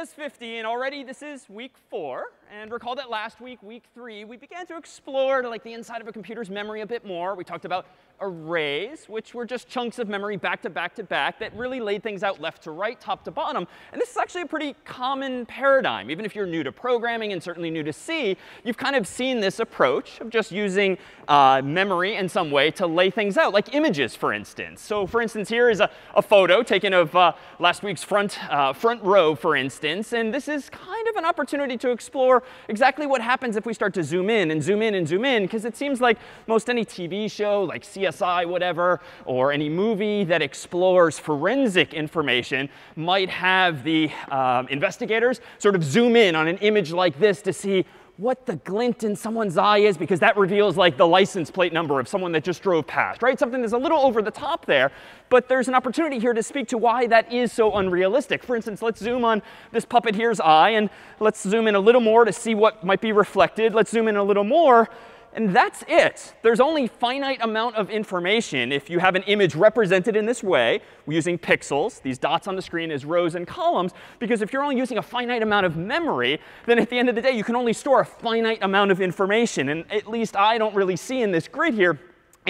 Is CS50, and already this is week four. And recall that last week, week three, we began to explore like the inside of a computer's memory a bit more. We talked about arrays, which were just chunks of memory back to back to back that really laid things out left to right, top to bottom. And this is actually a pretty common paradigm. Even if you're new to programming and certainly new to C, you've kind of seen this approach of just using uh, memory in some way to lay things out, like images, for instance. So for instance, here is a, a photo taken of uh, last week's front, uh, front row, for instance. And this is kind of an opportunity to explore exactly what happens if we start to zoom in and zoom in and zoom in, because it seems like most any TV show, like CSI, whatever, or any movie that explores forensic information might have the um, investigators sort of zoom in on an image like this to see what the glint in someone's eye is, because that reveals like the license plate number of someone that just drove past, right? Something that's a little over the top there. But there's an opportunity here to speak to why that is so unrealistic. For instance, let's zoom on this puppet here's eye, and let's zoom in a little more to see what might be reflected. Let's zoom in a little more. And that's it. There's only finite amount of information if you have an image represented in this way using pixels, these dots on the screen as rows and columns. Because if you're only using a finite amount of memory, then at the end of the day, you can only store a finite amount of information. And at least I don't really see in this grid here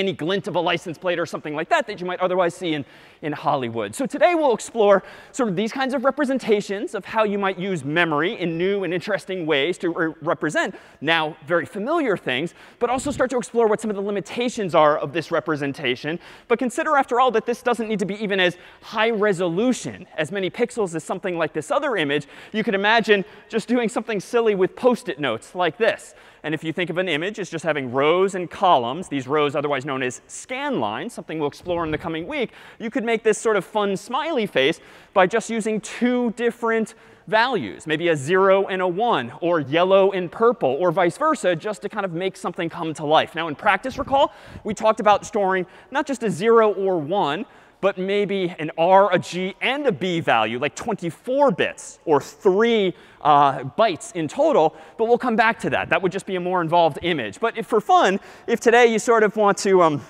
any glint of a license plate or something like that that you might otherwise see in, in Hollywood. So today we'll explore sort of these kinds of representations of how you might use memory in new and interesting ways to re represent now very familiar things, but also start to explore what some of the limitations are of this representation. But consider, after all, that this doesn't need to be even as high resolution, as many pixels as something like this other image. You could imagine just doing something silly with post-it notes like this. And if you think of an image as just having rows and columns, these rows otherwise known as scan lines, something we'll explore in the coming week, you could make this sort of fun smiley face by just using two different values, maybe a 0 and a 1, or yellow and purple, or vice versa, just to kind of make something come to life. Now, in practice, recall, we talked about storing not just a 0 or 1, but maybe an R, a G, and a B value, like 24 bits or 3 uh, bytes in total. But we'll come back to that. That would just be a more involved image. But if for fun, if today you sort of want to um,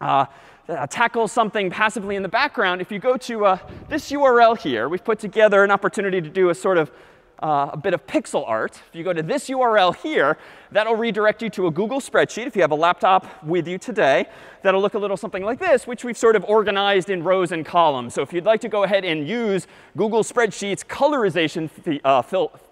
uh, uh, tackle something passively in the background, if you go to uh, this URL here, we've put together an opportunity to do a sort of uh, a bit of pixel art. If you go to this URL here, that'll redirect you to a Google spreadsheet if you have a laptop with you today. That'll look a little something like this, which we've sort of organized in rows and columns. So if you'd like to go ahead and use Google Spreadsheet's colorization uh,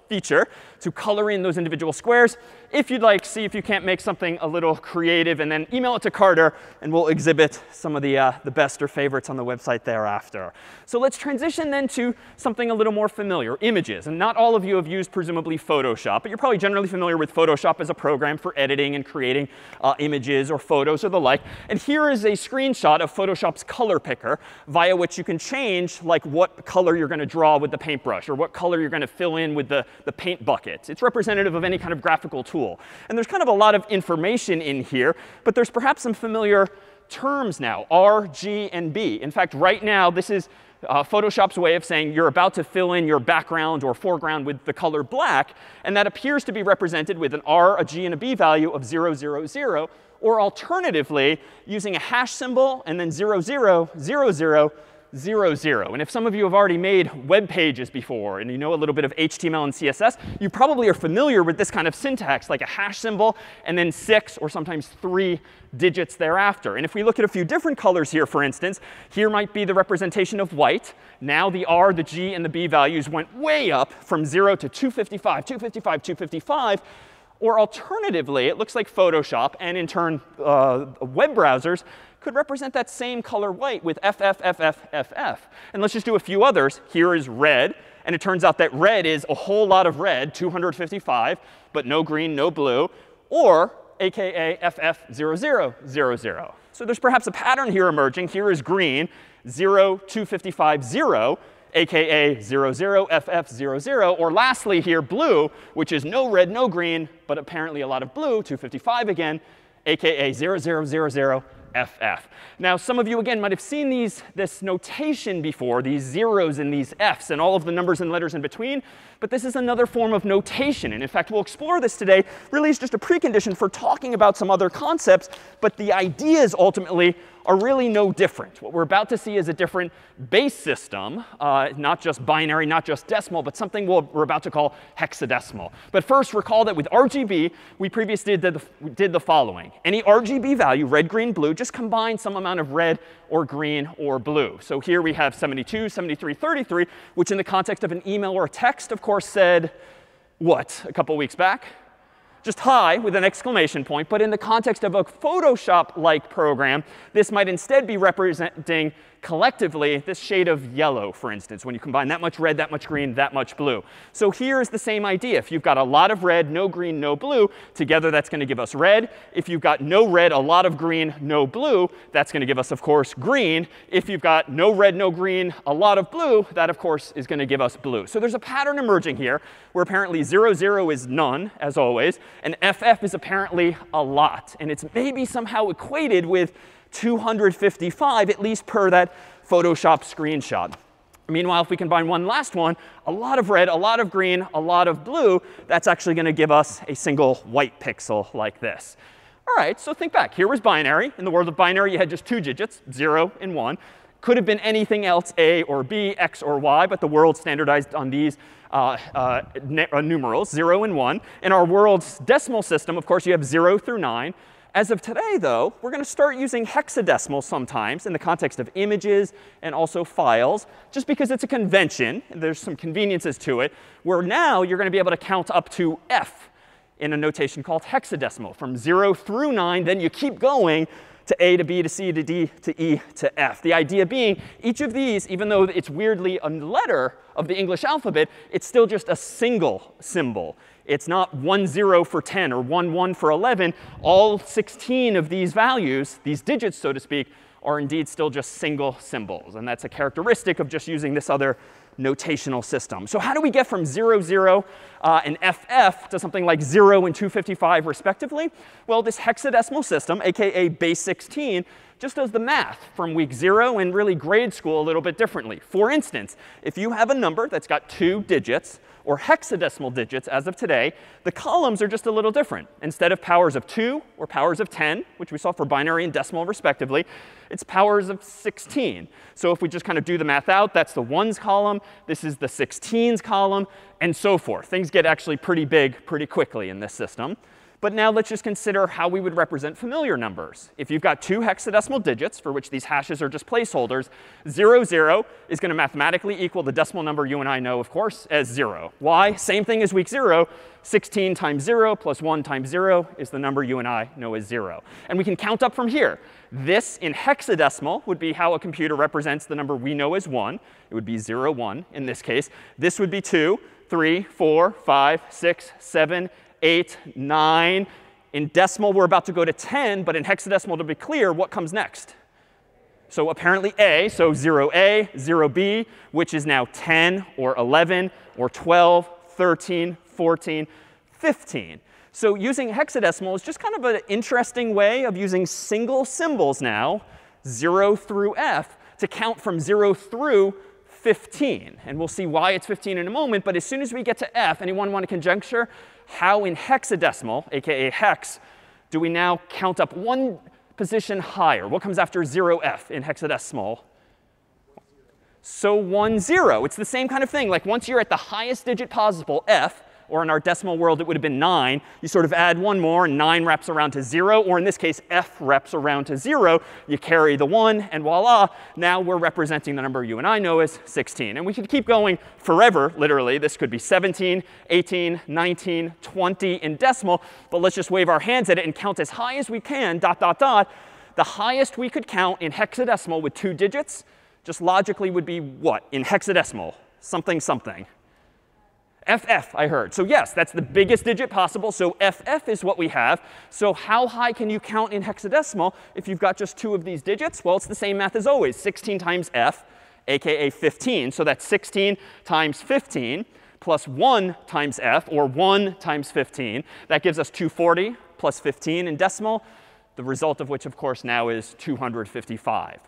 feature to color in those individual squares. If you'd like, see if you can't make something a little creative, and then email it to Carter, and we'll exhibit some of the, uh, the best or favorites on the website thereafter. So let's transition then to something a little more familiar, images. And not all of you have used, presumably, Photoshop, but you're probably generally familiar with Photoshop as a program for editing and creating uh, images or photos or the like. And here is a screenshot of Photoshop's color picker, via which you can change like what color you're going to draw with the paintbrush, or what color you're going to fill in with the, the paint bucket. It's representative of any kind of graphical tool. And there's kind of a lot of information in here, but there's perhaps some familiar terms now, R, G, and B. In fact, right now, this is uh, Photoshop's way of saying you're about to fill in your background or foreground with the color black. And that appears to be represented with an R, a G, and a B value of 0, 0, 0. Or alternatively, using a hash symbol and then 0, 0, 0, 0, 0, 0, 0, 0. And if some of you have already made web pages before and you know a little bit of HTML and CSS, you probably are familiar with this kind of syntax, like a hash symbol and then six or sometimes three digits thereafter. And if we look at a few different colors here, for instance, here might be the representation of white. Now the R, the G, and the B values went way up from 0 to 255, 255, 255. Or alternatively, it looks like Photoshop and in turn uh, web browsers could represent that same color white with FFFFFF. And let's just do a few others. Here is red. And it turns out that red is a whole lot of red, 255, but no green, no blue. Or AKA FF0000. So there's perhaps a pattern here emerging. Here is green, 02550, aka 00FF00. Or lastly here, blue, which is no red, no green, but apparently a lot of blue, 255 again, aka 0000, FF. Now, some of you, again, might have seen these, this notation before, these zeros and these Fs and all of the numbers and letters in between. But this is another form of notation. And in fact, we'll explore this today. Really is just a precondition for talking about some other concepts. But the ideas ultimately are really no different. What we're about to see is a different base system, uh, not just binary, not just decimal, but something we we are about to call hexadecimal. But first, recall that with RGB, we previously did the, did the following. Any RGB value, red, green, blue, just combine some amount of red or green or blue. So here we have 72, 73, 33, which in the context of an email or a text, of course, said what a couple weeks back? Just hi with an exclamation point. But in the context of a Photoshop-like program, this might instead be representing collectively this shade of yellow, for instance, when you combine that much red, that much green, that much blue. So here is the same idea. If you've got a lot of red, no green, no blue, together that's going to give us red. If you've got no red, a lot of green, no blue, that's going to give us, of course, green. If you've got no red, no green, a lot of blue, that, of course, is going to give us blue. So there's a pattern emerging here where apparently 0, 0 is none, as always, and FF is apparently a lot. And it's maybe somehow equated with 255, at least per that Photoshop screenshot. Meanwhile, if we combine one last one, a lot of red, a lot of green, a lot of blue, that's actually going to give us a single white pixel like this. All right, so think back. Here was binary. In the world of binary, you had just two digits, 0 and 1. Could have been anything else, A or B, X or Y, but the world standardized on these uh, uh, uh numerals, 0 and 1. In our world's decimal system, of course, you have 0 through 9. As of today, though, we're going to start using hexadecimal sometimes in the context of images and also files, just because it's a convention. There's some conveniences to it, where now you're going to be able to count up to f in a notation called hexadecimal, from 0 through 9. Then you keep going to A to B to C to D to E to F. The idea being each of these, even though it's weirdly a letter of the English alphabet, it's still just a single symbol. It's not 1, 0 for 10 or 1, 1 for 11. All 16 of these values, these digits, so to speak, are indeed still just single symbols. And that's a characteristic of just using this other notational system. So how do we get from 0, 0 uh, and FF to something like 0 and 255 respectively? Well, this hexadecimal system, aka base 16, just does the math from week 0 and really grade school a little bit differently. For instance, if you have a number that's got two digits, or hexadecimal digits as of today, the columns are just a little different. Instead of powers of 2 or powers of 10, which we saw for binary and decimal respectively, it's powers of 16. So if we just kind of do the math out, that's the ones column, this is the 16s column, and so forth. Things get actually pretty big pretty quickly in this system. But now let's just consider how we would represent familiar numbers. If you've got two hexadecimal digits, for which these hashes are just placeholders, 0, 0 is going to mathematically equal the decimal number you and I know, of course, as 0. Why? Same thing as week 0. 16 times 0 plus 1 times 0 is the number you and I know as 0. And we can count up from here. This in hexadecimal would be how a computer represents the number we know as 1. It would be 0, 1 in this case. This would be 2, 3, 4, 5, 6, 7, 8, 9. In decimal, we're about to go to 10. But in hexadecimal, to be clear, what comes next? So apparently A, so 0A, 0B, which is now 10 or 11 or 12, 13, 14, 15. So using hexadecimal is just kind of an interesting way of using single symbols now, 0 through F, to count from 0 through 15. And we'll see why it's 15 in a moment. But as soon as we get to F, anyone want to conjecture how in hexadecimal, aka hex, do we now count up one position higher? What comes after 0f in hexadecimal? So 1, 0. It's the same kind of thing. Like once you're at the highest digit possible, f, or in our decimal world, it would have been 9. You sort of add one more, and 9 wraps around to 0. Or in this case, f wraps around to 0. You carry the 1, and voila, now we're representing the number you and I know as 16. And we could keep going forever, literally. This could be 17, 18, 19, 20 in decimal. But let's just wave our hands at it and count as high as we can, dot, dot, dot. The highest we could count in hexadecimal with two digits just logically would be what? In hexadecimal, something, something. FF, I heard. So yes, that's the biggest digit possible. So FF is what we have. So how high can you count in hexadecimal if you've got just two of these digits? Well, it's the same math as always. 16 times F, aka 15. So that's 16 times 15 plus 1 times F, or 1 times 15. That gives us 240 plus 15 in decimal, the result of which, of course, now is 255.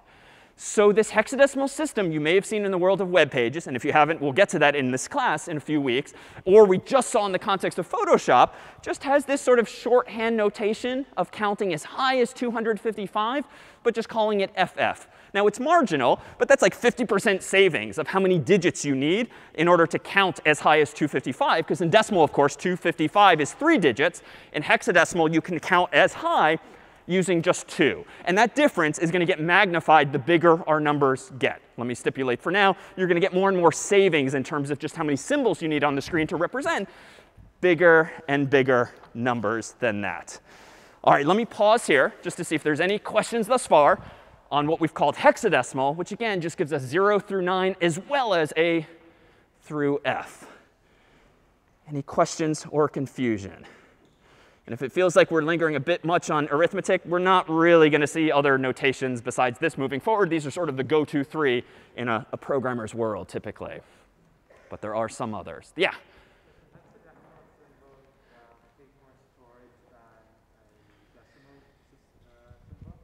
So this hexadecimal system you may have seen in the world of web pages, and if you haven't, we'll get to that in this class in a few weeks, or we just saw in the context of Photoshop, just has this sort of shorthand notation of counting as high as 255, but just calling it FF. Now, it's marginal, but that's like 50% savings of how many digits you need in order to count as high as 255, because in decimal, of course, 255 is three digits. In hexadecimal, you can count as high using just two. And that difference is going to get magnified the bigger our numbers get. Let me stipulate for now, you're going to get more and more savings in terms of just how many symbols you need on the screen to represent bigger and bigger numbers than that. All right, let me pause here just to see if there's any questions thus far on what we've called hexadecimal, which again just gives us 0 through 9 as well as A through F. Any questions or confusion? And if it feels like we're lingering a bit much on arithmetic, we're not really going to see other notations besides this moving forward. These are sort of the go-to three in a, a programmer's world, typically. But there are some others. Yeah?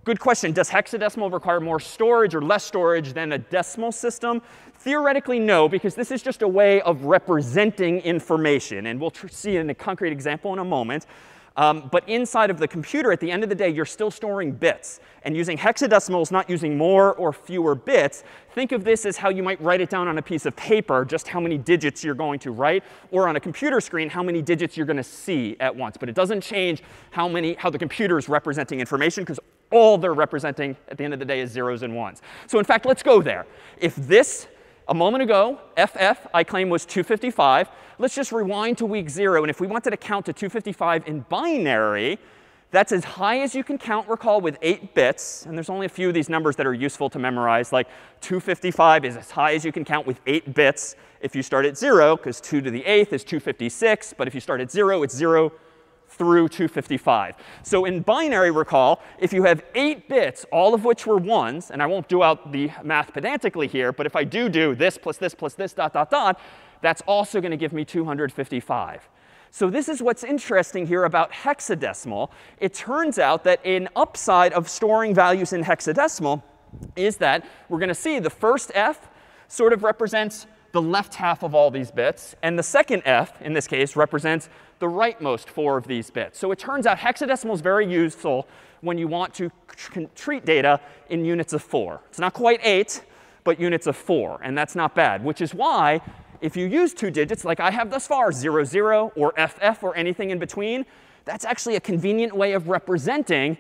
Good question. Does hexadecimal require more storage or less storage than a decimal system? Theoretically, no, because this is just a way of representing information. And we'll see in a concrete example in a moment. Um, but inside of the computer, at the end of the day, you're still storing bits. And using hexadecimals, not using more or fewer bits, think of this as how you might write it down on a piece of paper, just how many digits you're going to write, or on a computer screen, how many digits you're going to see at once. But it doesn't change how, many, how the computer is representing information, because all they're representing at the end of the day is zeros and ones. So in fact, let's go there. If this a moment ago, FF, I claim, was 255. Let's just rewind to week 0. And if we wanted to count to 255 in binary, that's as high as you can count, recall, with 8 bits. And there's only a few of these numbers that are useful to memorize. Like 255 is as high as you can count with 8 bits if you start at 0, because 2 to the 8th is 256. But if you start at 0, it's 0 through 255. So in binary, recall, if you have 8 bits, all of which were 1s, and I won't do out the math pedantically here, but if I do do this plus this plus this dot, dot, dot, that's also going to give me 255. So this is what's interesting here about hexadecimal. It turns out that an upside of storing values in hexadecimal is that we're going to see the first f sort of represents the left half of all these bits. And the second f, in this case, represents the rightmost four of these bits. So it turns out hexadecimal is very useful when you want to treat data in units of 4. It's not quite 8, but units of 4. And that's not bad, which is why if you use two digits like I have thus far, 00, 0 or FF or anything in between, that's actually a convenient way of representing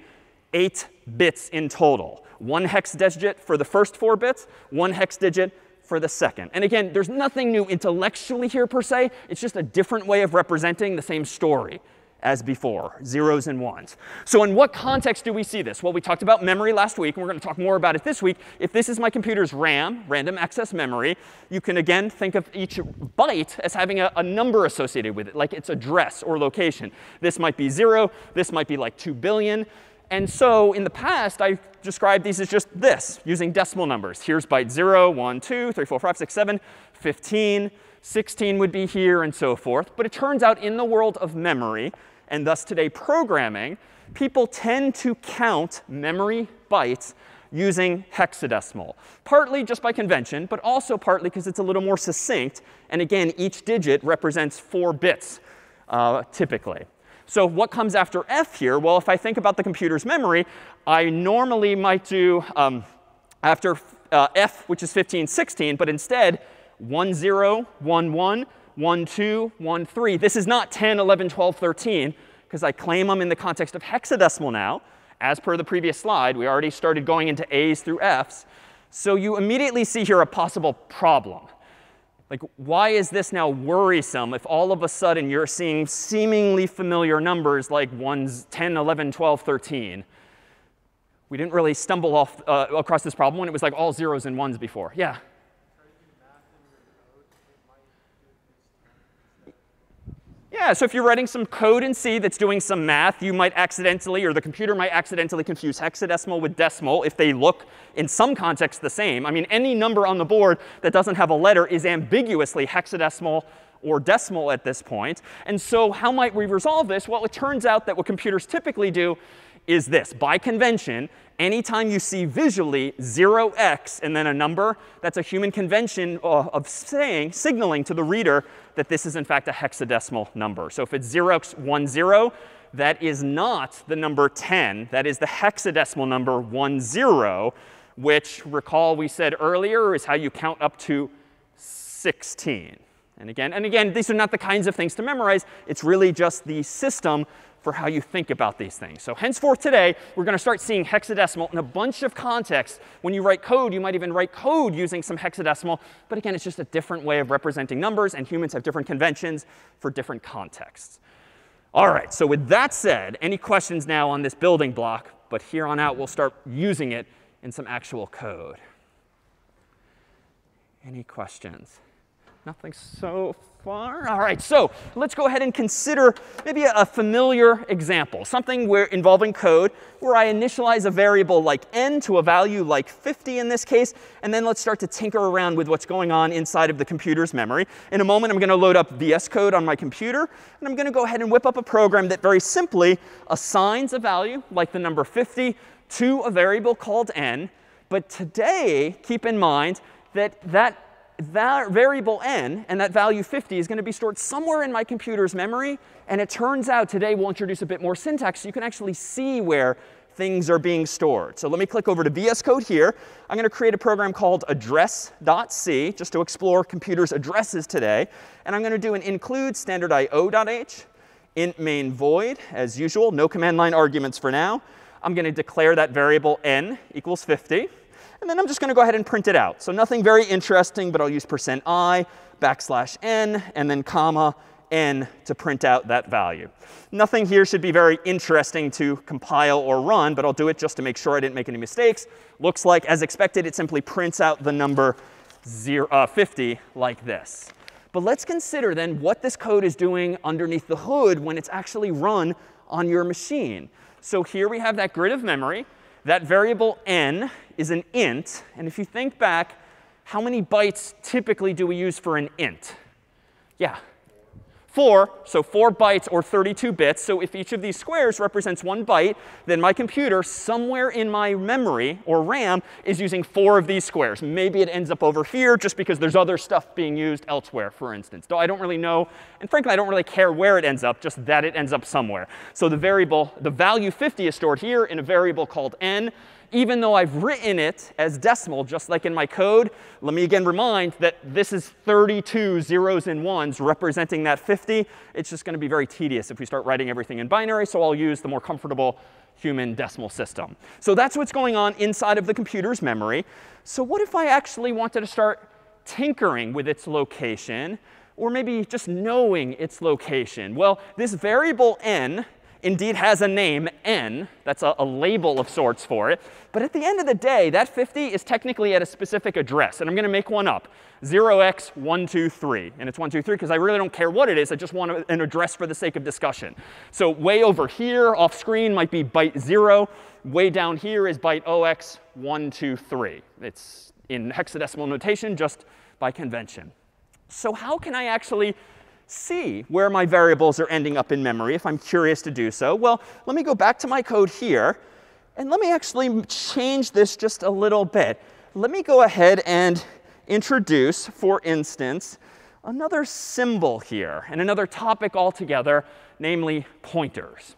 8 bits in total. One hex digit for the first 4 bits, one hex digit for the second. And again, there's nothing new intellectually here per se. It's just a different way of representing the same story as before, zeros and ones. So in what context do we see this? Well, we talked about memory last week, and we're going to talk more about it this week. If this is my computer's RAM, random access memory, you can again think of each byte as having a, a number associated with it, like its address or location. This might be 0. This might be like 2 billion. And so in the past, I described these as just this, using decimal numbers. Here's byte 0, 1, 2, 3, 4, 5, 6, 7, 15, 16 would be here, and so forth. But it turns out in the world of memory, and thus today programming, people tend to count memory bytes using hexadecimal. Partly just by convention, but also partly because it's a little more succinct. And again, each digit represents 4 bits uh, typically. So what comes after f here? Well, if I think about the computer's memory, I normally might do um, after uh, f, which is 15, 16, but instead 1, 0, 1, 1, 1, 2, 1, 3. This is not 10, 11, 12, 13, because I claim them in the context of hexadecimal now. As per the previous slide, we already started going into A's through F's. So you immediately see here a possible problem. Like, why is this now worrisome if all of a sudden you're seeing seemingly familiar numbers like 1's 10, 11, 12, 13? We didn't really stumble off, uh, across this problem when it was like all zeros and ones before. Yeah? Yeah, so if you're writing some code in C that's doing some math, you might accidentally, or the computer might accidentally confuse hexadecimal with decimal if they look in some context the same. I mean, any number on the board that doesn't have a letter is ambiguously hexadecimal or decimal at this point. And so how might we resolve this? Well, it turns out that what computers typically do is this. By convention, anytime you see visually 0x and then a number, that's a human convention uh, of saying, signaling to the reader that this is in fact a hexadecimal number. So if it's 0x10, that is not the number 10. That is the hexadecimal number 10, which recall we said earlier is how you count up to 16. And again, and again, these are not the kinds of things to memorize. It's really just the system for how you think about these things. So henceforth today, we're going to start seeing hexadecimal in a bunch of contexts. When you write code, you might even write code using some hexadecimal. But again, it's just a different way of representing numbers, and humans have different conventions for different contexts. All right, so with that said, any questions now on this building block? But here on out, we'll start using it in some actual code. Any questions? Nothing so far? All right, so let's go ahead and consider maybe a, familiar example, something where involving code where I initialize a variable like n to a value like 50 in this case, and then let's start to tinker around with what's going on inside of the computer's memory. In a moment, I'm going to load up VS Code on my computer, and I'm going to go ahead and whip up a program that very simply assigns a value like the number 50 to a variable called n. But today, keep in mind that that variable n and that value 50 is going to be stored somewhere in my computer's memory. And it turns out today we'll introduce a bit more syntax so you can actually see where things are being stored. So let me click over to VS Code here. I'm going to create a program called address.c just to explore computers' addresses today. And I'm going to do an include standard io.h int main void, as usual, no command line arguments for now. I'm going to declare that variable n equals 50. And then I'm just going to go ahead and print it out. So nothing very interesting, but I'll use percent %i, backslash n, and then comma n to print out that value. Nothing here should be very interesting to compile or run, but I'll do it just to make sure I didn't make any mistakes. Looks like, as expected, it simply prints out the number zero, uh, 50 like this. But let's consider then what this code is doing underneath the hood when it's actually run on your machine. So here we have that grid of memory. That variable n is an int. And if you think back, how many bytes typically do we use for an int? Yeah. 4, so 4 bytes or 32 bits. So if each of these squares represents one byte, then my computer somewhere in my memory or RAM is using 4 of these squares. Maybe it ends up over here just because there's other stuff being used elsewhere, for instance. Though I don't really know, and frankly, I don't really care where it ends up, just that it ends up somewhere. So the variable, the value 50 is stored here in a variable called n even though I've written it as decimal, just like in my code, let me again remind that this is 32 zeros and ones representing that 50. It's just going to be very tedious if we start writing everything in binary. So I'll use the more comfortable human decimal system. So that's what's going on inside of the computer's memory. So what if I actually wanted to start tinkering with its location, or maybe just knowing its location? Well, this variable n indeed has a name, n. That's a, a, label of sorts for it. But at the end of the day, that 50 is technically at a specific address. And I'm going to make one up, 0x123. And it's 123 because I really don't care what it is. I just want an address for the sake of discussion. So way over here off screen might be byte 0. Way down here is byte 0x123. It's in hexadecimal notation just by convention. So how can I actually see where my variables are ending up in memory if I'm curious to do so? Well, let me go back to my code here. And let me actually change this just a little bit. Let me go ahead and introduce, for instance, another symbol here and another topic altogether, namely pointers.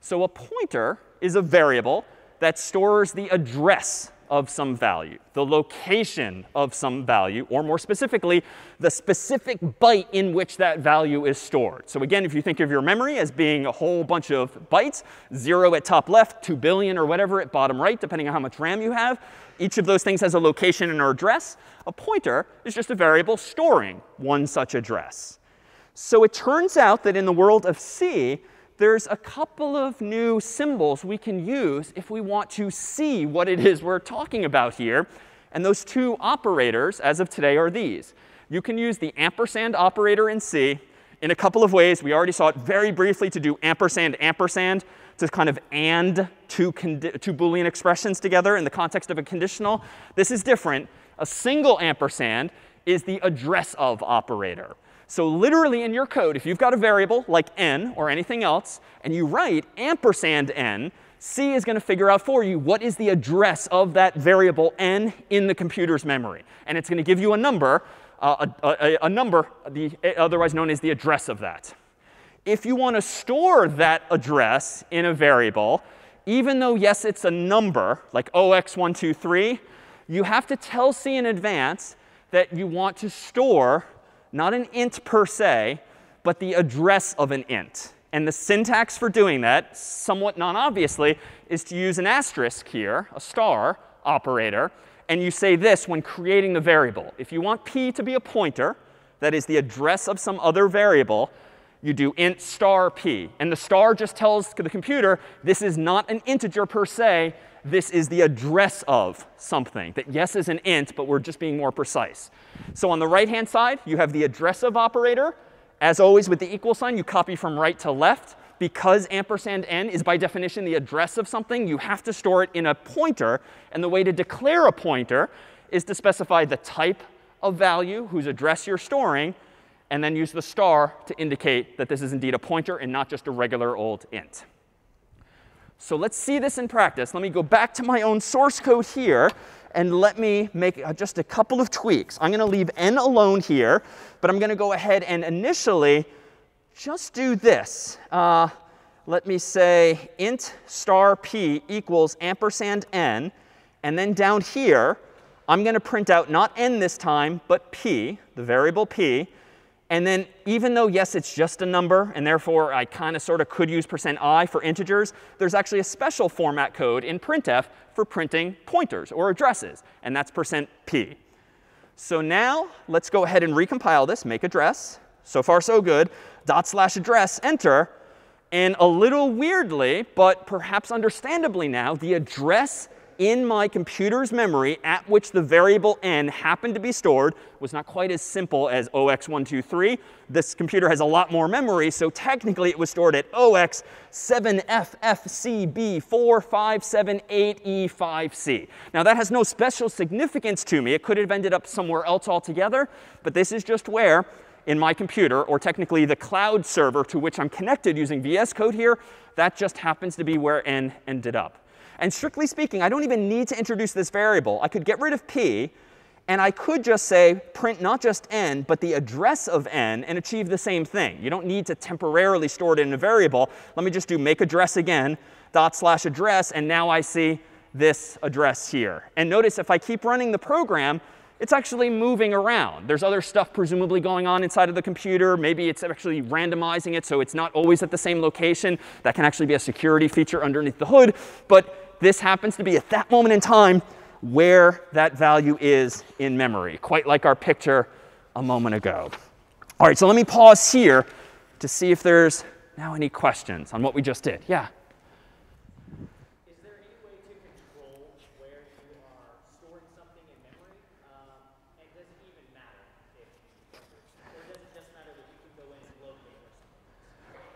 So a pointer is a variable that stores the address of some value, the location of some value, or more specifically, the specific byte in which that value is stored. So again, if you think of your memory as being a whole bunch of bytes, 0 at top left, 2 billion or whatever at bottom right, depending on how much RAM you have, each of those things has a location and an address. A pointer is just a variable storing one such address. So it turns out that in the world of C, there's a couple of new symbols we can use if we want to see what it is we're talking about here. And those two operators, as of today, are these. You can use the ampersand operator in C in a couple of ways. We already saw it very briefly to do ampersand ampersand to kind of and two, two Boolean expressions together in the context of a conditional. This is different. A single ampersand is the address of operator. So literally in your code, if you've got a variable like n or anything else, and you write ampersand n, C is going to figure out for you what is the address of that variable n in the computer's memory. And it's going to give you a number, uh, a, a, a, number, the, otherwise known as the address of that. If you want to store that address in a variable, even though, yes, it's a number, like 0x123, you have to tell C in advance that you want to store not an int per se, but the address of an int. And the syntax for doing that, somewhat non-obviously, is to use an asterisk here, a star operator. And you say this when creating the variable. If you want p to be a pointer, that is the address of some other variable, you do int star p. And the star just tells the computer this is not an integer per se. This is the address of something. That yes is an int, but we're just being more precise. So on the right-hand side, you have the address of operator. As always, with the equal sign, you copy from right to left. Because ampersand n is by definition the address of something, you have to store it in a pointer. And the way to declare a pointer is to specify the type of value whose address you're storing, and then use the star to indicate that this is indeed a pointer and not just a regular old int. So let's see this in practice. Let me go back to my own source code here and let me make uh, just a couple of tweaks. I'm going to leave n alone here, but I'm going to go ahead and initially just do this. Uh, let me say int star p equals ampersand n. And then down here, I'm going to print out not n this time, but p, the variable p. And then even though, yes, it's just a number, and therefore I kind of sort of could use percent %i for integers, there's actually a special format code in printf for printing pointers or addresses, and that's percent %p. So now let's go ahead and recompile this, make address. So far, so good. Dot slash address, enter. And a little weirdly, but perhaps understandably now, the address in my computer's memory at which the variable n happened to be stored was not quite as simple as OX123. This computer has a lot more memory, so technically it was stored at OX7FFCB4578E5C. Now that has no special significance to me. It could have ended up somewhere else altogether, but this is just where in my computer, or technically the cloud server to which I'm connected using VS Code here, that just happens to be where n ended up. And strictly speaking, I don't even need to introduce this variable. I could get rid of p, and I could just say print not just n, but the address of n, and achieve the same thing. You don't need to temporarily store it in a variable. Let me just do make address again, dot slash address, and now I see this address here. And notice if I keep running the program, it's actually moving around. There's other stuff presumably going on inside of the computer. Maybe it's actually randomizing it so it's not always at the same location. That can actually be a security feature underneath the hood. But this happens to be at that moment in time where that value is in memory, quite like our picture a moment ago. All right, so let me pause here to see if there's now any questions on what we just did. Yeah?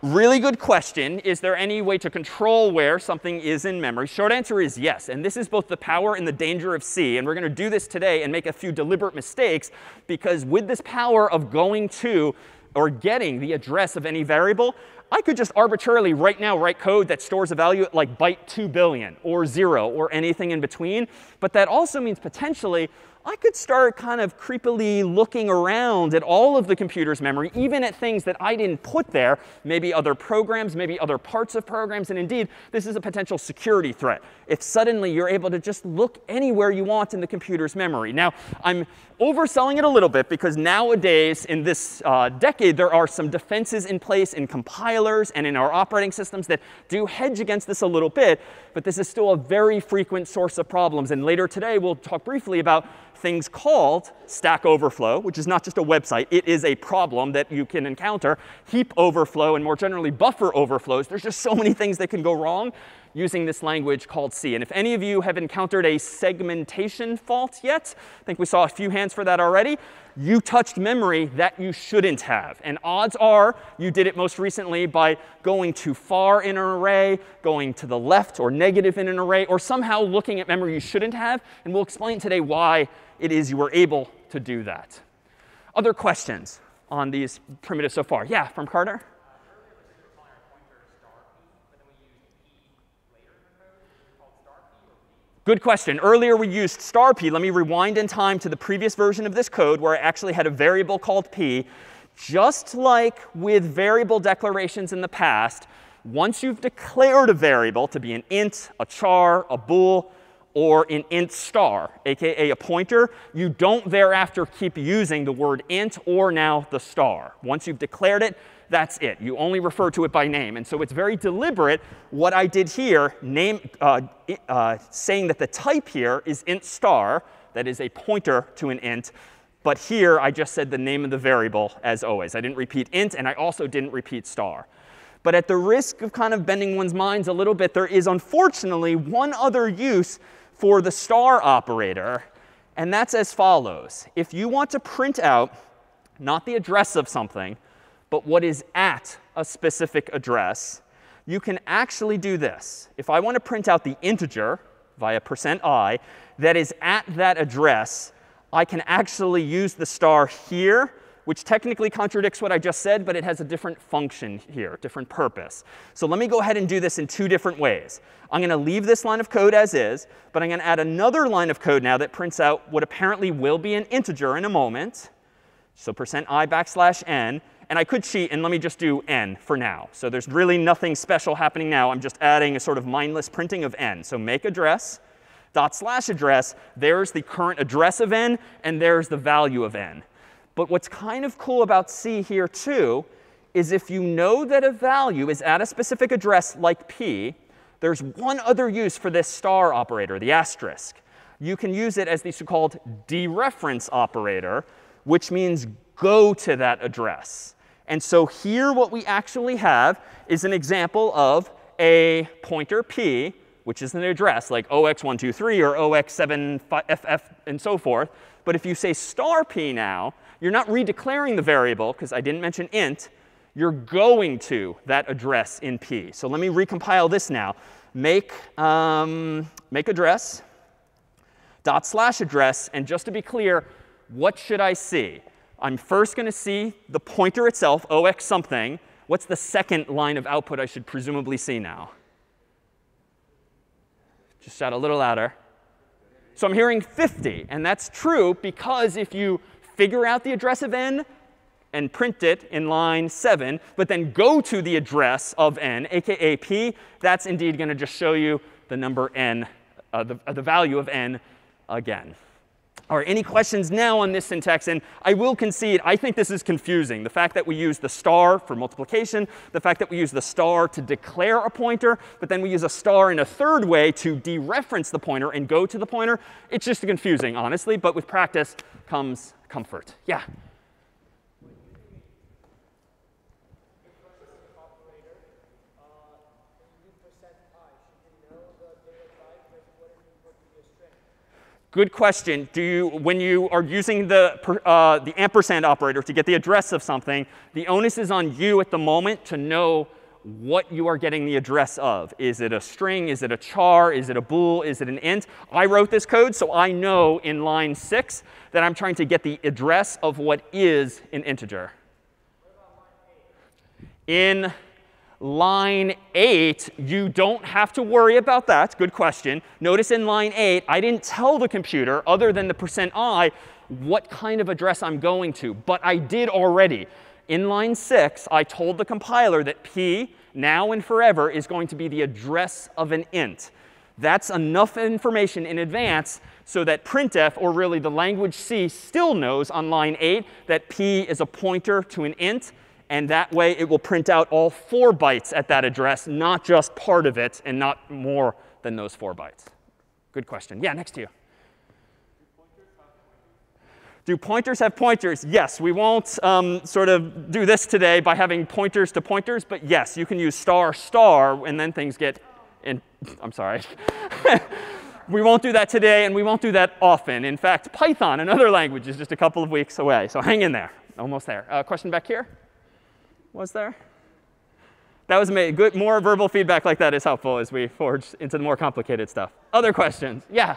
Really good question. Is there any way to control where something is in memory? Short answer is yes. And this is both the power and the danger of C. And we're going to do this today and make a few deliberate mistakes because with this power of going to or getting the address of any variable, I could just arbitrarily right now write code that stores a value at like byte 2 billion or 0 or anything in between. But that also means potentially I could start kind of creepily looking around at all of the computer's memory, even at things that I didn't put there, maybe other programs, maybe other parts of programs. And indeed, this is a potential security threat. If suddenly you're able to just look anywhere you want in the computer's memory. Now, I'm overselling it a little bit because nowadays, in this uh, decade, there are some defenses in place in compilers and in our operating systems that do hedge against this a little bit. But this is still a very frequent source of problems. And later today, we'll talk briefly about things called Stack Overflow, which is not just a website. It is a problem that you can encounter. Heap overflow and more generally buffer overflows. There's just so many things that can go wrong using this language called C. And if any of you have encountered a segmentation fault yet, I think we saw a few hands for that already, you touched memory that you shouldn't have. And odds are you did it most recently by going too far in an array, going to the left or negative in an array, or somehow looking at memory you shouldn't have. And we'll explain today why it is you were able to do that. Other questions on these primitives so far? Yeah, from Carter? Good question. Earlier we used star p. Let me rewind in time to the previous version of this code where I actually had a variable called p. Just like with variable declarations in the past, once you've declared a variable to be an int, a char, a bool, or an int star, aka a pointer, you don't thereafter keep using the word int or now the star. Once you've declared it, that's it. You only refer to it by name. And so it's very deliberate what I did here, name, uh, uh, saying that the type here is int star, that is a pointer to an int. But here, I just said the name of the variable, as always. I didn't repeat int, and I also didn't repeat star. But at the risk of kind of bending one's minds a little bit, there is unfortunately one other use for the star operator. And that's as follows. If you want to print out not the address of something, but what is at a specific address, you can actually do this. If I want to print out the integer via percent %i that is at that address, I can actually use the star here which technically contradicts what I just said, but it has a different function here, different purpose. So let me go ahead and do this in two different ways. I'm going to leave this line of code as is, but I'm going to add another line of code now that prints out what apparently will be an integer in a moment. So percent %i backslash n. And I could cheat and let me just do n for now. So there's really nothing special happening now. I'm just adding a sort of mindless printing of n. So make address dot slash address. There's the current address of n, and there's the value of n. But what's kind of cool about C here too is if you know that a value is at a specific address like p, there's one other use for this star operator, the asterisk. You can use it as the so-called dereference operator, which means go to that address. And so here what we actually have is an example of a pointer p, which is an address like 0x123 or 0x7ff and so forth. But if you say star p now, you're not redeclaring the variable, because I didn't mention int. You're going to that address in P. So let me recompile this now. Make, um, make address dot slash address. And just to be clear, what should I see? I'm first going to see the pointer itself, OX something. What's the second line of output I should presumably see now? Just shout a little louder. So I'm hearing 50. And that's true because if you figure out the address of n and print it in line 7, but then go to the address of n, aka p, that's indeed going to just show you the number n, uh, the, uh, the value of n again. All right, any questions now on this syntax? And I will concede, I think this is confusing. The fact that we use the star for multiplication, the fact that we use the star to declare a pointer, but then we use a star in a third way to dereference the pointer and go to the pointer, it's just confusing, honestly. But with practice comes comfort. Yeah? Good question. Do you, when you are using the, uh, the ampersand operator to get the address of something, the onus is on you at the moment to know what you are getting the address of. Is it a string? Is it a char? Is it a bool? Is it an int? I wrote this code, so I know in line 6 that I'm trying to get the address of what is an integer. In line 8, you don't have to worry about that. Good question. Notice in line 8, I didn't tell the computer, other than the percent %i, what kind of address I'm going to. But I did already. In line 6, I told the compiler that p, now and forever, is going to be the address of an int. That's enough information in advance so that printf, or really the language C, still knows on line 8 that p is a pointer to an int. And that way, it will print out all four bytes at that address, not just part of it, and not more than those four bytes. Good question. Yeah, next to you. Do pointers have pointers? Yes, we won't um, sort of do this today by having pointers to pointers, but yes, you can use star star, and then things get in. I'm sorry. we won't do that today, and we won't do that often. In fact, Python, another language, is just a couple of weeks away. So hang in there. Almost there. Uh, question back here? Was there? That was me. Good, more verbal feedback like that is helpful as we forge into the more complicated stuff. Other questions? Yeah.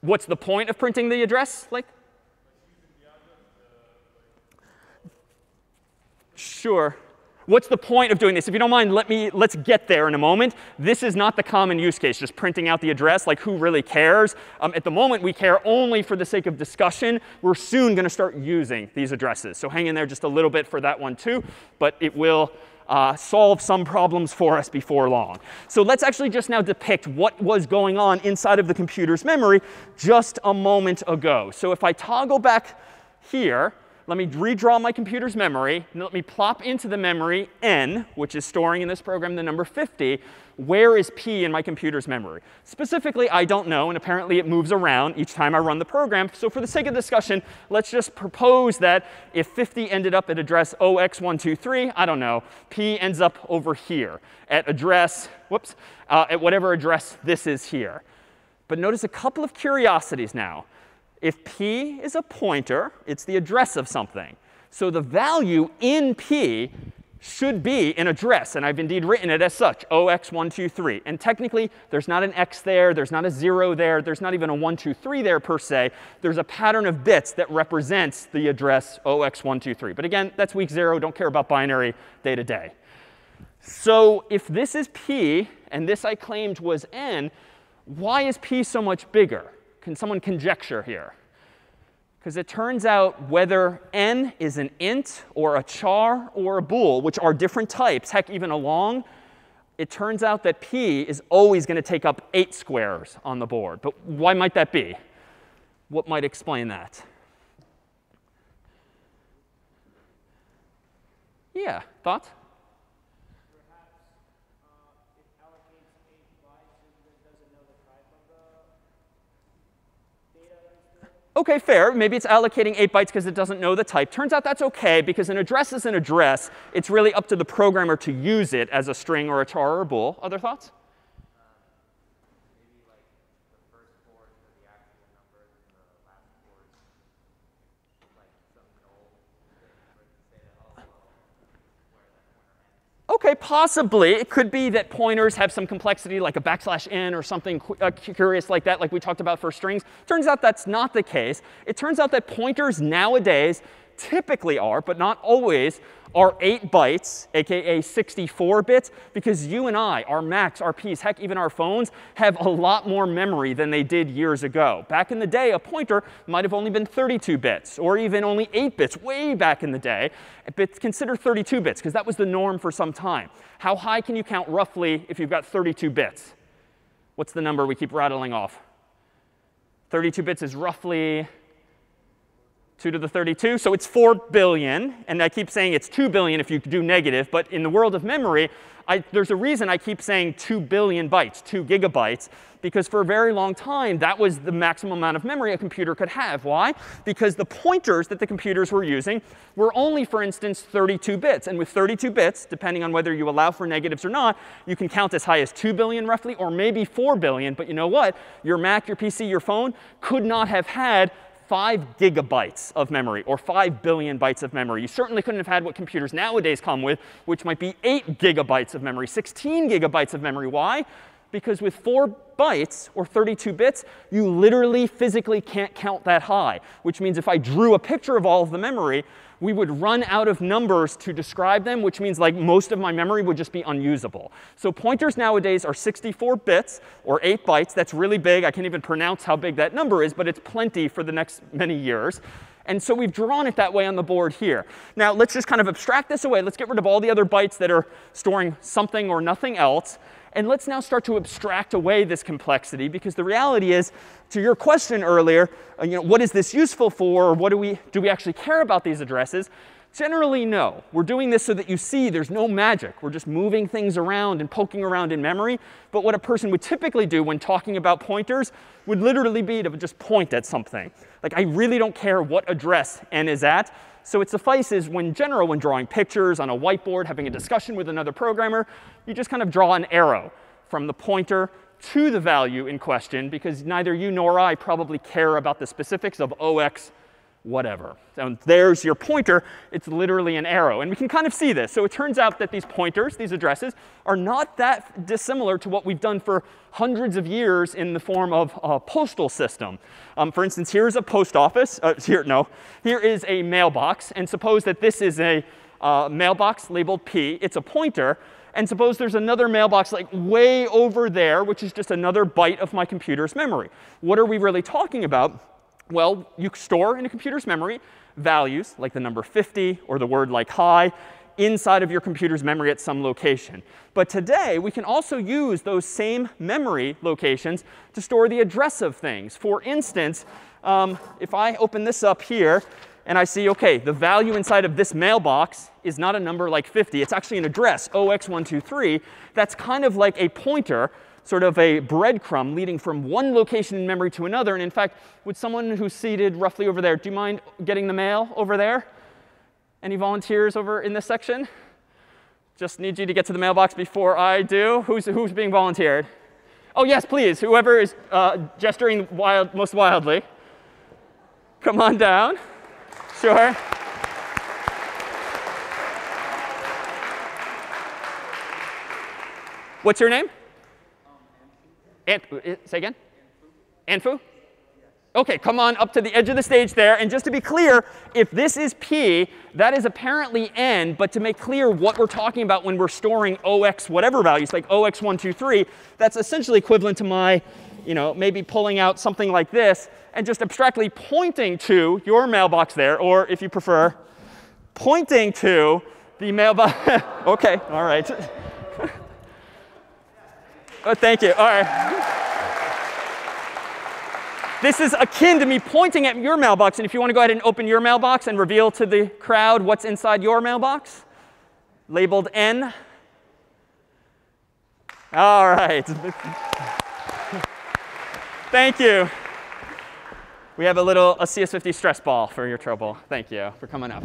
What's the point of printing the address? Like? Sure. What's the point of doing this? If you don't mind, let me, let's get there in a moment. This is not the common use case, just printing out the address. Like, who really cares? Um, at the moment, we care only for the sake of discussion. We're soon going to start using these addresses. So hang in there just a little bit for that one, too. But it will uh, solve some problems for us before long. So let's actually just now depict what was going on inside of the computer's memory just a moment ago. So if I toggle back here, let me redraw my computer's memory, and let me plop into the memory n, which is storing in this program the number 50. Where is p in my computer's memory? Specifically, I don't know, and apparently it moves around each time I run the program. So for the sake of discussion, let's just propose that if 50 ended up at address 0x123, I don't know, p ends up over here at address, whoops, uh, at whatever address this is here. But notice a couple of curiosities now. If p is a pointer, it's the address of something. So the value in p should be an address. And I've indeed written it as such, OX123. And technically, there's not an X there. There's not a 0 there. There's not even a 123 there, per se. There's a pattern of bits that represents the address OX123. But again, that's week 0. Don't care about binary day to day. So if this is p, and this I claimed was n, why is p so much bigger? Can someone conjecture here? Because it turns out whether n is an int or a char or a bool, which are different types, heck, even a long, it turns out that p is always going to take up 8 squares on the board. But why might that be? What might explain that? Yeah, thoughts? OK, fair. Maybe it's allocating 8 bytes because it doesn't know the type. Turns out that's OK, because an address is an address. It's really up to the programmer to use it as a string or a char or a bool. Other thoughts? OK, possibly. It could be that pointers have some complexity, like a backslash n or something uh, curious like that, like we talked about for strings. Turns out that's not the case. It turns out that pointers nowadays typically are, but not always, are 8 bytes, aka 64 bits, because you and I, our Macs, our PCs, heck, even our phones, have a lot more memory than they did years ago. Back in the day, a pointer might have only been 32 bits, or even only 8 bits, way back in the day. But consider 32 bits, because that was the norm for some time. How high can you count roughly if you've got 32 bits? What's the number we keep rattling off? 32 bits is roughly 2 to the 32. So it's 4 billion. And I keep saying it's 2 billion if you do negative. But in the world of memory, I, there's a reason I keep saying 2 billion bytes, 2 gigabytes, because for a very long time, that was the maximum amount of memory a computer could have. Why? Because the pointers that the computers were using were only, for instance, 32 bits. And with 32 bits, depending on whether you allow for negatives or not, you can count as high as 2 billion roughly, or maybe 4 billion. But you know what? Your Mac, your PC, your phone could not have had 5 gigabytes of memory or 5 billion bytes of memory. You certainly couldn't have had what computers nowadays come with, which might be 8 gigabytes of memory, 16 gigabytes of memory. Why? Because with 4 bytes or 32 bits, you literally physically can't count that high, which means if I drew a picture of all of the memory, we would run out of numbers to describe them, which means like most of my memory would just be unusable. So pointers nowadays are 64 bits or 8 bytes. That's really big. I can't even pronounce how big that number is, but it's plenty for the next many years. And so we've drawn it that way on the board here. Now let's just kind of abstract this away. Let's get rid of all the other bytes that are storing something or nothing else. And let's now start to abstract away this complexity, because the reality is, to your question earlier, uh, you know, what is this useful for, or what do we, do we actually care about these addresses? Generally, no. We're doing this so that you see there's no magic. We're just moving things around and poking around in memory. But what a person would typically do when talking about pointers would literally be to just point at something. Like, I really don't care what address n is at. So it suffices when general, when drawing pictures on a whiteboard, having a discussion with another programmer, you just kind of draw an arrow from the pointer to the value in question, because neither you nor I probably care about the specifics of OX whatever. So there's your pointer. It's literally an arrow. And we can kind of see this. So it turns out that these pointers, these addresses, are not that dissimilar to what we've done for hundreds of years in the form of a postal system. Um, for instance, here's a post office. Uh, here, no. Here is a mailbox. And suppose that this is a a mailbox labeled P. It's a pointer. And suppose there's another mailbox like way over there, which is just another byte of my computer's memory. What are we really talking about? Well, you store in a computer's memory values like the number 50 or the word like hi inside of your computer's memory at some location. But today, we can also use those same memory locations to store the address of things. For instance, um, if I open this up here and I see, OK, the value inside of this mailbox is not a number like 50. It's actually an address, 0x123. That's kind of like a pointer, sort of a breadcrumb leading from one location in memory to another. And in fact, would someone who's seated roughly over there, do you mind getting the mail over there? Any volunteers over in this section? Just need you to get to the mailbox before I do. Who's, who's being volunteered? Oh, yes, please. Whoever is uh, gesturing wild, most wildly. Come on down. Sure. What's your name? Ant, uh, say again? Anfu? OK, come on up to the edge of the stage there. And just to be clear, if this is p, that is apparently n. But to make clear what we're talking about when we're storing ox whatever values, like ox123, that's essentially equivalent to my, you know, maybe pulling out something like this and just abstractly pointing to your mailbox there, or if you prefer, pointing to the mailbox. OK, all right. oh, thank you. All right. This is akin to me pointing at your mailbox. And if you want to go ahead and open your mailbox and reveal to the crowd what's inside your mailbox, labeled N. All right. Thank you. We have a little a CS50 stress ball for your trouble. Thank you for coming up.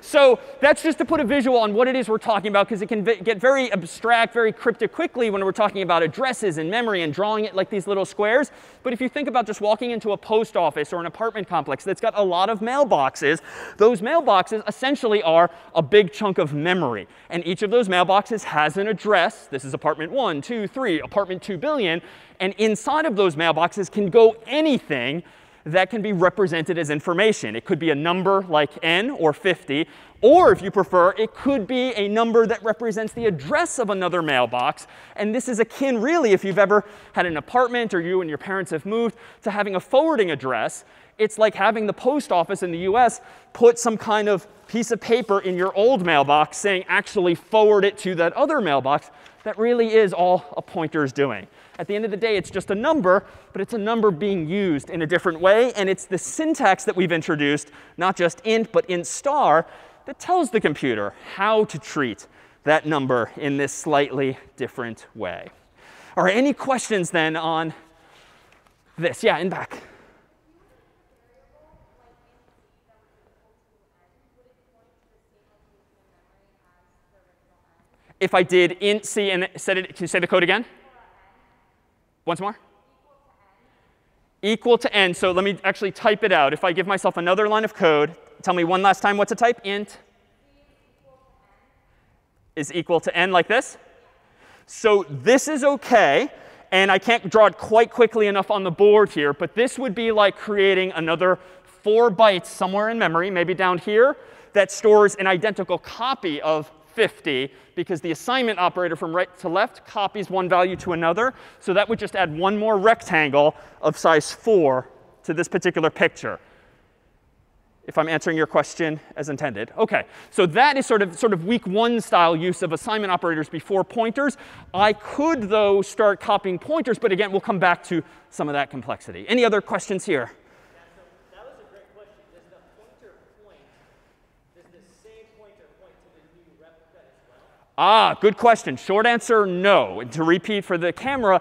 So that's just to put a visual on what it is we're talking about, because it can get very abstract, very cryptic quickly when we're talking about addresses and memory and drawing it like these little squares. But if you think about just walking into a post office or an apartment complex that's got a lot of mailboxes, those mailboxes essentially are a big chunk of memory. And each of those mailboxes has an address. This is apartment 1, 2, 3, apartment 2 billion. And inside of those mailboxes can go anything that can be represented as information. It could be a number like n or 50. Or if you prefer, it could be a number that represents the address of another mailbox. And this is akin, really, if you've ever had an apartment or you and your parents have moved, to having a forwarding address. It's like having the post office in the US put some kind of piece of paper in your old mailbox saying, actually forward it to that other mailbox. That really is all a pointer is doing. At the end of the day, it's just a number, but it's a number being used in a different way. And it's the syntax that we've introduced, not just int, but int star, that tells the computer how to treat that number in this slightly different way. All right, any questions then on this? Yeah, in back. If I did int c and said it, can you say the code again? Once more? Equal to n. So let me actually type it out. If I give myself another line of code, tell me one last time what to type. int is equal to n like this. So this is OK. And I can't draw it quite quickly enough on the board here. But this would be like creating another 4 bytes somewhere in memory, maybe down here, that stores an identical copy of 50 because the assignment operator from right to left copies one value to another. So that would just add one more rectangle of size 4 to this particular picture if I'm answering your question as intended. OK, so that is sort of, sort of week one style use of assignment operators before pointers. I could, though, start copying pointers. But again, we'll come back to some of that complexity. Any other questions here? Ah, good question. Short answer, no. And To repeat for the camera,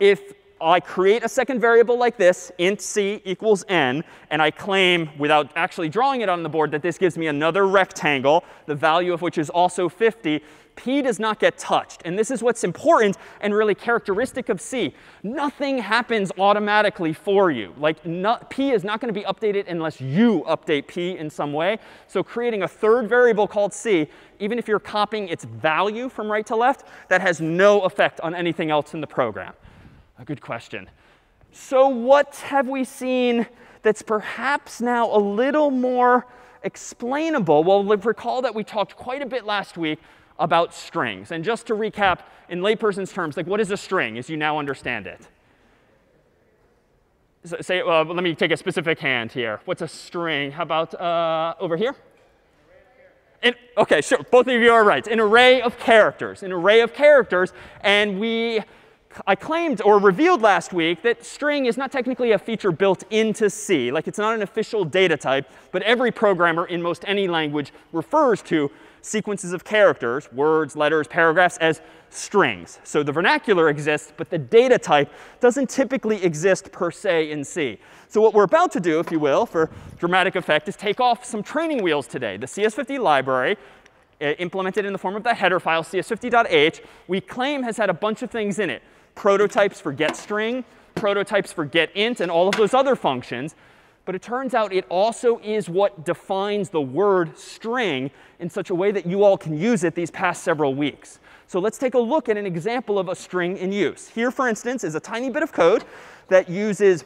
if I create a second variable like this, int c equals n, and I claim, without actually drawing it on the board, that this gives me another rectangle, the value of which is also 50, P does not get touched. And this is what's important and really characteristic of C. Nothing happens automatically for you. Like P is not going to be updated unless you update P in some way. So creating a third variable called C, even if you're copying its value from right to left, that has no effect on anything else in the program. A good question. So what have we seen that's perhaps now a little more explainable, well, recall that we talked quite a bit last week about strings. And just to recap in layperson's terms, like what is a string as you now understand it? So, say, uh, let me take a specific hand here. What's a string? How about uh, over here? OK, sure. Both of you are right. An array of characters. An array of characters. And we I claimed or revealed last week that string is not technically a feature built into C. Like it's not an official data type, but every programmer in most any language refers to sequences of characters, words, letters, paragraphs, as strings. So the vernacular exists, but the data type doesn't typically exist per se in C. So what we're about to do, if you will, for dramatic effect, is take off some training wheels today. The CS50 library, uh, implemented in the form of the header file, cs50.h, we claim has had a bunch of things in it prototypes for getString, prototypes for getInt, and all of those other functions. But it turns out it also is what defines the word string in such a way that you all can use it these past several weeks. So let's take a look at an example of a string in use. Here, for instance, is a tiny bit of code that uses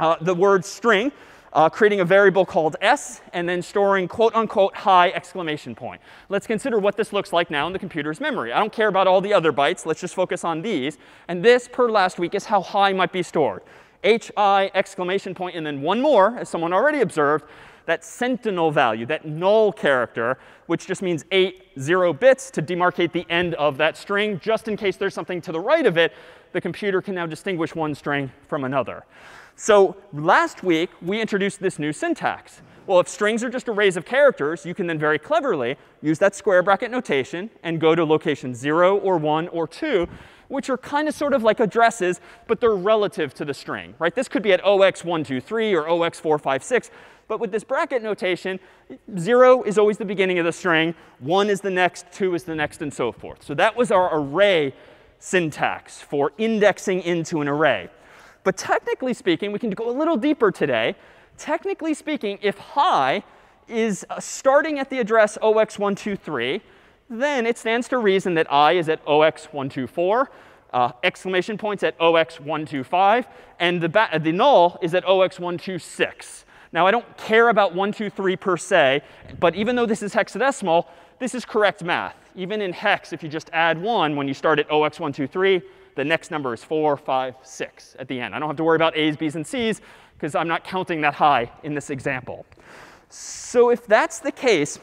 uh, the word string uh, creating a variable called s, and then storing quote unquote hi exclamation point. Let's consider what this looks like now in the computer's memory. I don't care about all the other bytes. Let's just focus on these. And this, per last week, is how hi might be stored. hi exclamation point, and then one more, as someone already observed, that sentinel value, that null character, which just means eight zero bits to demarcate the end of that string, just in case there's something to the right of it, the computer can now distinguish one string from another. So last week, we introduced this new syntax. Well, if strings are just arrays of characters, you can then very cleverly use that square bracket notation and go to location 0 or 1 or 2, which are kind of sort of like addresses, but they're relative to the string. right? This could be at OX123 or OX456. But with this bracket notation, 0 is always the beginning of the string, 1 is the next, 2 is the next, and so forth. So that was our array syntax for indexing into an array. But technically speaking, we can go a little deeper today. Technically speaking, if hi is uh, starting at the address 0x123, then it stands to reason that i is at 0x124, uh, exclamation points at OX125, and the, the null is at 0x126. Now, I don't care about 123 per se, but even though this is hexadecimal, this is correct math. Even in hex, if you just add 1 when you start at OX123, the next number is 4, 5, 6 at the end. I don't have to worry about A's, B's, and C's because I'm not counting that high in this example. So if that's the case,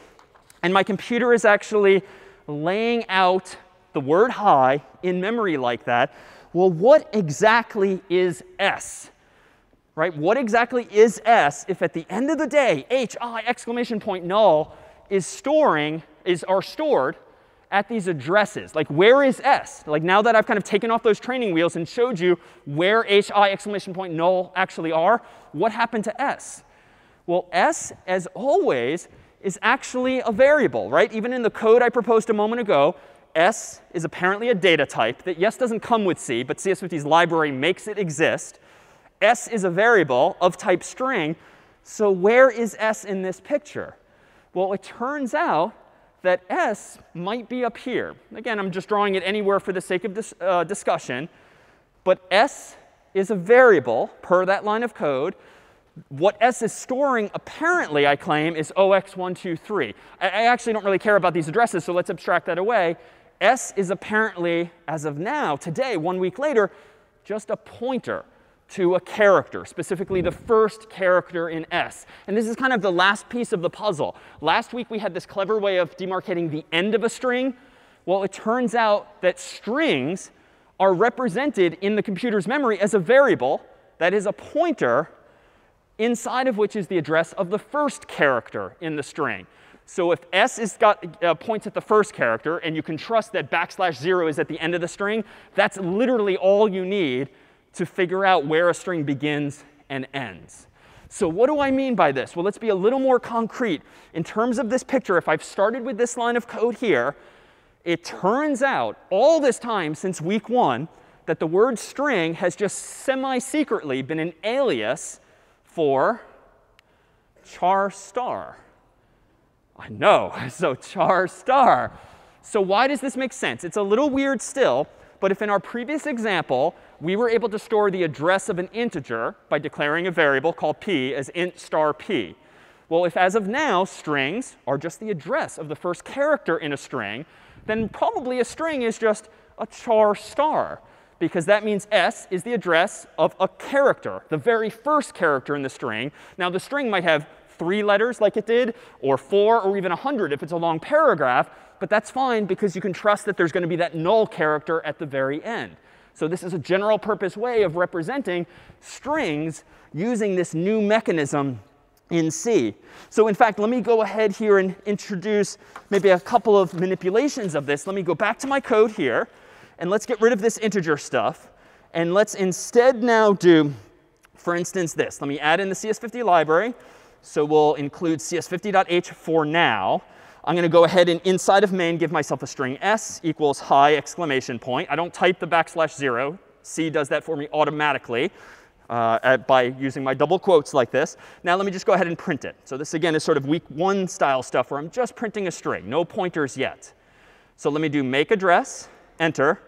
and my computer is actually laying out the word hi in memory like that, well, what exactly is s? Right? What exactly is s if at the end of the day, h, i, exclamation point, null is storing, is, are stored at these addresses. Like, where is s? Like, now that I've kind of taken off those training wheels and showed you where hi exclamation point null actually are, what happened to s? Well, s, as always, is actually a variable, right? Even in the code I proposed a moment ago, s is apparently a data type that, yes, doesn't come with C, but CS50's library makes it exist. s is a variable of type string. So where is s in this picture? Well, it turns out that s might be up here. Again, I'm just drawing it anywhere for the sake of dis uh, discussion. But s is a variable per that line of code. What s is storing, apparently, I claim, is 0x123. I, I actually don't really care about these addresses, so let's abstract that away. s is apparently, as of now, today, one week later, just a pointer to a character, specifically the first character in S. And this is kind of the last piece of the puzzle. Last week we had this clever way of demarcating the end of a string. Well, it turns out that strings are represented in the computer's memory as a variable that is a pointer inside of which is the address of the first character in the string. So if s is got uh, points at the first character, and you can trust that backslash 0 is at the end of the string, that's literally all you need to figure out where a string begins and ends. So what do I mean by this? Well, let's be a little more concrete. In terms of this picture, if I've started with this line of code here, it turns out all this time since week one that the word string has just semi-secretly been an alias for char star. I know, so char star. So why does this make sense? It's a little weird still, but if in our previous example, we were able to store the address of an integer by declaring a variable called p as int star p, Well, if as of now strings are just the address of the first character in a string, then probably a string is just a char star because that means s is the address of a character, the very first character in the string. Now, the string might have three letters like it did, or four, or even 100 if it's a long paragraph. But that's fine because you can trust that there's going to be that null character at the very end. So this is a general purpose way of representing strings using this new mechanism in C. So in fact, let me go ahead here and introduce maybe a couple of manipulations of this. Let me go back to my code here. And let's get rid of this integer stuff. And let's instead now do, for instance, this. Let me add in the CS50 library. So we'll include cs50.h for now. I'm going to go ahead and inside of main give myself a string s equals hi exclamation point. I don't type the backslash 0. C does that for me automatically uh, at, by using my double quotes like this. Now let me just go ahead and print it. So this again is sort of week one style stuff where I'm just printing a string, no pointers yet. So let me do make address, enter,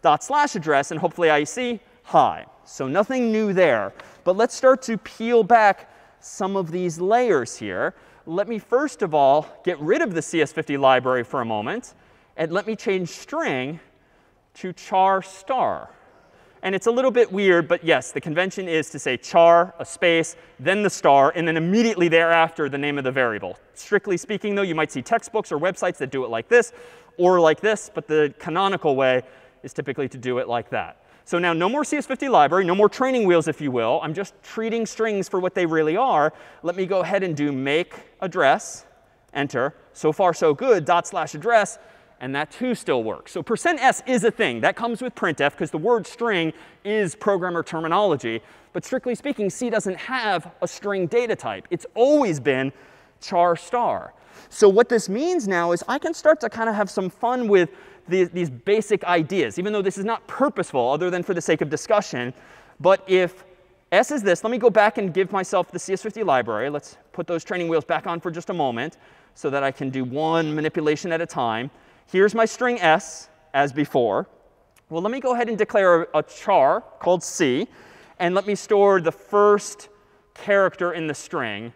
dot slash address, and hopefully I see hi. So nothing new there. But let's start to peel back some of these layers here. Let me first of all get rid of the CS50 library for a moment. And let me change string to char star. And it's a little bit weird, but yes, the convention is to say char, a space, then the star, and then immediately thereafter the name of the variable. Strictly speaking, though, you might see textbooks or websites that do it like this or like this. But the canonical way is typically to do it like that. So now no more CS50 library, no more training wheels, if you will. I'm just treating strings for what they really are. Let me go ahead and do make address, enter. So far, so good, dot slash address. And that too still works. So percent %s is a thing. That comes with printf because the word string is programmer terminology. But strictly speaking, C doesn't have a string data type. It's always been char star. So what this means now is I can start to kind of have some fun with these, these basic ideas, even though this is not purposeful other than for the sake of discussion. But if S is this, let me go back and give myself the CS50 library. Let's put those training wheels back on for just a moment so that I can do one manipulation at a time. Here's my string S as before. Well, let me go ahead and declare a, a char called C. And let me store the first character in the string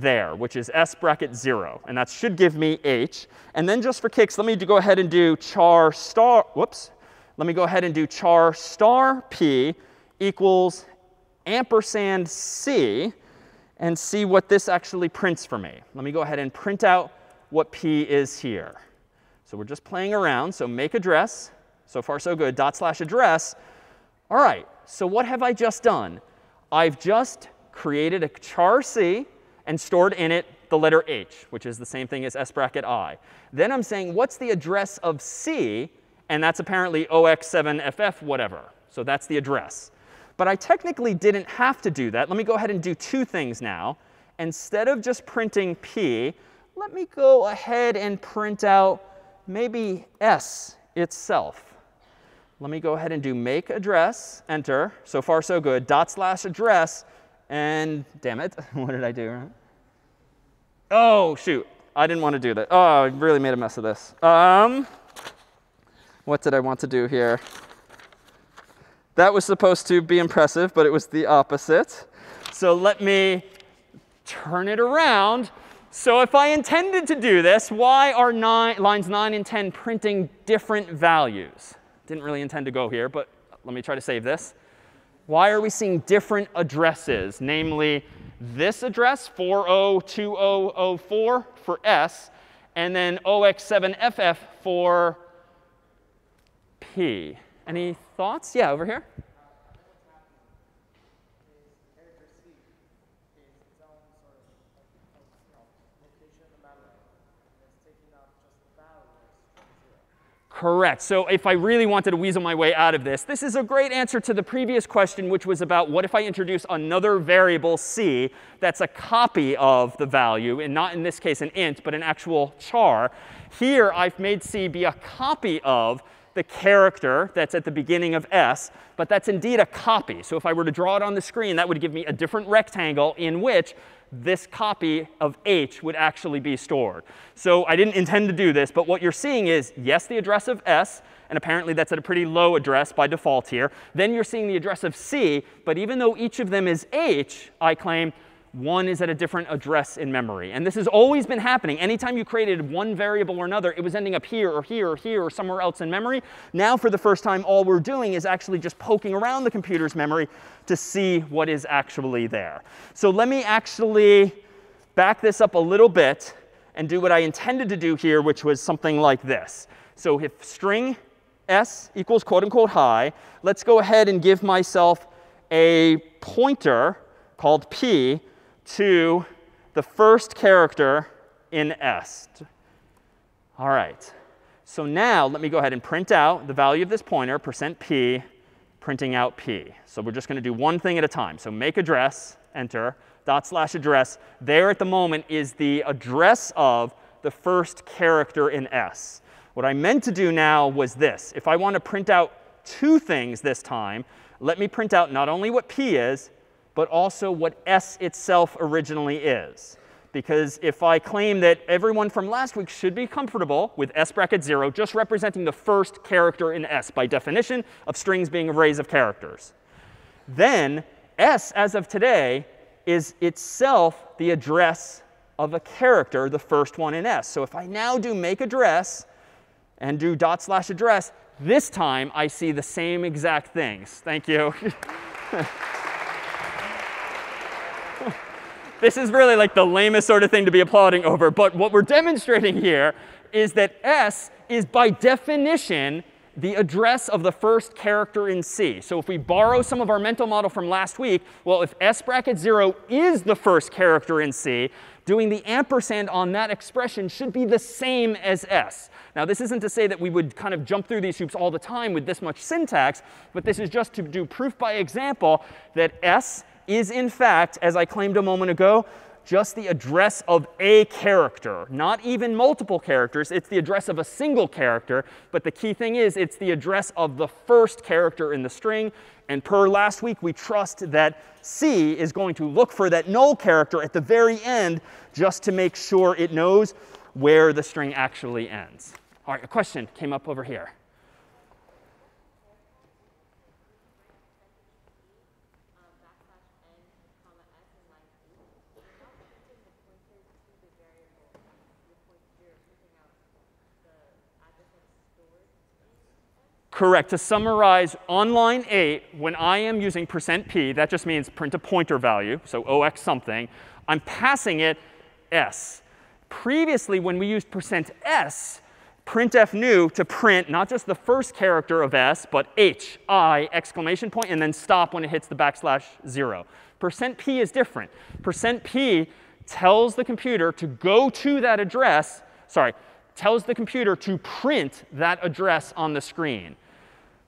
there, which is s bracket 0. And that should give me h. And then just for kicks, let me go ahead and do char star, whoops. Let me go ahead and do char star p equals ampersand c and see what this actually prints for me. Let me go ahead and print out what p is here. So we're just playing around. So make address. So far, so good. Dot slash address. All right. So what have I just done? I've just created a char c and stored in it the letter h, which is the same thing as s bracket i. Then I'm saying, what's the address of c? And that's apparently 0x7ff whatever. So that's the address. But I technically didn't have to do that. Let me go ahead and do two things now. Instead of just printing p, let me go ahead and print out maybe s itself. Let me go ahead and do make address, enter. So far, so good. Dot slash address and damn it, what did I do? Oh, shoot. I didn't want to do that. Oh, I really made a mess of this. Um, what did I want to do here? That was supposed to be impressive, but it was the opposite. So let me turn it around. So if I intended to do this, why are nine, lines 9 and 10 printing different values? Didn't really intend to go here, but let me try to save this why are we seeing different addresses? Namely, this address, 402004 for S, and then OX7FF for P. Any thoughts? Yeah, over here. Correct. So if I really wanted to weasel my way out of this, this is a great answer to the previous question, which was about what if I introduce another variable c that's a copy of the value, and not in this case an int, but an actual char. Here, I've made c be a copy of the character that's at the beginning of s, but that's indeed a copy. So if I were to draw it on the screen, that would give me a different rectangle in which this copy of h would actually be stored. So I didn't intend to do this, but what you're seeing is, yes, the address of s, and apparently that's at a pretty low address by default here. Then you're seeing the address of c, but even though each of them is h, I claim one is at a different address in memory. And this has always been happening. Anytime you created one variable or another, it was ending up here or here or here or somewhere else in memory. Now, for the first time, all we're doing is actually just poking around the computer's memory to see what is actually there. So let me actually back this up a little bit and do what I intended to do here, which was something like this. So if string s equals quote unquote hi, let's go ahead and give myself a pointer called p to the first character in s. All right. So now let me go ahead and print out the value of this pointer, percent %p, printing out p. So we're just going to do one thing at a time. So make address, enter, dot slash address. There at the moment is the address of the first character in s. What I meant to do now was this. If I want to print out two things this time, let me print out not only what p is, but also what s itself originally is. Because if I claim that everyone from last week should be comfortable with s bracket 0 just representing the first character in s by definition of strings being arrays of characters, then s, as of today, is itself the address of a character, the first one in s. So if I now do make address and do dot slash address, this time I see the same exact things. Thank you. this is really like the lamest sort of thing to be applauding over. But what we're demonstrating here is that S is by definition the address of the first character in C. So if we borrow some of our mental model from last week, well, if s bracket 0 is the first character in C, doing the ampersand on that expression should be the same as s. Now, this isn't to say that we would kind of jump through these hoops all the time with this much syntax, but this is just to do proof by example that s is in fact, as I claimed a moment ago, just the address of a character, not even multiple characters. It's the address of a single character. But the key thing is it's the address of the first character in the string. And per last week, we trust that C is going to look for that null character at the very end just to make sure it knows where the string actually ends. All right, a question came up over here. Correct. To summarize, on line 8, when I am using percent %p, that just means print a pointer value, so ox something, I'm passing it s. Previously, when we used percent %s, printf knew to print not just the first character of s, but h, i, exclamation point, and then stop when it hits the backslash 0. Percent %p is different. Percent %p tells the computer to go to that address, sorry, tells the computer to print that address on the screen.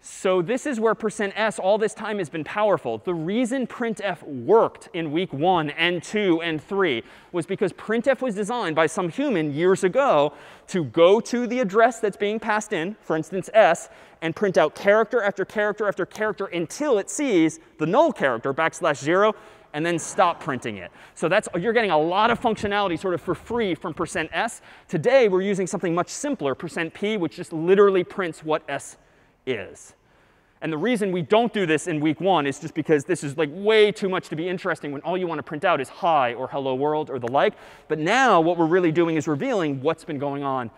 So this is where percent %s all this time has been powerful. The reason printf worked in week 1 and 2 and 3 was because printf was designed by some human years ago to go to the address that's being passed in, for instance s, and print out character after character after character until it sees the null character, backslash 0, and then stop printing it. So that's you're getting a lot of functionality sort of for free from percent %s. Today, we're using something much simpler, percent %p, which just literally prints what s is. And the reason we don't do this in week one is just because this is like way too much to be interesting when all you want to print out is hi or hello world or the like. But now what we're really doing is revealing what's been going on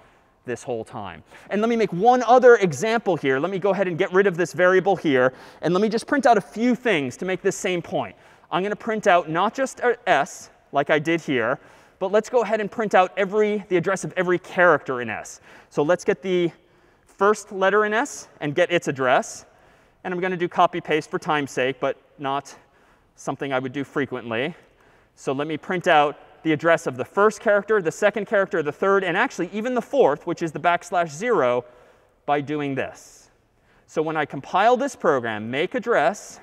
this whole time. And let me make one other example here. Let me go ahead and get rid of this variable here. And let me just print out a few things to make this same point. I'm going to print out not just s, like I did here, but let's go ahead and print out every, the address of every character in s. So let's get the first letter in S and get its address. And I'm going to do copy paste for time's sake, but not something I would do frequently. So let me print out the address of the first character, the second character, the third, and actually even the fourth, which is the backslash 0, by doing this. So when I compile this program, make address,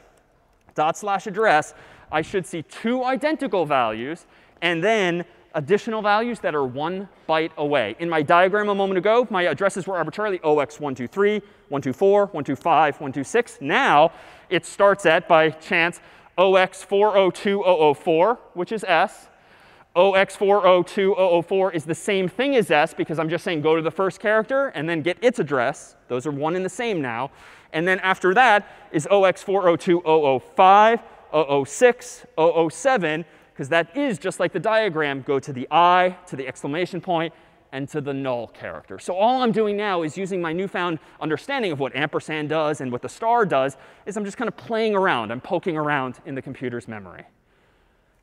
dot slash address, I should see two identical values, and then additional values that are one byte away. In my diagram a moment ago, my addresses were arbitrarily OX123, 124, 125, 126. Now it starts at, by chance, 0x402004, which is S. 0x402004 is the same thing as S because I'm just saying go to the first character and then get its address. Those are one and the same now. And then after that is 0x402005, 006, 007, because that is just like the diagram, go to the i, to the exclamation point, and to the null character. So all I'm doing now is using my newfound understanding of what ampersand does and what the star does, is I'm just kind of playing around. I'm poking around in the computer's memory.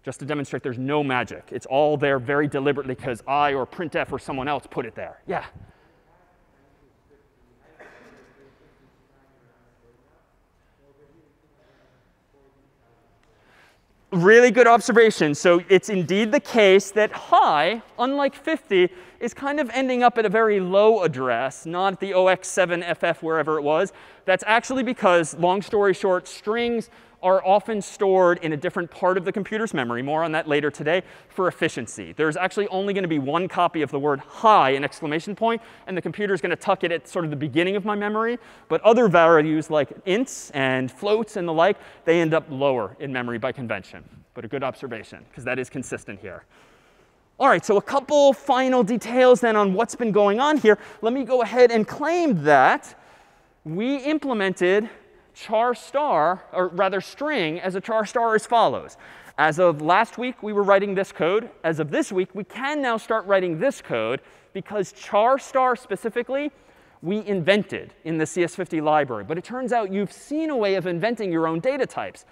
Just to demonstrate there's no magic. It's all there very deliberately because I or printf or someone else put it there. Yeah? Really good observation. So it's indeed the case that hi, unlike 50, is kind of ending up at a very low address, not the OX7FF wherever it was. That's actually because, long story short, strings are often stored in a different part of the computer's memory. More on that later today for efficiency. There's actually only going to be one copy of the word hi, an exclamation point, and the computer is going to tuck it at sort of the beginning of my memory. But other values like ints and floats and the like, they end up lower in memory by convention. But a good observation, because that is consistent here. All right, so a couple final details then on what's been going on here. Let me go ahead and claim that we implemented char star, or rather string, as a char star as follows. As of last week, we were writing this code. As of this week, we can now start writing this code because char star specifically, we invented in the CS50 library. But it turns out you've seen a way of inventing your own data types.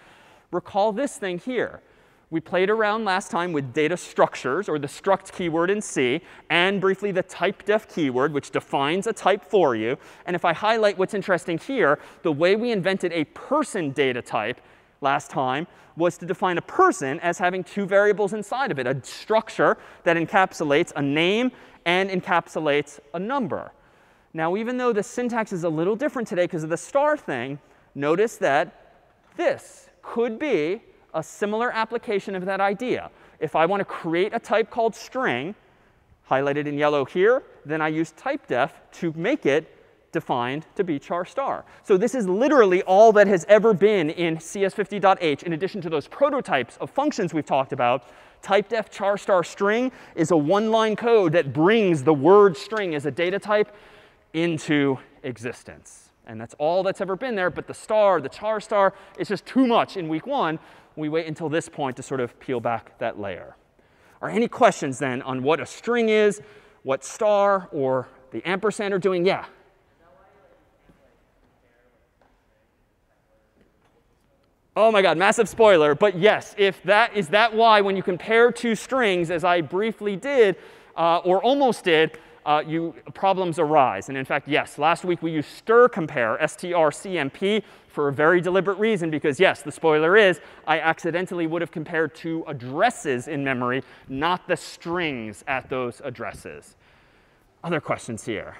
Recall this thing here. We played around last time with data structures, or the struct keyword in C, and briefly the typedef keyword, which defines a type for you. And if I highlight what's interesting here, the way we invented a person data type last time was to define a person as having two variables inside of it, a structure that encapsulates a name and encapsulates a number. Now, even though the syntax is a little different today because of the star thing, notice that this could be a similar application of that idea. If I want to create a type called string, highlighted in yellow here, then I use typedef to make it defined to be char star. So this is literally all that has ever been in cs50.h, in addition to those prototypes of functions we've talked about. Typedef char star string is a one-line code that brings the word string as a data type into existence. And that's all that's ever been there. But the star, the char star, is just too much in week one we wait until this point to sort of peel back that layer. Are any questions then on what a string is, what star or the ampersand are doing? Yeah. Oh my god, massive spoiler. But yes, if that is that why when you compare two strings, as I briefly did, uh, or almost did, uh, you, problems arise. And in fact, yes, last week we used str compare, strcmp, for a very deliberate reason, because yes, the spoiler is I accidentally would have compared two addresses in memory, not the strings at those addresses. Other questions here?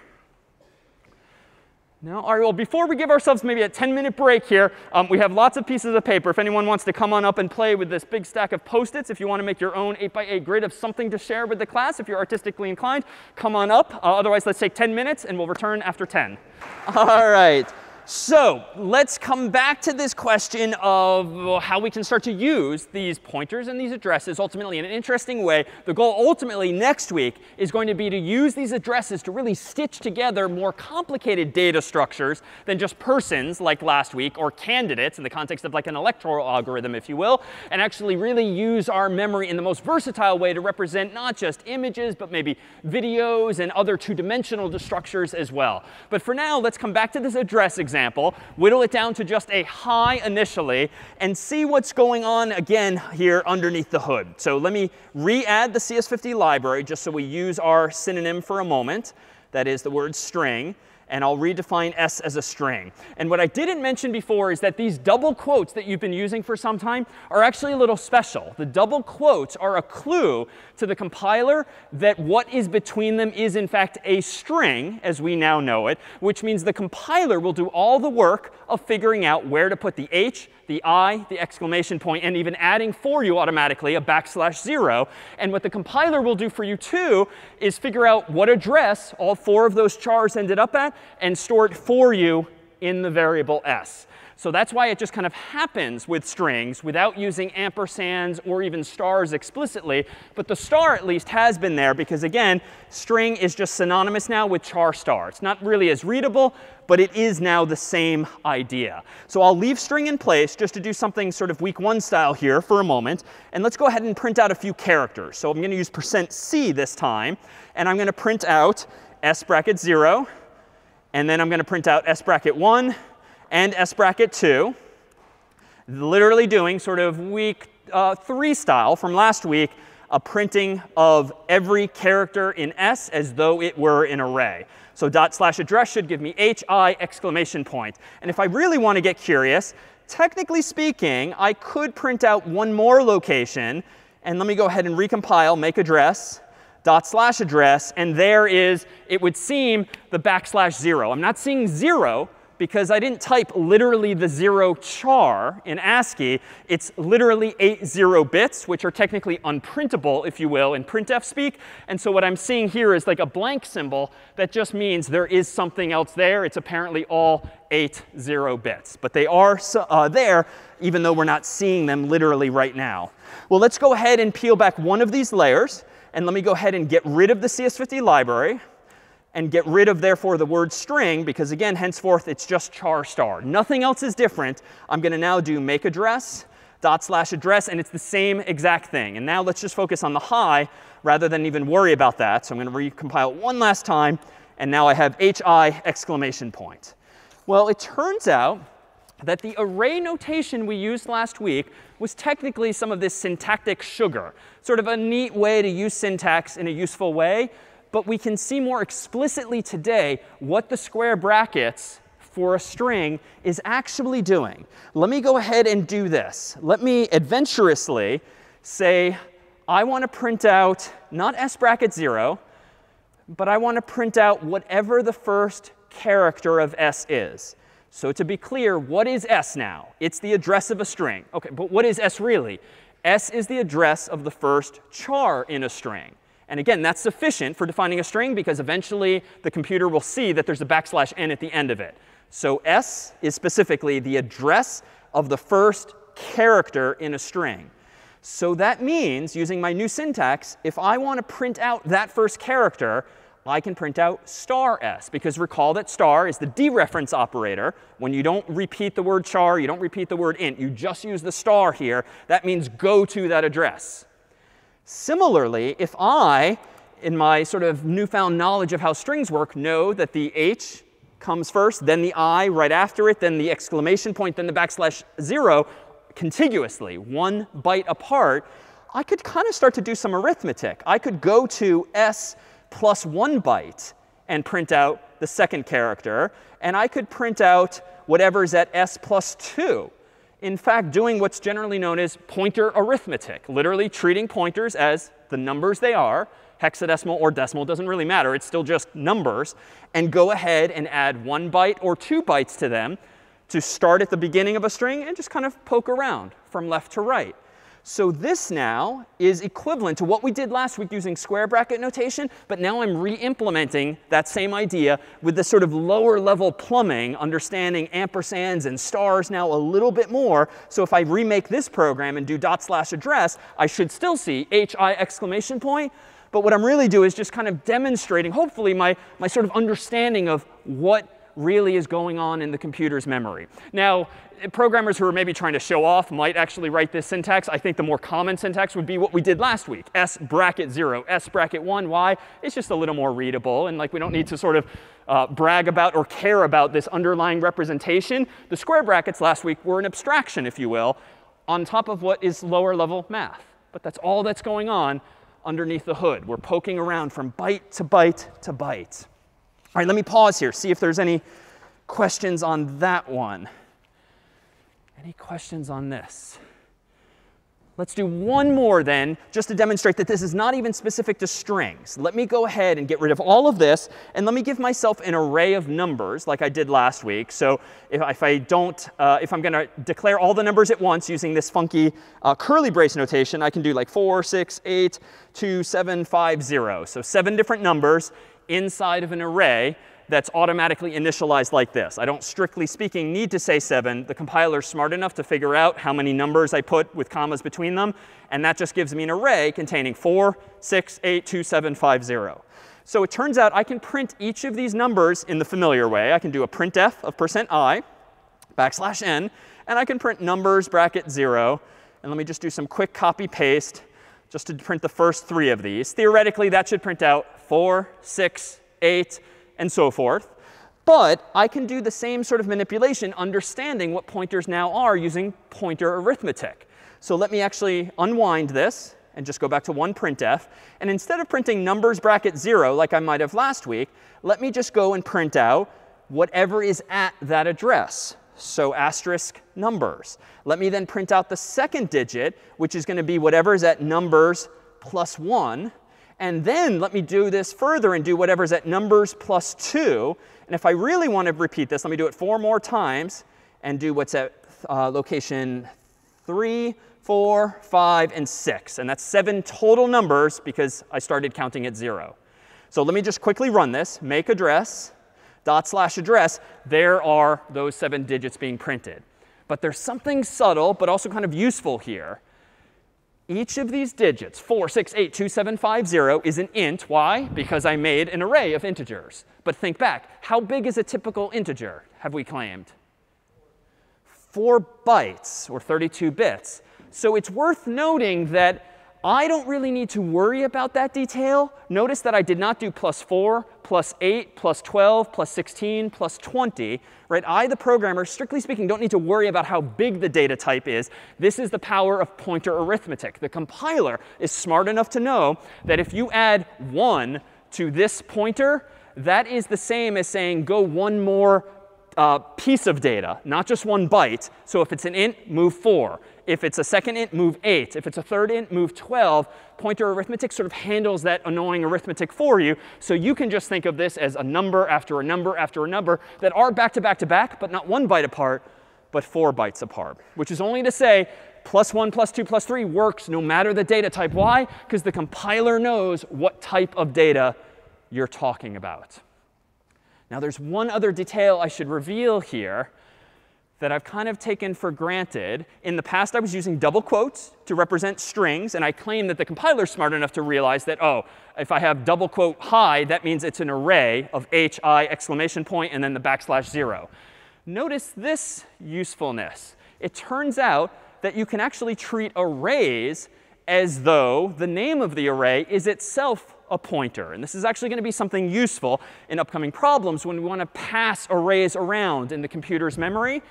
No? All right, well, before we give ourselves maybe a 10-minute break here, um, we have lots of pieces of paper. If anyone wants to come on up and play with this big stack of Post-its, if you want to make your own 8x8 grid of something to share with the class, if you're artistically inclined, come on up. Uh, otherwise, let's take 10 minutes, and we'll return after 10. All right. So let's come back to this question of how we can start to use these pointers and these addresses ultimately in an interesting way. The goal ultimately next week is going to be to use these addresses to really stitch together more complicated data structures than just persons like last week or candidates in the context of like an electoral algorithm, if you will, and actually really use our memory in the most versatile way to represent not just images, but maybe videos and other two-dimensional structures as well. But for now, let's come back to this address example example, whittle it down to just a hi initially, and see what's going on again here underneath the hood. So let me re-add the CS50 library just so we use our synonym for a moment. That is the word string and I'll redefine s as a string. And what I didn't mention before is that these double quotes that you've been using for some time are actually a little special. The double quotes are a clue to the compiler that what is between them is in fact a string, as we now know it, which means the compiler will do all the work of figuring out where to put the h, the i, the exclamation point, and even adding for you automatically a backslash 0. And what the compiler will do for you too is figure out what address all four of those chars ended up at and store it for you in the variable s. So that's why it just kind of happens with strings without using ampersands or even stars explicitly. But the star at least has been there because, again, string is just synonymous now with char star. It's not really as readable, but it is now the same idea. So I'll leave string in place just to do something sort of week one style here for a moment. And let's go ahead and print out a few characters. So I'm going to use percent %c this time. And I'm going to print out s bracket 0. And then I'm going to print out s bracket 1 and s bracket 2. Literally doing sort of week uh, 3 style from last week, a printing of every character in s as though it were an array. So dot slash address should give me hi exclamation point. And if I really want to get curious, technically speaking, I could print out one more location. And let me go ahead and recompile, make address, dot slash address. And there is, it would seem, the backslash 0. I'm not seeing 0, because I didn't type literally the 0 char in ASCII. It's literally eight zero bits, which are technically unprintable, if you will, in printf speak. And so what I'm seeing here is like a blank symbol that just means there is something else there. It's apparently all eight zero bits. But they are uh, there, even though we're not seeing them literally right now. Well, let's go ahead and peel back one of these layers. And let me go ahead and get rid of the CS50 library and get rid of, therefore, the word string, because again, henceforth, it's just char star. Nothing else is different. I'm going to now do make address, dot slash address, and it's the same exact thing. And now let's just focus on the hi rather than even worry about that. So I'm going to recompile it one last time. And now I have hi exclamation point. Well, it turns out that the array notation we used last week was technically some of this syntactic sugar, sort of a neat way to use syntax in a useful way but we can see more explicitly today what the square brackets for a string is actually doing. Let me go ahead and do this. Let me adventurously say I want to print out not s bracket 0, but I want to print out whatever the first character of s is. So to be clear, what is s now? It's the address of a string. OK, but what is s really? s is the address of the first char in a string. And again, that's sufficient for defining a string because eventually the computer will see that there's a backslash n at the end of it. So s is specifically the address of the first character in a string. So that means, using my new syntax, if I want to print out that first character, I can print out star s. Because recall that star is the dereference operator. When you don't repeat the word char, you don't repeat the word int, you just use the star here. That means go to that address. Similarly, if I, in my sort of newfound knowledge of how strings work, know that the h comes first, then the i right after it, then the exclamation point, then the backslash 0 contiguously, one byte apart, I could kind of start to do some arithmetic. I could go to s plus 1 byte and print out the second character. And I could print out whatever's at s plus 2 in fact, doing what's generally known as pointer arithmetic, literally treating pointers as the numbers they are, hexadecimal or decimal, doesn't really matter. It's still just numbers. And go ahead and add one byte or two bytes to them to start at the beginning of a string and just kind of poke around from left to right. So this now is equivalent to what we did last week using square bracket notation. But now I'm re-implementing that same idea with this sort of lower level plumbing, understanding ampersands and stars now a little bit more. So if I remake this program and do dot slash address, I should still see hi exclamation point. But what I'm really doing is just kind of demonstrating, hopefully, my, my sort of understanding of what really is going on in the computer's memory. Now, programmers who are maybe trying to show off might actually write this syntax. I think the more common syntax would be what we did last week, s bracket 0, s bracket 1, why? It's just a little more readable. And like we don't need to sort of uh, brag about or care about this underlying representation. The square brackets last week were an abstraction, if you will, on top of what is lower level math. But that's all that's going on underneath the hood. We're poking around from byte to byte to byte. All right, let me pause here, see if there's any questions on that one. Any questions on this? Let's do one more then, just to demonstrate that this is not even specific to strings. Let me go ahead and get rid of all of this, and let me give myself an array of numbers like I did last week. So if, if I don't, uh, if I'm going to declare all the numbers at once using this funky uh, curly brace notation, I can do like 4, 6, 8, 2, 7, 5, 0. So seven different numbers inside of an array. that's automatically initialized like this. I don't, strictly speaking, need to say 7. The compiler's smart enough to figure out how many numbers I put with commas between them. And that just gives me an array containing 4, 6, 8, 2, 7, 5, 0. So it turns out I can print each of these numbers in the familiar way. I can do a printf of percent %i backslash n. And I can print numbers bracket 0. And let me just do some quick copy paste just to print the first three of these. Theoretically, that should print out 4, 6, 8, and so forth. But I can do the same sort of manipulation understanding what pointers now are using pointer arithmetic. So let me actually unwind this and just go back to one printf. And instead of printing numbers bracket 0 like I might have last week, let me just go and print out whatever is at that address. So asterisk numbers. Let me then print out the second digit, which is going to be whatever is at numbers plus 1. And then let me do this further and do whatever's at numbers plus 2. And if I really want to repeat this, let me do it four more times and do what's at uh, location 3, 4, 5, and 6. And that's seven total numbers because I started counting at 0. So let me just quickly run this. Make address, dot slash address. There are those seven digits being printed. But there's something subtle but also kind of useful here. Each of these digits, 4, 6, 8, 2, 7, 5, 0, is an int. Why? Because I made an array of integers. But think back. How big is a typical integer, have we claimed? 4 bytes, or 32 bits. So it's worth noting that I don't really need to worry about that detail. Notice that I did not do plus 4, plus 8, plus 12, plus 16, plus 20. Right? I, the programmer, strictly speaking, don't need to worry about how big the data type is. This is the power of pointer arithmetic. The compiler is smart enough to know that if you add 1 to this pointer, that is the same as saying go one more uh, piece of data, not just one byte. So if it's an int, move 4. If it's a second int, move 8. If it's a third int, move 12. Pointer arithmetic sort of handles that annoying arithmetic for you. So you can just think of this as a number after a number after a number that are back to back to back, but not one byte apart, but four bytes apart. Which is only to say plus 1 plus 2 plus 3 works no matter the data type. Why? Because the compiler knows what type of data you're talking about. Now there's one other detail I should reveal here that I've kind of taken for granted. In the past, I was using double quotes to represent strings. And I claim that the compiler's smart enough to realize that, oh, if I have double quote hi, that means it's an array of hi exclamation point and then the backslash 0. Notice this usefulness. It turns out that you can actually treat arrays as though the name of the array is itself a pointer. And this is actually going to be something useful in upcoming problems when we want to pass arrays around in the computer's memory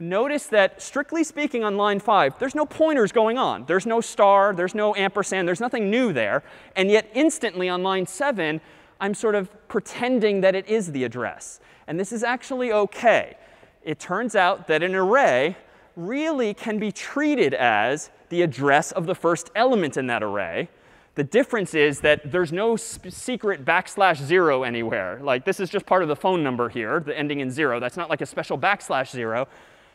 notice that strictly speaking on line 5, there's no pointers going on. There's no star, there's no ampersand, there's nothing new there. And yet instantly on line 7, I'm sort of pretending that it is the address. And this is actually OK. It turns out that an array really can be treated as the address of the first element in that array. The difference is that there's no secret backslash 0 anywhere. Like this is just part of the phone number here, the ending in 0. That's not like a special backslash 0.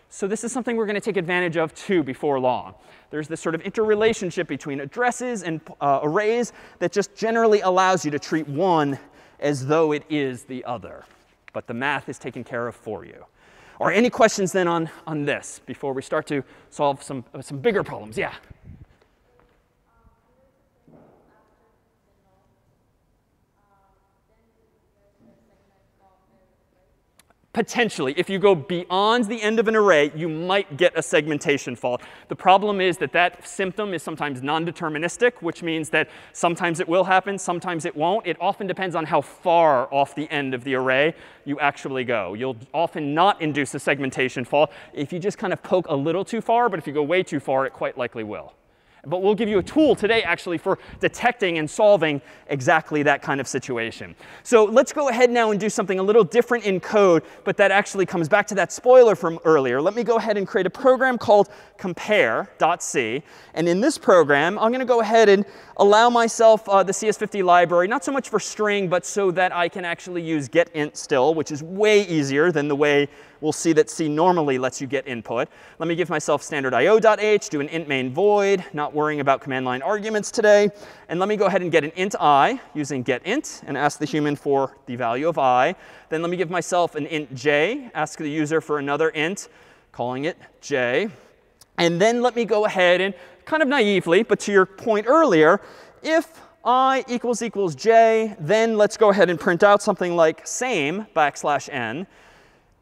So this is something we're going to take advantage of too before long. There's this sort of interrelationship between addresses and uh, arrays that just generally allows you to treat one as though it is the other. But the math is taken care of for you. Or any questions then on, on this before we start to solve some, uh, some bigger problems? Yeah. Potentially, if you go beyond the end of an array, you might get a segmentation fault. The problem is that that symptom is sometimes non-deterministic, which means that sometimes it will happen, sometimes it won't. It often depends on how far off the end of the array you actually go. You'll often not induce a segmentation fault if you just kind of poke a little too far, but if you go way too far, it quite likely will. But we'll give you a tool today, actually, for detecting and solving exactly that kind of situation. So let's go ahead now and do something a little different in code, but that actually comes back to that spoiler from earlier. Let me go ahead and create a program called compare.c. And in this program, I'm going to go ahead and allow myself uh, the CS50 library, not so much for string, but so that I can actually use getInt still, which is way easier than the way we'll see that C normally lets you get input. Let me give myself standard io.h, do an int main void, not worrying about command line arguments today. And let me go ahead and get an int i using getInt and ask the human for the value of i. Then let me give myself an int j, ask the user for another int, calling it j. And then let me go ahead and kind of naively, but to your point earlier, if i equals equals j, then let's go ahead and print out something like same backslash n.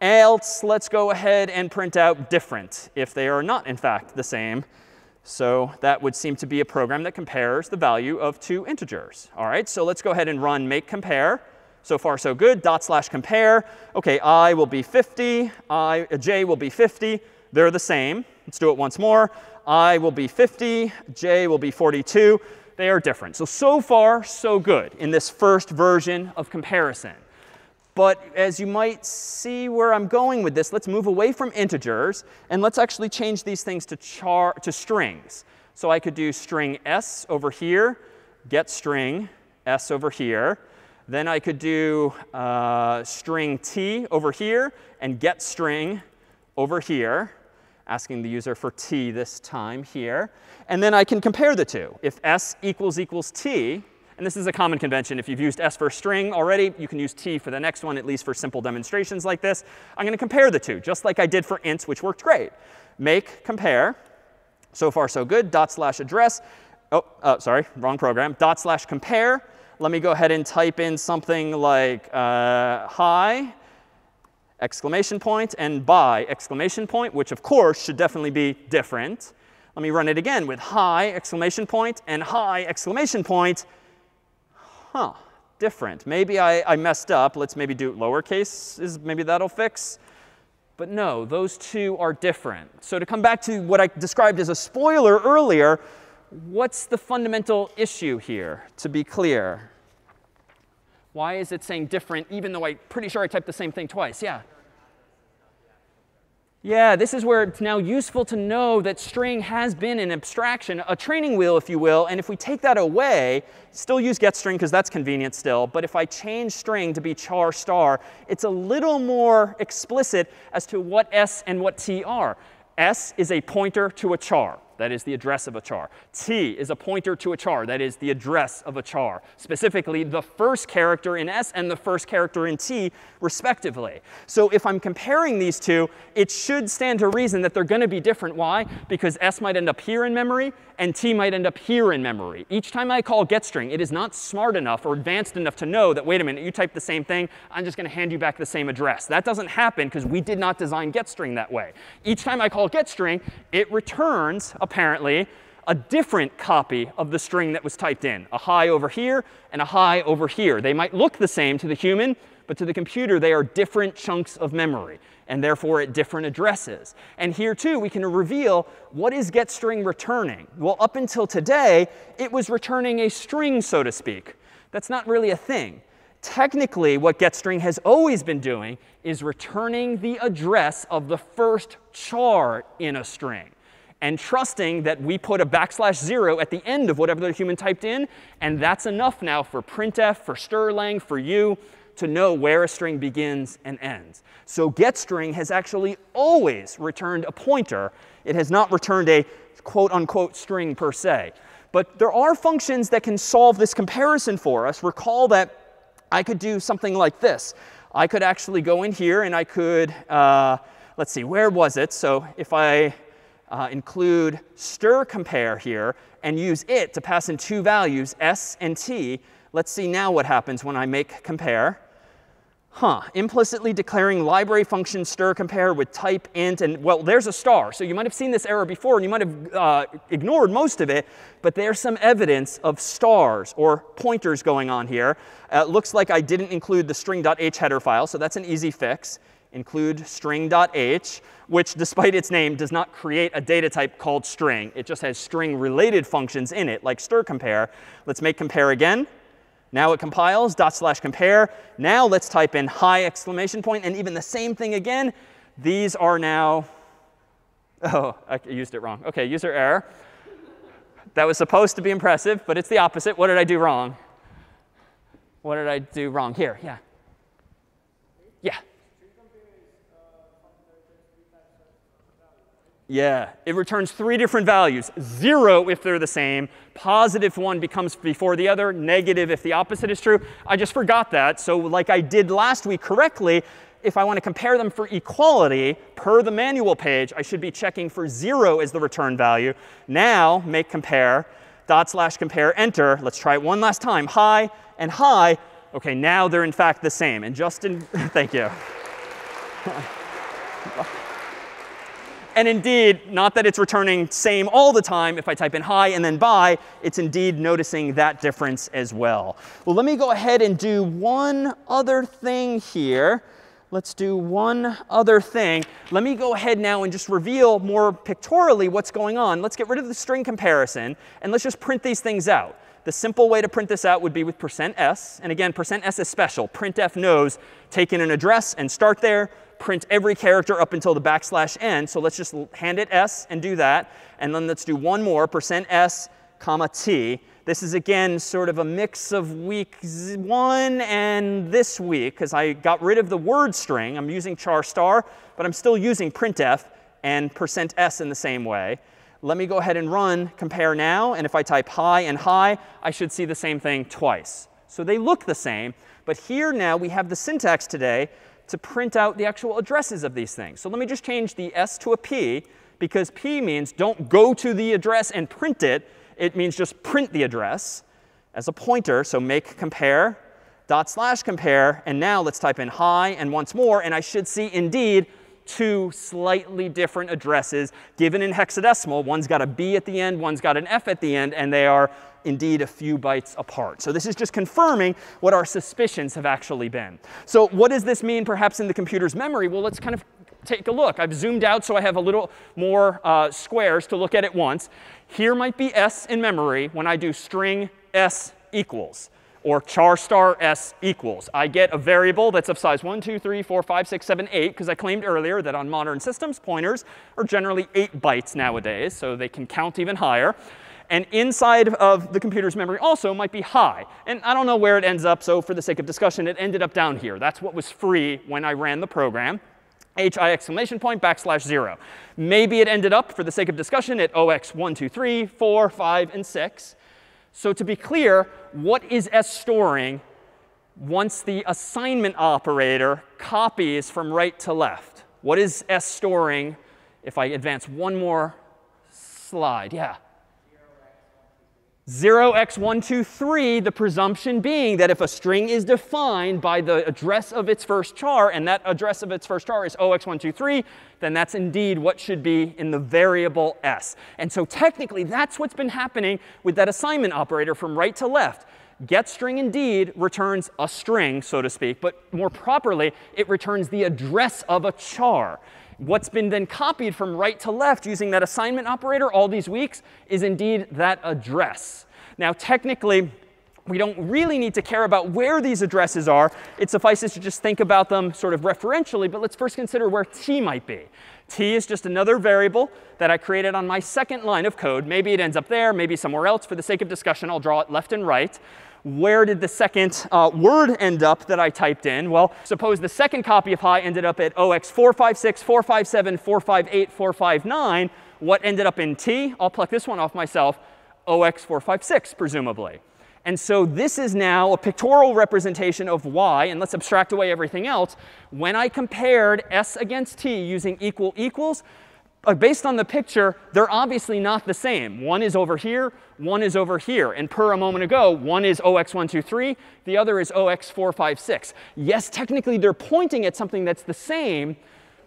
Else, let's go ahead and print out different if they are not, in fact, the same. So that would seem to be a program that compares the value of two integers. All right, so let's go ahead and run make compare. So far, so good. Dot slash compare. OK, i will be 50. I, uh, j will be 50. They're the same. Let's do it once more. i will be 50. j will be 42 they are different. So, so far, so good in this first version of comparison. But as you might see where I'm going with this, let's move away from integers. And let's actually change these things to, char to strings. So I could do string s over here, get string s over here. Then I could do uh, string t over here and get string over here asking the user for t this time here. And then I can compare the two. If s equals equals t, and this is a common convention. If you've used s for string already, you can use t for the next one, at least for simple demonstrations like this. I'm going to compare the two, just like I did for ints, which worked great. Make compare. So far, so good. Dot slash address. Oh, uh, sorry, wrong program. Dot slash compare. Let me go ahead and type in something like uh, hi exclamation point, and bye exclamation point, which of course should definitely be different. Let me run it again with hi exclamation point and hi exclamation point. Huh, different. Maybe I, I messed up. Let's maybe do lowercase. Is maybe that'll fix. But no, those two are different. So to come back to what I described as a spoiler earlier, what's the fundamental issue here, to be clear? Why is it saying different, even though I'm pretty sure I typed the same thing twice? Yeah. Yeah, this is where it's now useful to know that string has been an abstraction, a training wheel, if you will. And if we take that away, still use getString because that's convenient still. But if I change string to be char star, it's a little more explicit as to what s and what t are. s is a pointer to a char. That is the address of a char. T is a pointer to a char. That is the address of a char. Specifically, the first character in S and the first character in T, respectively. So if I'm comparing these two, it should stand to reason that they're going to be different. Why? Because S might end up here in memory, and T might end up here in memory. Each time I call getString, it is not smart enough or advanced enough to know that, wait a minute, you typed the same thing. I'm just going to hand you back the same address. That doesn't happen because we did not design getString that way. Each time I call getString, it returns apparently, a different copy of the string that was typed in, a hi over here and a hi over here. They might look the same to the human, but to the computer, they are different chunks of memory, and therefore at different addresses. And here, too, we can reveal what is getString returning. Well, up until today, it was returning a string, so to speak. That's not really a thing. Technically, what getString has always been doing is returning the address of the first char in a string and trusting that we put a backslash 0 at the end of whatever the human typed in. And that's enough now for printf, for strlen, for you to know where a string begins and ends. So getString has actually always returned a pointer. It has not returned a quote unquote string per se. But there are functions that can solve this comparison for us. Recall that I could do something like this. I could actually go in here and I could, uh, let's see, where was it? So if I uh, include stir compare here and use it to pass in two values, s and t. Let's see now what happens when I make compare. Huh, implicitly declaring library function stir compare with type int. And well, there's a star. So you might have seen this error before, and you might have uh, ignored most of it. But there's some evidence of stars or pointers going on here. Uh, looks like I didn't include the string.h header file, so that's an easy fix include string.h, which despite its name does not create a data type called string. It just has string related functions in it, like stir compare. Let's make compare again. Now it compiles, dot slash compare. Now let's type in hi exclamation point, and even the same thing again. These are now, oh, I used it wrong. OK, user error. That was supposed to be impressive, but it's the opposite. What did I do wrong? What did I do wrong? Here, yeah. Yeah. Yeah, it returns three different values. Zero if they're the same, positive one becomes before the other, negative if the opposite is true. I just forgot that. So like I did last week correctly, if I want to compare them for equality per the manual page, I should be checking for 0 as the return value. Now make compare, dot slash compare, enter. Let's try it one last time. Hi and hi. OK, now they're in fact the same. And Justin, thank you. And indeed, not that it's returning same all the time. If I type in hi and then bye, it's indeed noticing that difference as well. Well, let me go ahead and do one other thing here. Let's do one other thing. Let me go ahead now and just reveal more pictorially what's going on. Let's get rid of the string comparison, and let's just print these things out. The simple way to print this out would be with percent %s. And again, percent %s is special. Printf knows take in an address and start there, print every character up until the backslash n. So let's just hand it s and do that. And then let's do one more, percent %s, comma t. This is, again, sort of a mix of week one and this week, because I got rid of the word string. I'm using char star, but I'm still using printf and percent %s in the same way. Let me go ahead and run compare now. And if I type hi and hi, I should see the same thing twice. So they look the same. But here now we have the syntax today to print out the actual addresses of these things. So let me just change the s to a p, because p means don't go to the address and print it it means just print the address as a pointer. So make compare dot slash compare. And now let's type in hi and once more. And I should see indeed two slightly different addresses given in hexadecimal. One's got a B at the end, one's got an F at the end, and they are indeed a few bytes apart. So this is just confirming what our suspicions have actually been. So what does this mean perhaps in the computer's memory? Well, let's kind of take a look. I've zoomed out so I have a little more uh, squares to look at at once. Here might be s in memory when I do string s equals or char star s equals. I get a variable that's of size 1, 2, 3, 4, 5, 6, 7, 8, because I claimed earlier that on modern systems, pointers are generally 8 bytes nowadays, so they can count even higher. And inside of the computer's memory also might be hi. And I don't know where it ends up, so for the sake of discussion, it ended up down here. That's what was free when I ran the program. HI exclamation point backslash 0. Maybe it ended up, for the sake of discussion, at OX 1, 2, 3, 4, 5, and 6. So to be clear, what is S storing once the assignment operator copies from right to left? What is S storing if I advance one more slide? Yeah. 0x123, the presumption being that if a string is defined by the address of its first char, and that address of its first char is 0x123, then that's indeed what should be in the variable s. And so technically, that's what's been happening with that assignment operator from right to left. GetString indeed returns a string, so to speak, but more properly, it returns the address of a char. What's been then copied from right to left using that assignment operator all these weeks is indeed that address. Now, technically, we don't really need to care about where these addresses are. It suffices to just think about them sort of referentially. But let's first consider where t might be. t is just another variable that I created on my second line of code. Maybe it ends up there, maybe somewhere else. For the sake of discussion, I'll draw it left and right where did the second uh, word end up that I typed in? Well, suppose the second copy of hi ended up at OX456, 457, 458, 459. What ended up in T? I'll pluck this one off myself, 0x456, presumably. And so this is now a pictorial representation of y. And let's abstract away everything else. When I compared s against t using equal equals, based on the picture, they're obviously not the same. One is over here, one is over here. And per a moment ago, one is OX123, the other is OX456. Yes, technically they're pointing at something that's the same,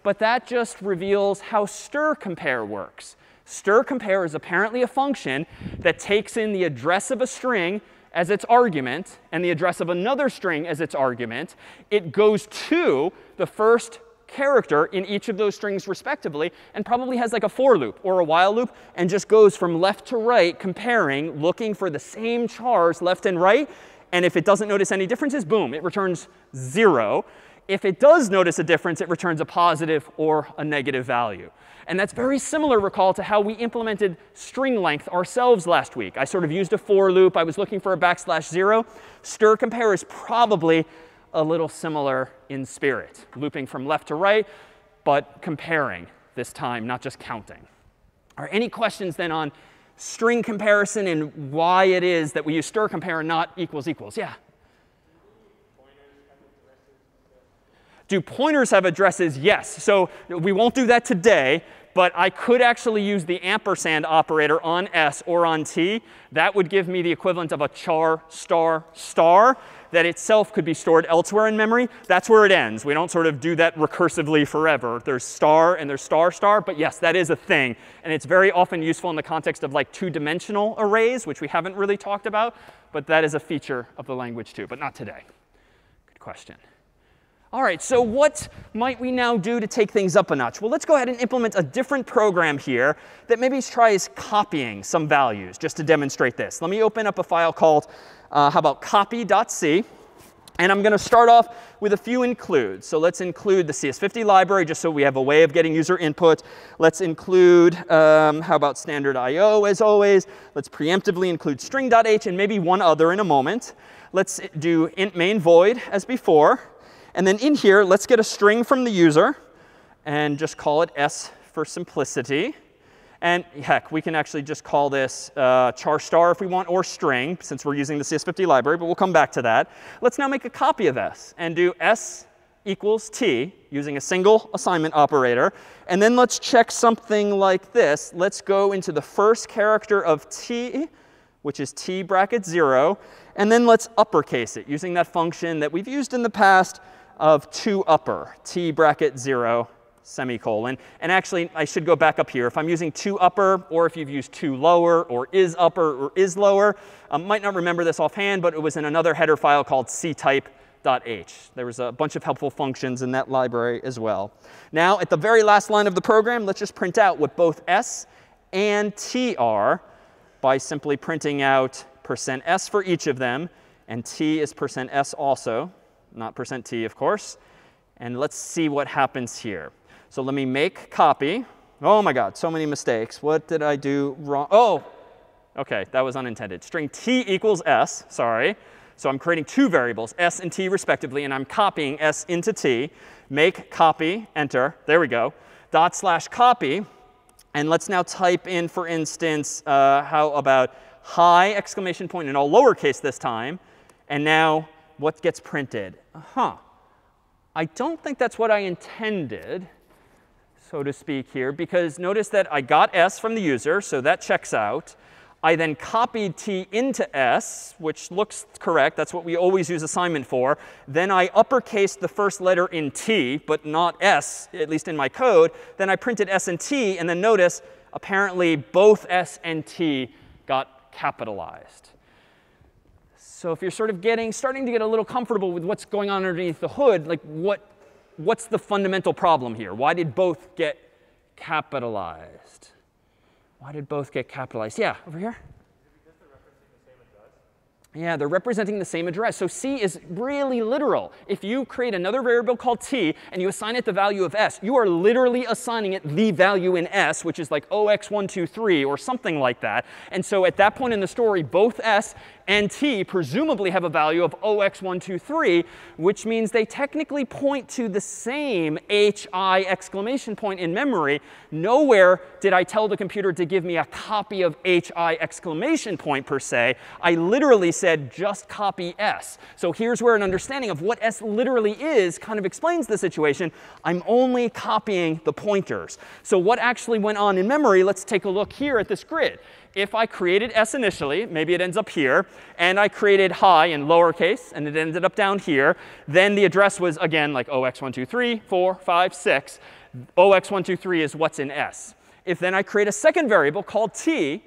but that just reveals how stir compare works. Stir compare is apparently a function that takes in the address of a string as its argument and the address of another string as its argument. It goes to the first character in each of those strings respectively, and probably has like a for loop or a while loop, and just goes from left to right, comparing, looking for the same chars left and right. And if it doesn't notice any differences, boom, it returns 0. If it does notice a difference, it returns a positive or a negative value. And that's very similar, recall, to how we implemented string length ourselves last week. I sort of used a for loop. I was looking for a backslash 0. Stir compare is probably a little similar in spirit, looping from left to right, but comparing this time, not just counting. Are any questions then on string comparison and why it is that we use stir compare and not equals equals? Yeah. Do pointers have addresses? Yes. So we won't do that today, but I could actually use the ampersand operator on s or on t. That would give me the equivalent of a char star star that itself could be stored elsewhere in memory. That's where it ends. We don't sort of do that recursively forever. There's star and there's star star. But yes, that is a thing. And it's very often useful in the context of like two-dimensional arrays, which we haven't really talked about. But that is a feature of the language too, but not today. Good question. All right, so what might we now do to take things up a notch? Well, let's go ahead and implement a different program here that maybe tries copying some values just to demonstrate this. Let me open up a file called, uh, how about copy.c. And I'm going to start off with a few includes. So let's include the CS50 library just so we have a way of getting user input. Let's include, um, how about standard IO as always. Let's preemptively include string.h and maybe one other in a moment. Let's do int main void as before. And then in here, let's get a string from the user and just call it s for simplicity. And heck, we can actually just call this uh, char star if we want, or string, since we're using the CS50 library, but we'll come back to that. Let's now make a copy of s and do s equals t using a single assignment operator. And then let's check something like this. Let's go into the first character of t, which is t bracket 0. And then let's uppercase it using that function that we've used in the past of to upper, t bracket 0 semicolon. And actually, I should go back up here. If I'm using to upper, or if you've used to lower, or is upper, or is lower, um, might not remember this offhand, but it was in another header file called ctype.h. There was a bunch of helpful functions in that library as well. Now, at the very last line of the program, let's just print out what both s and t are by simply printing out percent %s for each of them. And t is percent %s also not percent %t, of course. And let's see what happens here. So let me make copy. Oh my god, so many mistakes. What did I do wrong? Oh, OK, that was unintended. String t equals s, sorry. So I'm creating two variables, s and t respectively, and I'm copying s into t. Make copy, enter. There we go. Dot slash copy. And let's now type in, for instance, uh, how about hi exclamation point in all lowercase this time. And now what gets printed. Huh. I don't think that's what I intended, so to speak here, because notice that I got s from the user, so that checks out. I then copied t into s, which looks correct. That's what we always use assignment for. Then I uppercased the first letter in t, but not s, at least in my code. Then I printed s and t, and then notice, apparently both s and t got capitalized. So if you're sort of getting, starting to get a little comfortable with what's going on underneath the hood, like what, what's the fundamental problem here? Why did both get capitalized? Why did both get capitalized? Yeah, over here. Yeah, they're representing the same address. So C is really literal. If you create another variable called t and you assign it the value of s, you are literally assigning it the value in s, which is like 0x123 or something like that. And so at that point in the story, both s and t presumably have a value of 0x123, which means they technically point to the same hi exclamation point in memory. Nowhere did I tell the computer to give me a copy of hi exclamation point per se. I literally said just copy s. So here's where an understanding of what s literally is kind of explains the situation. I'm only copying the pointers. So what actually went on in memory, let's take a look here at this grid if I created s initially, maybe it ends up here, and I created hi in lowercase, and it ended up down here, then the address was, again, like 0x123, 4, 5, 6. 0x123 is what's in s. If then I create a second variable called t,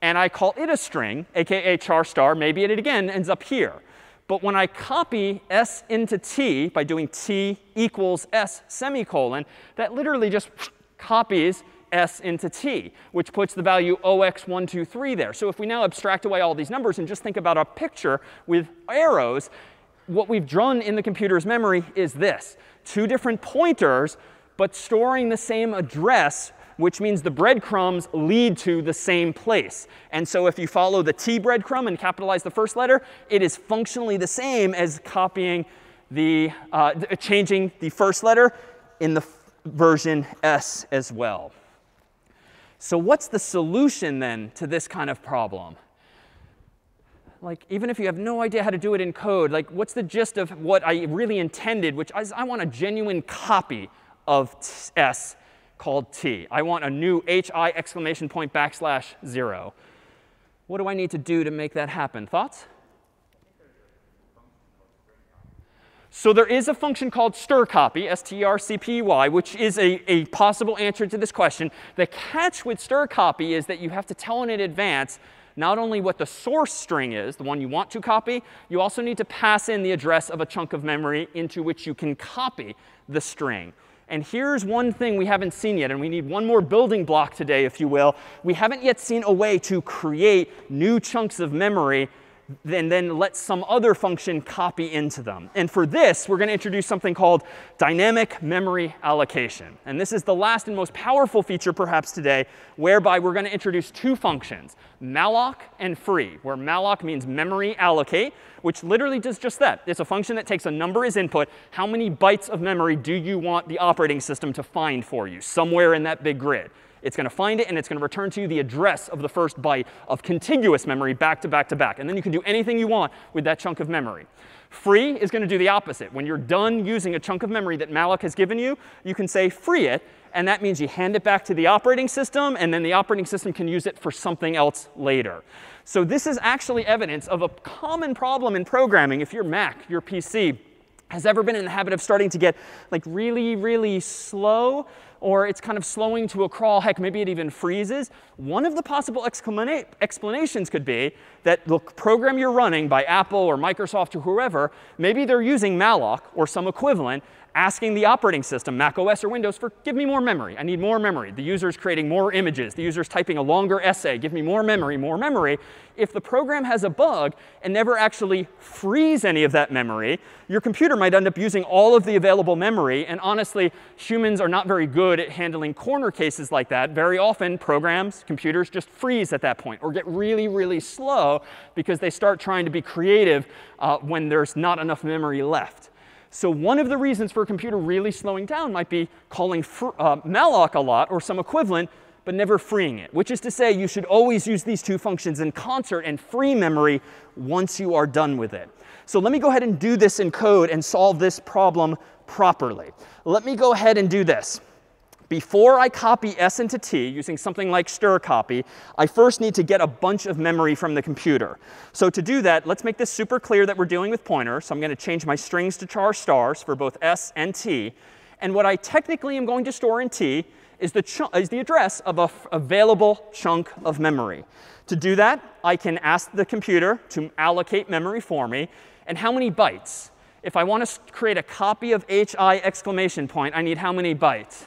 and I call it a string, aka char star, maybe it again ends up here. But when I copy s into t by doing t equals s semicolon, that literally just copies s into t, which puts the value ox123 there. So if we now abstract away all these numbers and just think about a picture with arrows, what we've drawn in the computer's memory is this. Two different pointers, but storing the same address, which means the breadcrumbs lead to the same place. And so if you follow the t breadcrumb and capitalize the first letter, it is functionally the same as copying the, uh, changing the first letter in the version s as well. So what's the solution then to this kind of problem? Like, even if you have no idea how to do it in code, like, what's the gist of what I really intended, which is I want a genuine copy of s called t. I want a new hi exclamation point backslash 0. What do I need to do to make that happen? Thoughts? So there is a function called strcpy, S-T-R-C-P-Y, which is a, a possible answer to this question. The catch with strcpy is that you have to tell it in advance not only what the source string is, the one you want to copy, you also need to pass in the address of a chunk of memory into which you can copy the string. And here's one thing we haven't seen yet, and we need one more building block today, if you will. We haven't yet seen a way to create new chunks of memory and then let some other function copy into them. And for this, we're going to introduce something called dynamic memory allocation. And this is the last and most powerful feature perhaps today, whereby we're going to introduce two functions, malloc and free, where malloc means memory allocate, which literally does just that. It's a function that takes a number as input. How many bytes of memory do you want the operating system to find for you somewhere in that big grid? It's going to find it, and it's going to return to you the address of the first byte of contiguous memory back to back to back. And then you can do anything you want with that chunk of memory. Free is going to do the opposite. When you're done using a chunk of memory that malloc has given you, you can say free it. And that means you hand it back to the operating system, and then the operating system can use it for something else later. So this is actually evidence of a common problem in programming. If your Mac, your PC, has ever been in the habit of starting to get like really, really slow, or it's kind of slowing to a crawl. Heck, maybe it even freezes. One of the possible explanations could be that the program you're running by Apple or Microsoft or whoever, maybe they're using malloc or some equivalent, asking the operating system, Mac OS or Windows, for give me more memory. I need more memory. The user's creating more images. The user's typing a longer essay. Give me more memory, more memory. If the program has a bug and never actually frees any of that memory, your computer might end up using all of the available memory. And honestly, humans are not very good at handling corner cases like that. Very often, programs, computers just freeze at that point or get really, really slow because they start trying to be creative uh, when there's not enough memory left. So one of the reasons for a computer really slowing down might be calling uh, malloc a lot or some equivalent, but never freeing it, which is to say you should always use these two functions in concert and free memory once you are done with it. So let me go ahead and do this in code and solve this problem properly. Let me go ahead and do this. Before I copy s into t using something like strcpy, I first need to get a bunch of memory from the computer. So to do that, let's make this super clear that we're dealing with pointers. So I'm going to change my strings to char stars for both s and t. And what I technically am going to store in t is the, is the address of an available chunk of memory. To do that, I can ask the computer to allocate memory for me. And how many bytes? If I want to create a copy of hi exclamation point, I need how many bytes?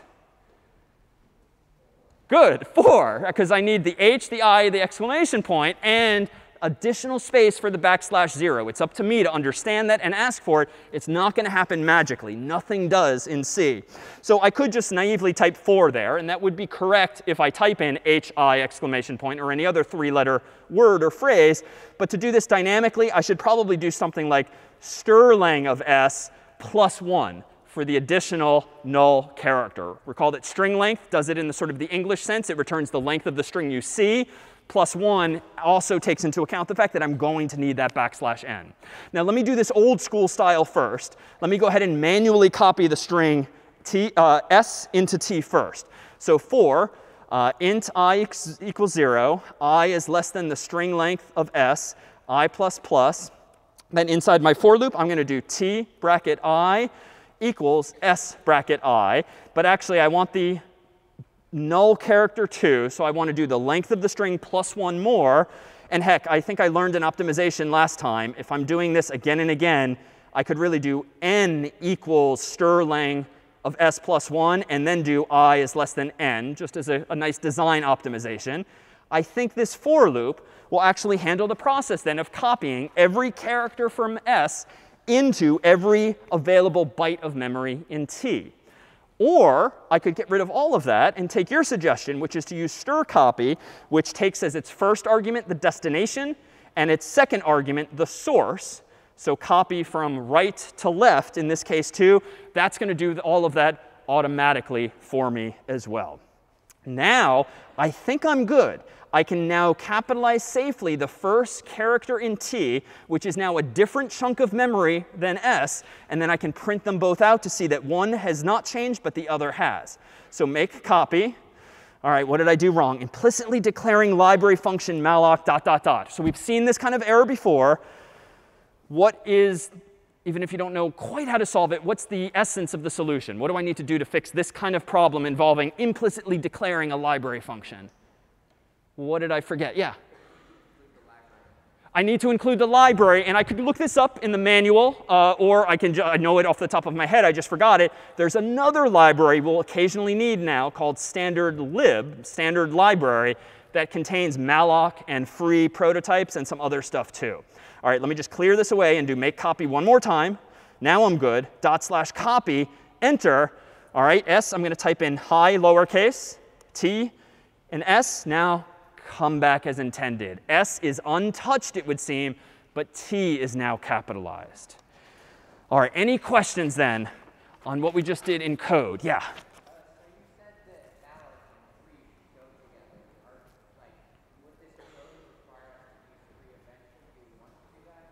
Good, four, because I need the h, the i, the exclamation point, and additional space for the backslash zero. It's up to me to understand that and ask for it. It's not going to happen magically. Nothing does in C. So I could just naively type 4 there, and that would be correct if I type in hi exclamation point or any other three-letter word or phrase. But to do this dynamically, I should probably do something like strlen of s plus 1 for the additional null character. Recall that string length does it in the sort of the English sense. It returns the length of the string you see. Plus 1 also takes into account the fact that I'm going to need that backslash n. Now let me do this old school style first. Let me go ahead and manually copy the string t, uh, s into t first. So for uh, int i equals 0, i is less than the string length of s, i plus plus. Then inside my for loop, I'm going to do t bracket i equals s bracket i. But actually, I want the null character 2. So I want to do the length of the string plus one more. And heck, I think I learned an optimization last time. If I'm doing this again and again, I could really do n equals strlen of s plus 1 and then do i is less than n, just as a, a nice design optimization. I think this for loop will actually handle the process then of copying every character from s into every available byte of memory in T. Or I could get rid of all of that and take your suggestion, which is to use strcpy, which takes as its first argument the destination and its second argument the source. So copy from right to left, in this case too, that's going to do all of that automatically for me as well. Now, I think I'm good. I can now capitalize safely the first character in T, which is now a different chunk of memory than S, and then I can print them both out to see that one has not changed, but the other has. So make copy. All right, what did I do wrong? Implicitly declaring library function malloc dot dot dot. So we've seen this kind of error before. What is, even if you don't know quite how to solve it, what's the essence of the solution? What do I need to do to fix this kind of problem involving implicitly declaring a library function? What did I forget? Yeah. I need to include the library. And I could look this up in the manual, uh, or I can I know it off the top of my head. I just forgot it. There's another library we'll occasionally need now called standard lib, standard library, that contains malloc and free prototypes and some other stuff too. All right, let me just clear this away and do make copy one more time. Now I'm good. Dot slash copy, enter. All right, S, I'm going to type in hi lowercase, T, and S. Now come back as intended. S is untouched, it would seem, but T is now capitalized. All right, any questions then on what we just did in code? Yeah.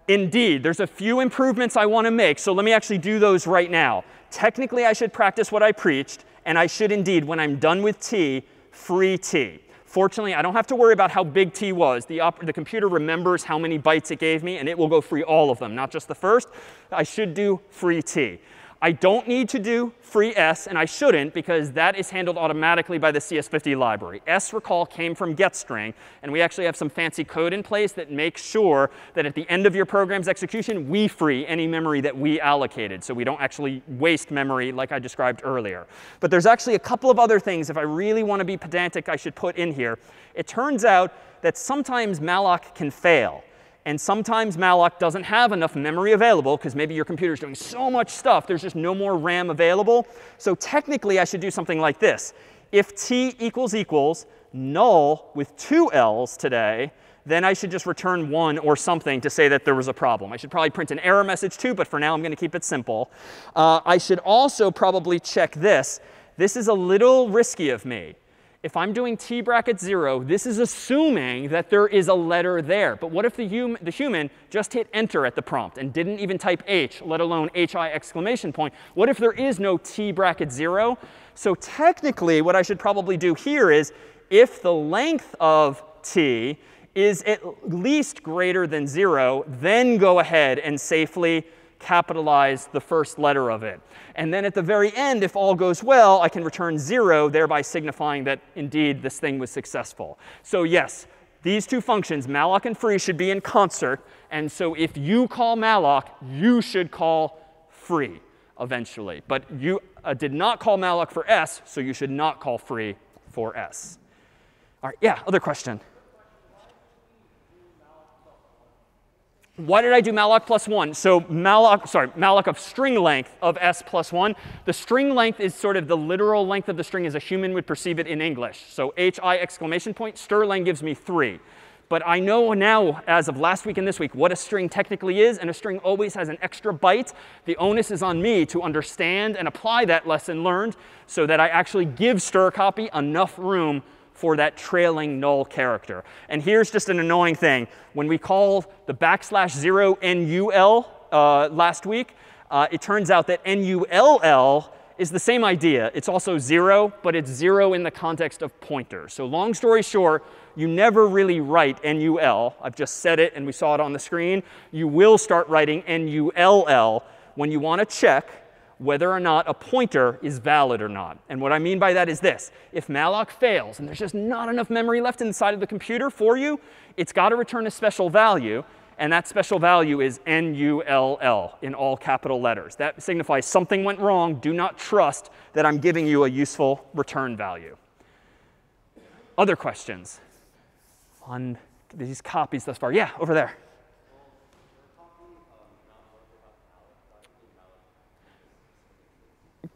Indeed, there's a few improvements I want to make, so let me actually do those right now. Technically, I should practice what I preached, and I should indeed, when I'm done with T, free T. Fortunately, I don't have to worry about how big t was. The, the computer remembers how many bytes it gave me, and it will go free all of them, not just the first. I should do free t. I don't need to do free S, and I shouldn't, because that is handled automatically by the CS50 library. S, recall, came from getString, and we actually have some fancy code in place that makes sure that at the end of your program's execution, we free any memory that we allocated, so we don't actually waste memory like I described earlier. But there's actually a couple of other things, if I really want to be pedantic, I should put in here. It turns out that sometimes malloc can fail. And sometimes malloc doesn't have enough memory available because maybe your computer is doing so much stuff, there's just no more RAM available. So technically, I should do something like this. If t equals equals null with two L's today, then I should just return 1 or something to say that there was a problem. I should probably print an error message too, but for now I'm going to keep it simple. Uh, I should also probably check this. This is a little risky of me if I'm doing t bracket 0, this is assuming that there is a letter there. But what if the, hum the human just hit enter at the prompt and didn't even type h, let alone hi exclamation point? What if there is no t bracket 0? So technically, what I should probably do here is if the length of t is at least greater than 0, then go ahead and safely capitalize the first letter of it. And then at the very end, if all goes well, I can return 0, thereby signifying that indeed this thing was successful. So yes, these two functions, malloc and free, should be in concert. And so if you call malloc, you should call free eventually. But you uh, did not call malloc for s, so you should not call free for s. All right, yeah, other question. Why did I do malloc plus 1? So malloc, sorry, malloc of string length of s plus 1. The string length is sort of the literal length of the string as a human would perceive it in English. So hi exclamation point, strlen gives me 3. But I know now, as of last week and this week, what a string technically is. And a string always has an extra byte. The onus is on me to understand and apply that lesson learned so that I actually give strcpy enough room for that trailing null character. And here's just an annoying thing. When we call the backslash 0 NUL uh, last week, uh, it turns out that NULL is the same idea. It's also 0, but it's 0 in the context of pointers. So long story short, you never really write NUL. I've just said it, and we saw it on the screen. You will start writing NULL when you want to check whether or not a pointer is valid or not. And what I mean by that is this. If malloc fails and there's just not enough memory left inside of the computer for you, it's got to return a special value. And that special value is N-U-L-L in all capital letters. That signifies something went wrong. Do not trust that I'm giving you a useful return value. Other questions on these copies thus far? Yeah, over there.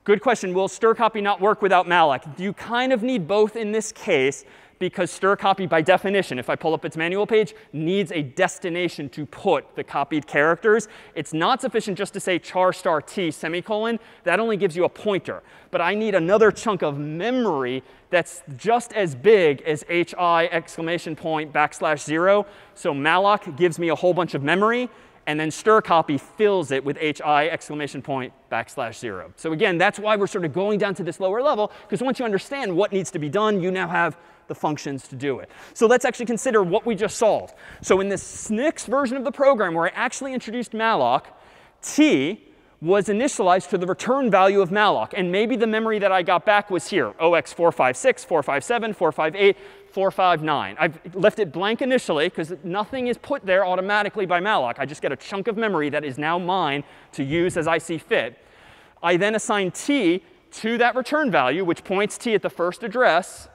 Good question. Will strcpy not work without malloc? You kind of need both in this case because strcpy, by definition, if I pull up its manual page, needs a destination to put the copied characters. It's not sufficient just to say char star t semicolon. That only gives you a pointer. But I need another chunk of memory that's just as big as hi exclamation point backslash 0. So malloc gives me a whole bunch of memory and then strcpy fills it with hi exclamation point backslash 0. So again, that's why we're sort of going down to this lower level, because once you understand what needs to be done, you now have the functions to do it. So let's actually consider what we just solved. So in this SNIX version of the program where I actually introduced malloc, t was initialized to the return value of malloc. And maybe the memory that I got back was here, 0x456, 457, 458, 459. I've left it blank initially because nothing is put there automatically by malloc. I just get a chunk of memory that is now mine to use as I see fit. I then assign t to that return value, which points t at the first address.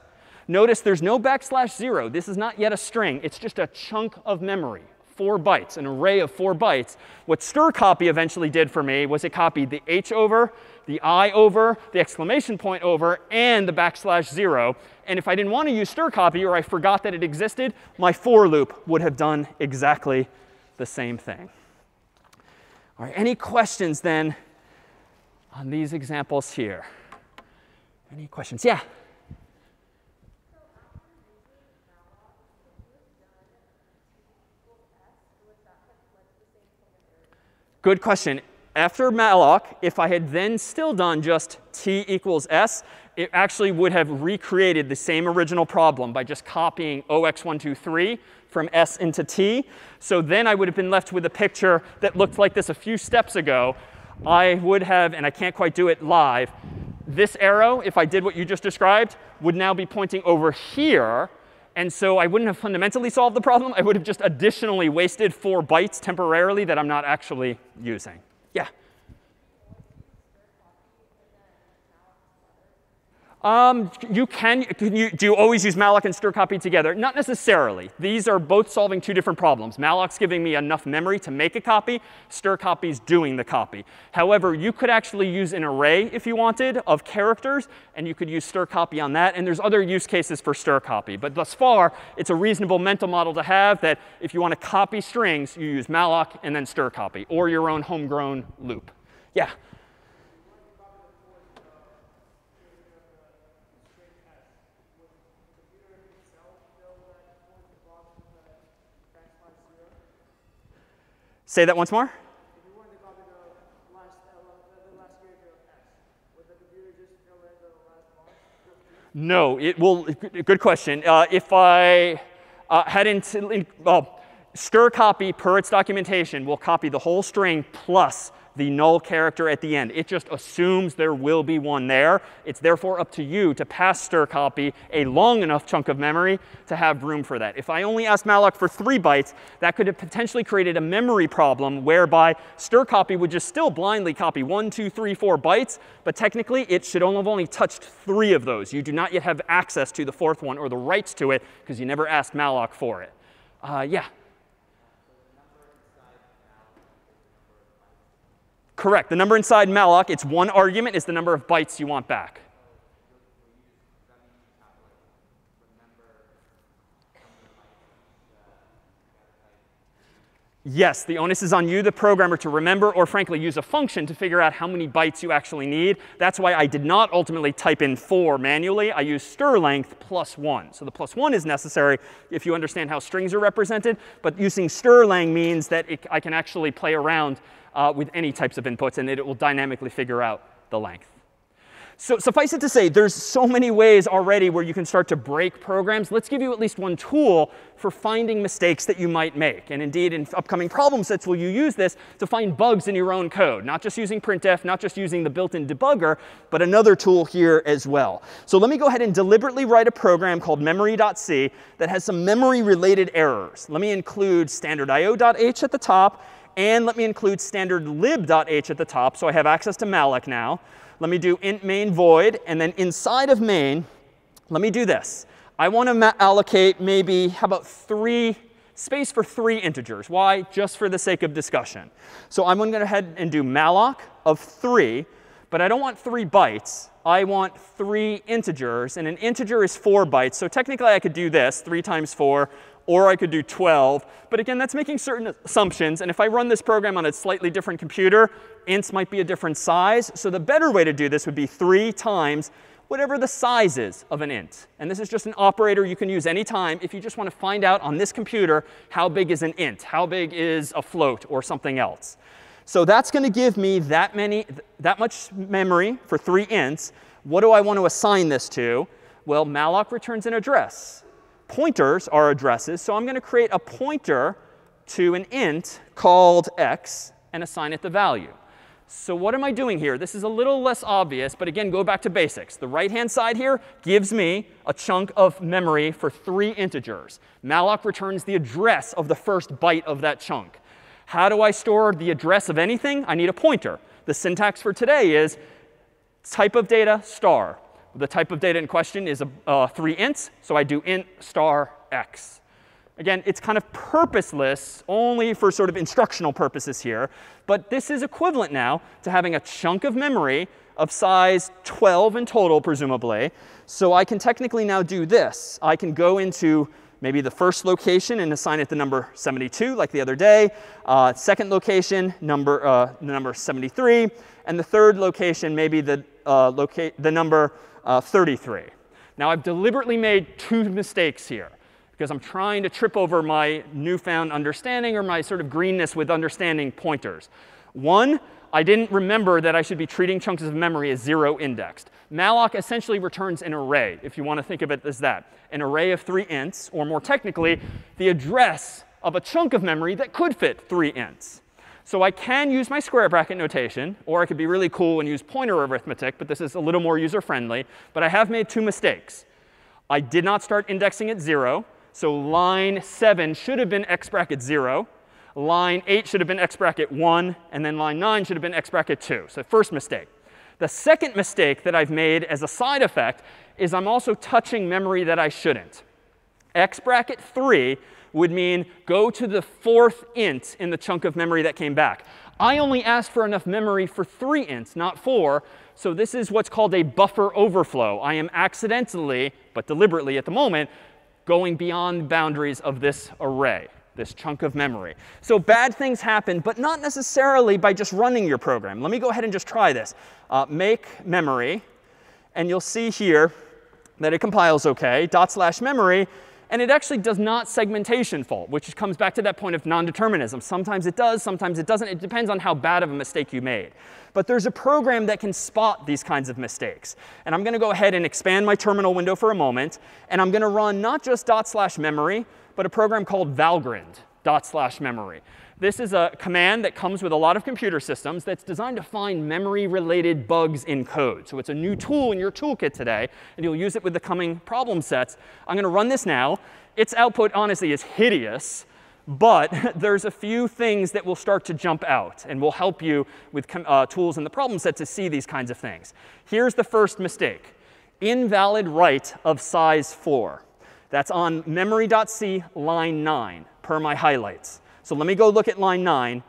Notice there's no backslash 0. This is not yet a string. It's just a chunk of memory, 4 bytes, an array of 4 bytes. What strcpy eventually did for me was it copied the h over, the i over, the exclamation point over, and the backslash 0. And if I didn't want to use strcpy or I forgot that it existed, my for loop would have done exactly the same thing. All right, any questions then on these examples here? Any questions? Yeah? Good question. After malloc, if I had then still done just t equals s, it actually would have recreated the same original problem by just copying ox123 from s into t. So then I would have been left with a picture that looked like this a few steps ago. I would have, and I can't quite do it live, this arrow, if I did what you just described, would now be pointing over here and so I wouldn't have fundamentally solved the problem. I would have just additionally wasted four bytes temporarily that I'm not actually using. Yeah? Um, you can, can you, do you always use malloc and strcpy together? Not necessarily. These are both solving two different problems. Malloc's giving me enough memory to make a copy. Stir strcpy's doing the copy. However, you could actually use an array if you wanted of characters, and you could use strcpy on that. And there's other use cases for strcpy. But thus far, it's a reasonable mental model to have that if you want to copy strings, you use malloc and then strcpy, or your own homegrown loop. Yeah? Say that once more. No, it will. Good question. Uh, if I uh, had in, well, strcpy per its documentation will copy the whole string plus the null character at the end. It just assumes there will be one there. It's therefore up to you to pass strcpy a long enough chunk of memory to have room for that. If I only asked malloc for 3 bytes, that could have potentially created a memory problem whereby strcpy would just still blindly copy 1, 2, 3, 4 bytes. But technically, it should only have only touched 3 of those. You do not yet have access to the fourth one or the rights to it because you never asked malloc for it. Uh, yeah. Correct. The number inside malloc, it's one argument, is the number of bytes you want back. Yes, the onus is on you, the programmer, to remember or frankly use a function to figure out how many bytes you actually need. That's why I did not ultimately type in 4 manually. I used strlength plus 1. So the plus 1 is necessary if you understand how strings are represented. But using strlen means that it, I can actually play around uh, with any types of inputs, and it will dynamically figure out the length. So suffice it to say, there's so many ways already where you can start to break programs. Let's give you at least one tool for finding mistakes that you might make. And indeed, in upcoming problem sets, will you use this to find bugs in your own code, not just using printf, not just using the built-in debugger, but another tool here as well. So let me go ahead and deliberately write a program called memory.c that has some memory-related errors. Let me include standard io.h at the top and let me include standard lib.h at the top, so I have access to malloc now. Let me do int main void, and then inside of main, let me do this. I want to allocate maybe, how about three, space for three integers. Why? Just for the sake of discussion. So I'm going to go ahead and do malloc of 3. But I don't want three bytes. I want three integers. And an integer is 4 bytes. So technically, I could do this, 3 times 4, or I could do 12. But again, that's making certain assumptions. And if I run this program on a slightly different computer, ints might be a different size. So the better way to do this would be 3 times whatever the size is of an int. And this is just an operator you can use anytime if you just want to find out on this computer how big is an int, how big is a float or something else. So that's going to give me that many, that much memory for three ints. What do I want to assign this to? Well, malloc returns an address pointers are addresses. So I'm going to create a pointer to an int called x and assign it the value. So what am I doing here? This is a little less obvious, but again, go back to basics. The right-hand side here gives me a chunk of memory for three integers. malloc returns the address of the first byte of that chunk. How do I store the address of anything? I need a pointer. The syntax for today is type of data star. The type of data in question is a, three ints, so I do int star x. Again, it's kind of purposeless only for sort of instructional purposes here. But this is equivalent now to having a chunk of memory of size 12 in total, presumably. So I can technically now do this. I can go into maybe the first location and assign it the number 72, like the other day. Uh, second location, number, uh, the number 73. And the third location, maybe the, uh, the number uh, 33. Now, I've deliberately made two mistakes here because I'm trying to trip over my newfound understanding or my sort of greenness with understanding pointers. One, I didn't remember that I should be treating chunks of memory as zero indexed. malloc essentially returns an array, if you want to think of it as that. An array of three ints, or more technically, the address of a chunk of memory that could fit three ints. So I can use my square bracket notation, or I could be really cool and use pointer arithmetic, but this is a little more user friendly. But I have made two mistakes. I did not start indexing at 0. So line 7 should have been x bracket 0. Line 8 should have been x bracket 1. And then line 9 should have been x bracket 2. So first mistake. The second mistake that I've made as a side effect is I'm also touching memory that I shouldn't. x bracket 3 would mean go to the fourth int in the chunk of memory that came back. I only asked for enough memory for three ints, not four. So this is what's called a buffer overflow. I am accidentally, but deliberately at the moment, going beyond boundaries of this array, this chunk of memory. So bad things happen, but not necessarily by just running your program. Let me go ahead and just try this. Uh, make memory. And you'll see here that it compiles OK. Dot slash memory and it actually does not segmentation fault, which comes back to that point of non-determinism. Sometimes it does, sometimes it doesn't. It depends on how bad of a mistake you made. But there's a program that can spot these kinds of mistakes. And I'm going to go ahead and expand my terminal window for a moment. And I'm going to run not just dot slash memory, but a program called valgrind dot slash memory. This is a command that comes with a lot of computer systems that's designed to find memory-related bugs in code. So it's a new tool in your toolkit today, and you'll use it with the coming problem sets. I'm going to run this now. Its output, honestly, is hideous. But there's a few things that will start to jump out and will help you with uh, tools in the problem set to see these kinds of things. Here's the first mistake. Invalid write of size 4. That's on memory.c line 9 per my highlights. So let me go look at line 9.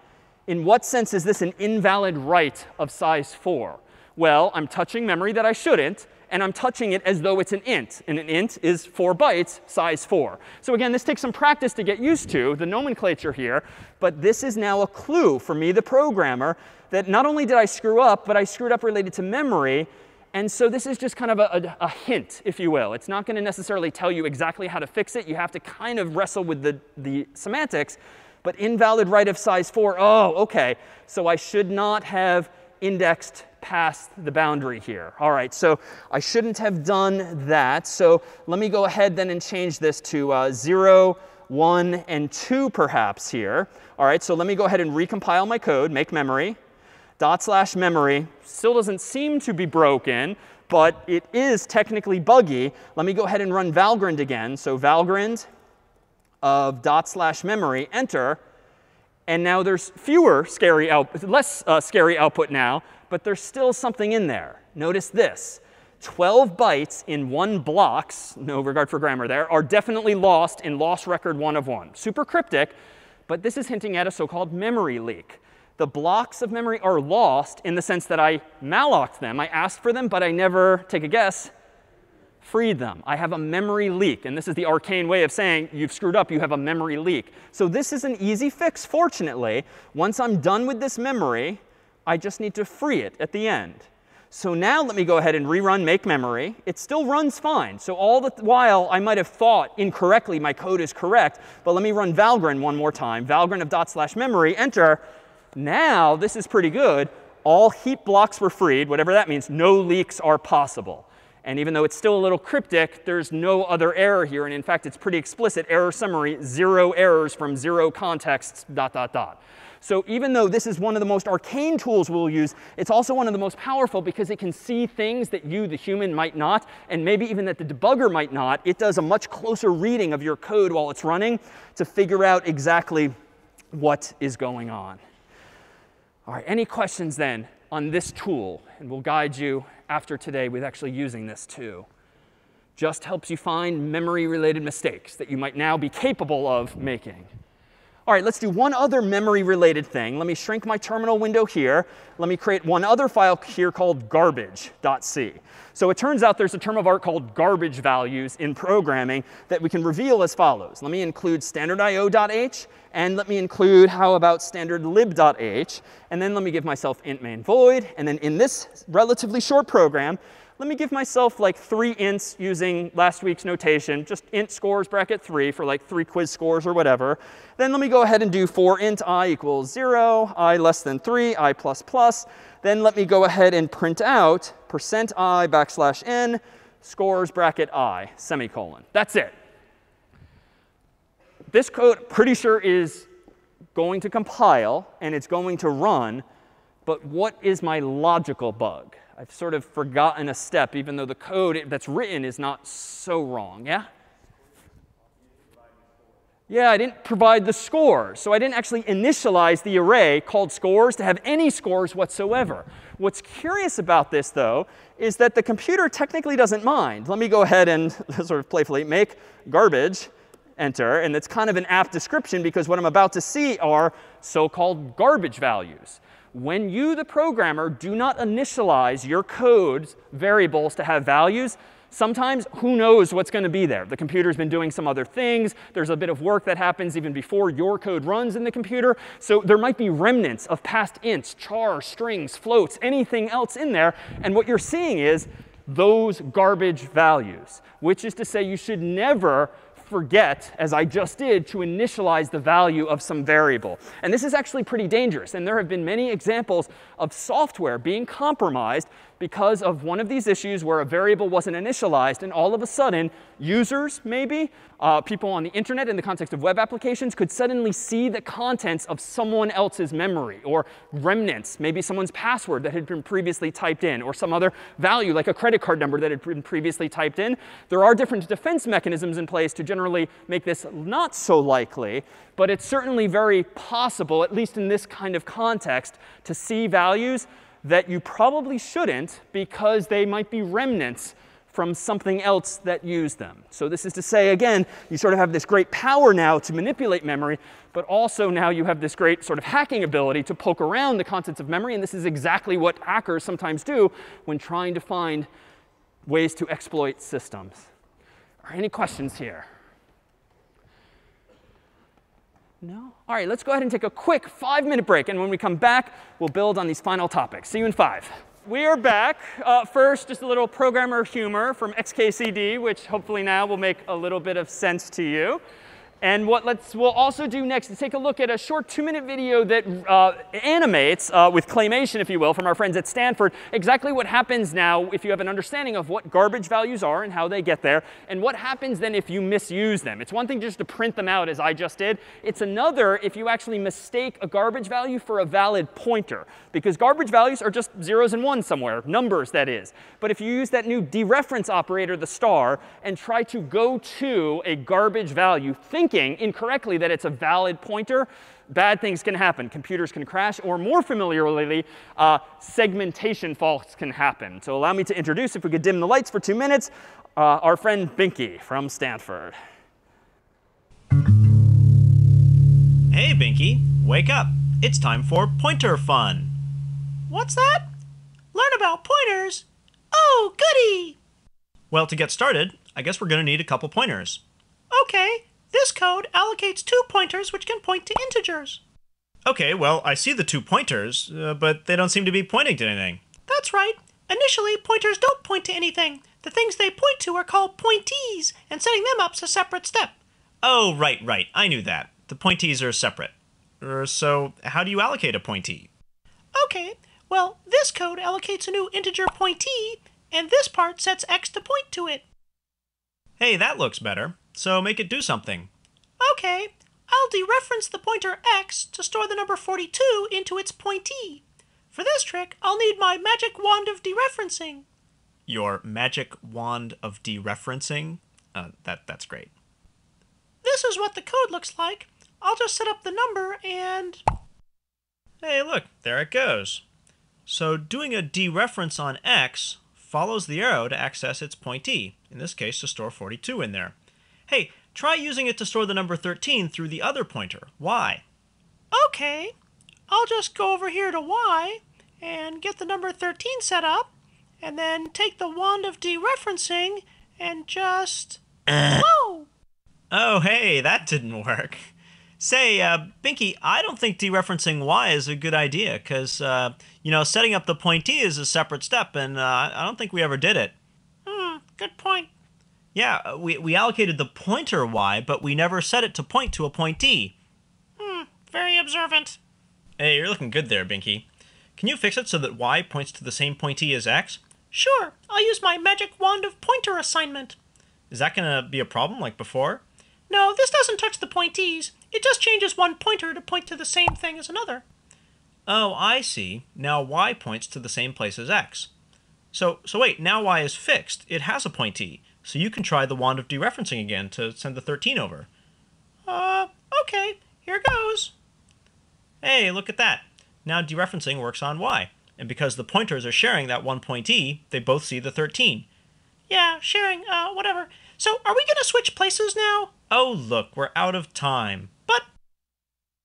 In what sense is this an invalid write of size 4? Well, I'm touching memory that I shouldn't, and I'm touching it as though it's an int. And an int is 4 bytes, size 4. So again, this takes some practice to get used to, the nomenclature here. But this is now a clue for me, the programmer, that not only did I screw up, but I screwed up related to memory. And so this is just kind of a, a, a hint, if you will. It's not going to necessarily tell you exactly how to fix it. You have to kind of wrestle with the, the semantics. But invalid write of size 4, oh, OK. So I should not have indexed past the boundary here. All right, so I shouldn't have done that. So let me go ahead then and change this to uh, 0, 1, and 2 perhaps here. All right, so let me go ahead and recompile my code, make memory. Dot slash memory still doesn't seem to be broken, but it is technically buggy. Let me go ahead and run valgrind again. So valgrind of dot slash memory, enter. And now there's fewer scary out, less uh, scary output now, but there's still something in there. Notice this. 12 bytes in one blocks, no regard for grammar there, are definitely lost in loss record one of one. Super cryptic, but this is hinting at a so-called memory leak. the blocks of memory are lost in the sense that I malloc them. I asked for them, but I never, take a guess, them. I have a memory leak. And this is the arcane way of saying you've screwed up, you have a memory leak. So this is an easy fix, fortunately. Once I'm done with this memory, I just need to free it at the end. So now let me go ahead and rerun make memory. It still runs fine. So all the while I might have thought incorrectly my code is correct, but let me run Valgrind one more time. Valgrind of dot slash memory, enter. Now, this is pretty good. All heap blocks were freed, whatever that means. No leaks are possible. And even though it's still a little cryptic, there's no other error here. And in fact, it's pretty explicit. Error summary, zero errors from zero contexts, dot, dot, dot. So even though this is one of the most arcane tools we'll use, it's also one of the most powerful because it can see things that you, the human, might not, and maybe even that the debugger might not. It does a much closer reading of your code while it's running to figure out exactly what is going on. All right, any questions then on this tool? And we'll guide you after today with actually using this too. Just helps you find memory-related mistakes that you might now be capable of making. All right, let's do one other memory-related thing. Let me shrink my terminal window here. Let me create one other file here called garbage.c. So it turns out there's a term of art called garbage values in programming that we can reveal as follows. Let me include standardio.h and let me include, how about standard lib.h. And then let me give myself int main void. And then in this relatively short program, let me give myself like three ints using last week's notation, just int scores bracket 3 for like three quiz scores or whatever. Then let me go ahead and do for int i equals 0, i less than 3, i plus plus. Then let me go ahead and print out percent i backslash n scores bracket i semicolon. That's it this code, pretty sure, is going to compile and it's going to run. But what is my logical bug? I've sort of forgotten a step, even though the code that's written is not so wrong. Yeah? Yeah, I didn't provide the scores. So I didn't actually initialize the array called scores to have any scores whatsoever. What's curious about this, though, is that the computer technically doesn't mind. Let me go ahead and sort of playfully make garbage enter. And it's kind of an apt description because what I'm about to see are so-called garbage values. When you, the programmer, do not initialize your code's variables to have values, sometimes who knows what's going to be there. The computer's been doing some other things. There's a bit of work that happens even before your code runs in the computer. So there might be remnants of past ints, char, strings, floats, anything else in there. And what you're seeing is those garbage values, which is to say you should never forget, as I just did, to initialize the value of some variable. And this is actually pretty dangerous. And there have been many examples of software being compromised because of one of these issues where a variable wasn't initialized. And all of a sudden, users, maybe, uh, people on the internet in the context of web applications, could suddenly see the contents of someone else's memory or remnants, maybe someone's password that had been previously typed in, or some other value like a credit card number that had been previously typed in. There are different defense mechanisms in place to generally make this not so likely. But it's certainly very possible, at least in this kind of context, to see values that you probably shouldn't because they might be remnants from something else that used them. So this is to say, again, you sort of have this great power now to manipulate memory, but also now you have this great sort of hacking ability to poke around the contents of memory. And this is exactly what hackers sometimes do when trying to find ways to exploit systems. Are any questions here? No? All right, let's go ahead and take a quick five minute break. And when we come back, we'll build on these final topics. See you in five. We are back. Uh, first, just a little programmer humor from XKCD, which hopefully now will make a little bit of sense to you. And what let's, we'll also do next is take a look at a short two-minute video that uh, animates, uh, with claymation, if you will, from our friends at Stanford, exactly what happens now if you have an understanding of what garbage values are and how they get there, and what happens then if you misuse them. It's one thing just to print them out, as I just did. It's another if you actually mistake a garbage value for a valid pointer, because garbage values are just zeros and ones somewhere, numbers, that is. But if you use that new dereference operator, the star, and try to go to a garbage value, think thinking incorrectly that it's a valid pointer, bad things can happen. Computers can crash, or more familiarly, uh, segmentation faults can happen. So allow me to introduce, if we could dim the lights for two minutes, uh, our friend Binky from Stanford. Hey, Binky, wake up. It's time for pointer fun. What's that? Learn about pointers? Oh, goody! Well, to get started, I guess we're going to need a couple pointers. Okay, this code allocates two pointers which can point to integers. Okay, well, I see the two pointers, uh, but they don't seem to be pointing to anything. That's right. Initially, pointers don't point to anything. The things they point to are called pointees, and setting them up's a separate step. Oh, right, right. I knew that. The pointees are separate. Er, so, how do you allocate a pointee? Okay, well, this code allocates a new integer pointee, and this part sets x to point to it. Hey, that looks better. So make it do something. Okay, I'll dereference the pointer x to store the number 42 into its pointee. For this trick, I'll need my magic wand of dereferencing. Your magic wand of dereferencing? Uh, that, that's great. This is what the code looks like. I'll just set up the number and... Hey, look, there it goes. So doing a dereference on x follows the arrow to access its pointee, in this case to store 42 in there. Hey, try using it to store the number 13 through the other pointer, y. Okay, I'll just go over here to y and get the number 13 set up, and then take the wand of dereferencing and just... Whoa! Oh, hey, that didn't work. Say, uh, Binky, I don't think dereferencing y is a good idea, because, uh, you know, setting up the pointee is a separate step, and uh, I don't think we ever did it. Hmm, good point. Yeah, uh, we, we allocated the pointer y, but we never set it to point to a pointee. Hmm, very observant. Hey, you're looking good there, Binky. Can you fix it so that y points to the same pointee as x? Sure, I'll use my magic wand of pointer assignment. Is that going to be a problem like before? No, this doesn't touch the pointees. It just changes one pointer to point to the same thing as another. Oh, I see. Now y points to the same place as x. So, so wait, now y is fixed. It has a pointee. So you can try the wand of dereferencing again to send the 13 over. Uh, okay. Here goes. Hey, look at that. Now dereferencing works on y. And because the pointers are sharing that one pointee, they both see the 13. Yeah, sharing, uh, whatever. So are we going to switch places now? Oh, look, we're out of time.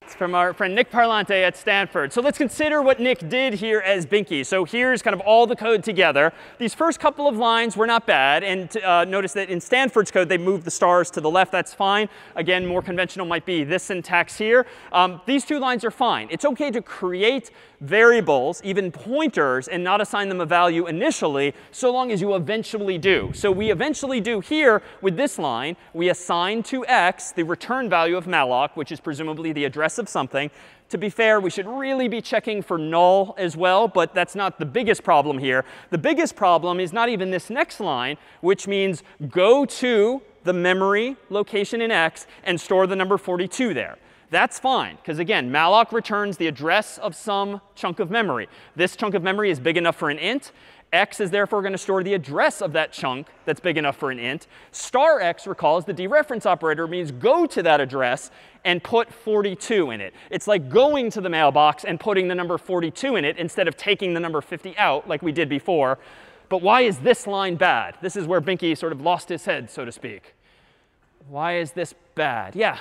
It's from our friend Nick Parlante at Stanford. So let's consider what Nick did here as Binky. So here's kind of all the code together. These first couple of lines were not bad. And uh, notice that in Stanford's code, they moved the stars to the left. That's fine. Again, more conventional might be this syntax here. Um, these two lines are fine. It's OK to create variables, even pointers, and not assign them a value initially, so long as you eventually do. So we eventually do here with this line. We assign to x the return value of malloc, which is presumably the address of something. To be fair, we should really be checking for null as well, but that's not the biggest problem here. The biggest problem is not even this next line, which means go to the memory location in x and store the number 42 there. That's fine, because again, malloc returns the address of some chunk of memory. This chunk of memory is big enough for an int. X is therefore going to store the address of that chunk that's big enough for an int. Star x recalls the dereference operator means go to that address and put 42 in it. It's like going to the mailbox and putting the number 42 in it instead of taking the number 50 out like we did before. But why is this line bad? This is where Binky sort of lost his head, so to speak. Why is this bad? Yeah.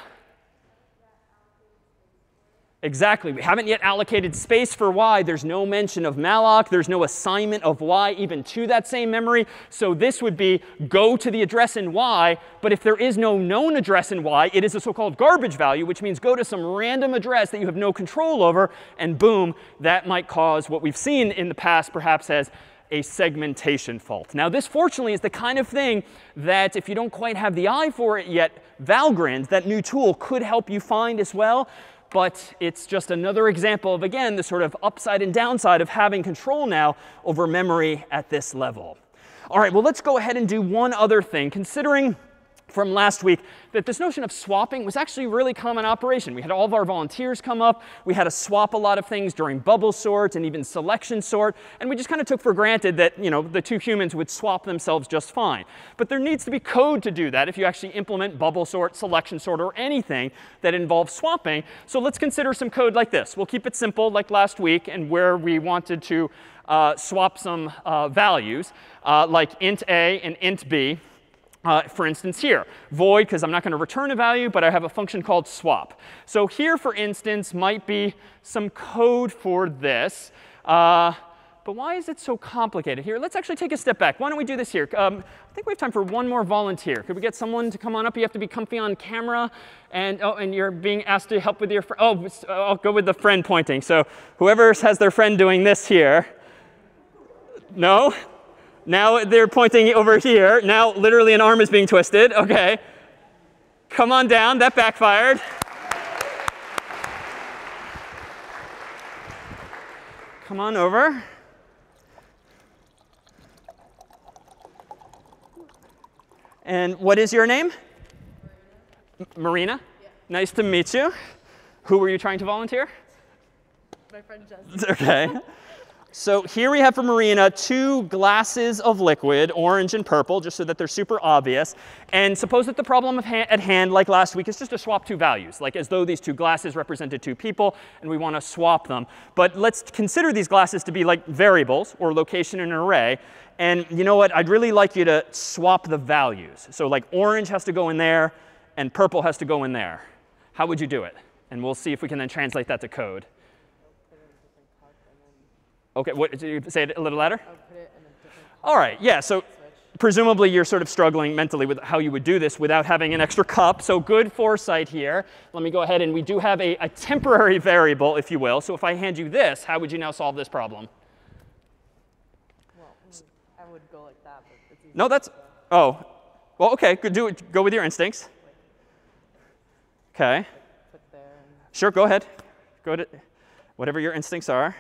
Exactly. We haven't yet allocated space for y. There's no mention of malloc. There's no assignment of y even to that same memory. So this would be go to the address in y. But if there is no known address in y, it is a so-called garbage value, which means go to some random address that you have no control over. And boom, that might cause what we've seen in the past perhaps as a segmentation fault. Now, this fortunately is the kind of thing that if you don't quite have the eye for it yet, Valgrind, that new tool, could help you find as well but it's just another example of, again, the sort of upside and downside of having control now over memory at this level. All right, well, let's go ahead and do one other thing. Considering from last week that this notion of swapping was actually a really common operation. We had all of our volunteers come up. We had to swap a lot of things during bubble sort and even selection sort. And we just kind of took for granted that you know, the two humans would swap themselves just fine. But there needs to be code to do that if you actually implement bubble sort, selection sort, or anything that involves swapping. So let's consider some code like this. We'll keep it simple like last week and where we wanted to uh, swap some uh, values, uh, like int a and int b. uh, for instance, here, void, because I'm not going to return a value, but I have a function called swap. So here, for instance, might be some code for this. Uh, but why is it so complicated here? Let's actually take a step back. Why don't we do this here? Um, I think we have time for one more volunteer. Could we get someone to come on up? You have to be comfy on camera. And, oh, and you're being asked to help with your friend. Oh, I'll go with the friend pointing. So whoever has their friend doing this here. No? Now they're pointing over here. Now literally an arm is being twisted. OK. Come on down. That backfired. Come on over. And what is your name? Marina? Yeah. Nice to meet you. Who were you trying to volunteer? My friend Jessica. OK. So here we have for Marina two glasses of liquid, orange and purple, just so that they're super obvious. And suppose that the problem ha at hand, like last week, is just to swap two values, like as though these two glasses represented two people, and we want to swap them. But let's consider these glasses to be like variables or location in an array. And you know what? I'd really like you to swap the values. So like orange has to go in there, and purple has to go in there. How would you do it? And we'll see if we can then translate that to code. OK, what, did you say it a little louder? All right, yeah, so presumably you're sort of struggling mentally with how you would do this without having an extra cup. So good foresight here. Let me go ahead and we do have a, a temporary variable, if you will. So if I hand you this, how would you now solve this problem? Well, I would go like that, but No, that's, oh, well, OK, good, do it. Go with your instincts. OK. Sure, go ahead. Go to whatever your instincts are.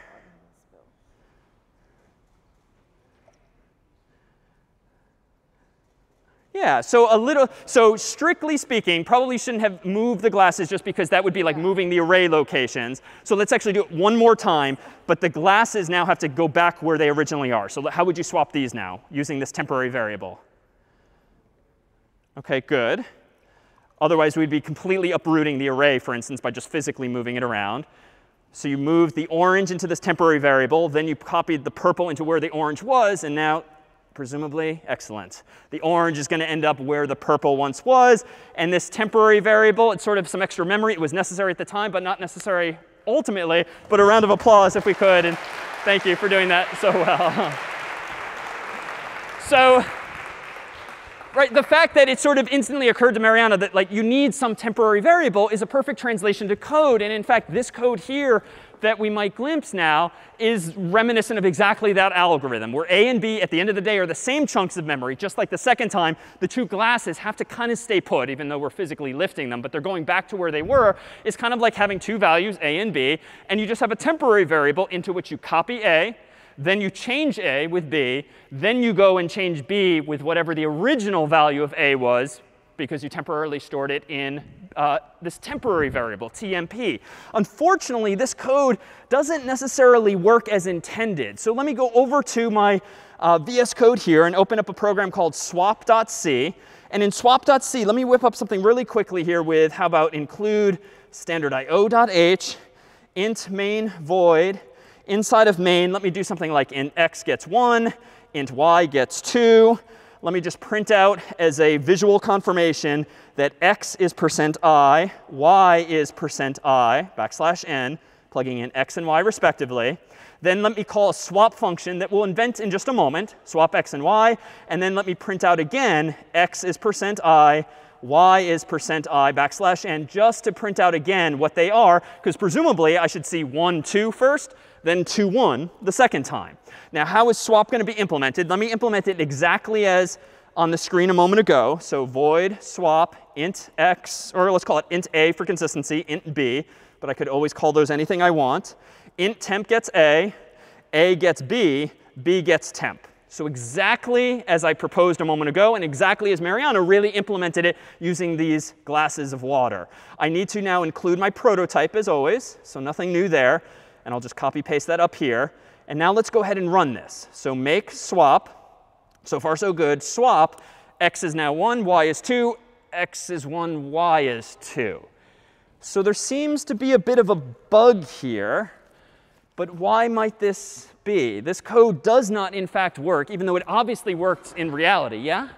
Yeah, so a little, so strictly speaking, probably shouldn't have moved the glasses just because that would be like moving the array locations. So let's actually do it one more time. But the glasses now have to go back where they originally are. So how would you swap these now using this temporary variable? OK, good. Otherwise, we'd be completely uprooting the array, for instance, by just physically moving it around. So you moved the orange into this temporary variable. Then you copied the purple into where the orange was. And now presumably. Excellent. The orange is going to end up where the purple once was. And this temporary variable, it's sort of some extra memory. It was necessary at the time, but not necessary ultimately. But a round of applause if we could. And thank you for doing that so well. so right, the fact that it sort of instantly occurred to Mariana that like you need some temporary variable is a perfect translation to code. And in fact, this code here that we might glimpse now is reminiscent of exactly that algorithm, where A and B at the end of the day are the same chunks of memory. Just like the second time, the two glasses have to kind of stay put, even though we're physically lifting them, but they're going back to where they were. It's kind of like having two values, A and B, and you just have a temporary variable into which you copy A, then you change A with B, then you go and change B with whatever the original value of A was, because you temporarily stored it in uh, this temporary variable, TMP. Unfortunately, this code doesn't necessarily work as intended. So let me go over to my uh, VS Code here and open up a program called swap.c. And in swap.c, let me whip up something really quickly here with how about include standard io.h, int main void. Inside of main, let me do something like int x gets 1, int y gets 2 let me just print out as a visual confirmation that x is percent i, y is percent i, backslash n, plugging in x and y respectively. Then let me call a swap function that we'll invent in just a moment, swap x and y. And then let me print out again, x is percent i, y is percent i backslash n, just to print out again what they are, because presumably I should see 1, 2 first, then 2, 1 the second time. Now, how is swap going to be implemented? Let me implement it exactly as on the screen a moment ago. So void swap int x, or let's call it int a for consistency, int b. But I could always call those anything I want. int temp gets a, a gets b, b gets temp. So exactly as I proposed a moment ago, and exactly as Mariana really implemented it using these glasses of water. I need to now include my prototype as always, so nothing new there. And I'll just copy paste that up here. And now let's go ahead and run this. So make swap. So far, so good. Swap. x is now 1, y is 2, x is 1, y is 2. So there seems to be a bit of a bug here. But why might this be? This code does not, in fact, work, even though it obviously works in reality. Yeah?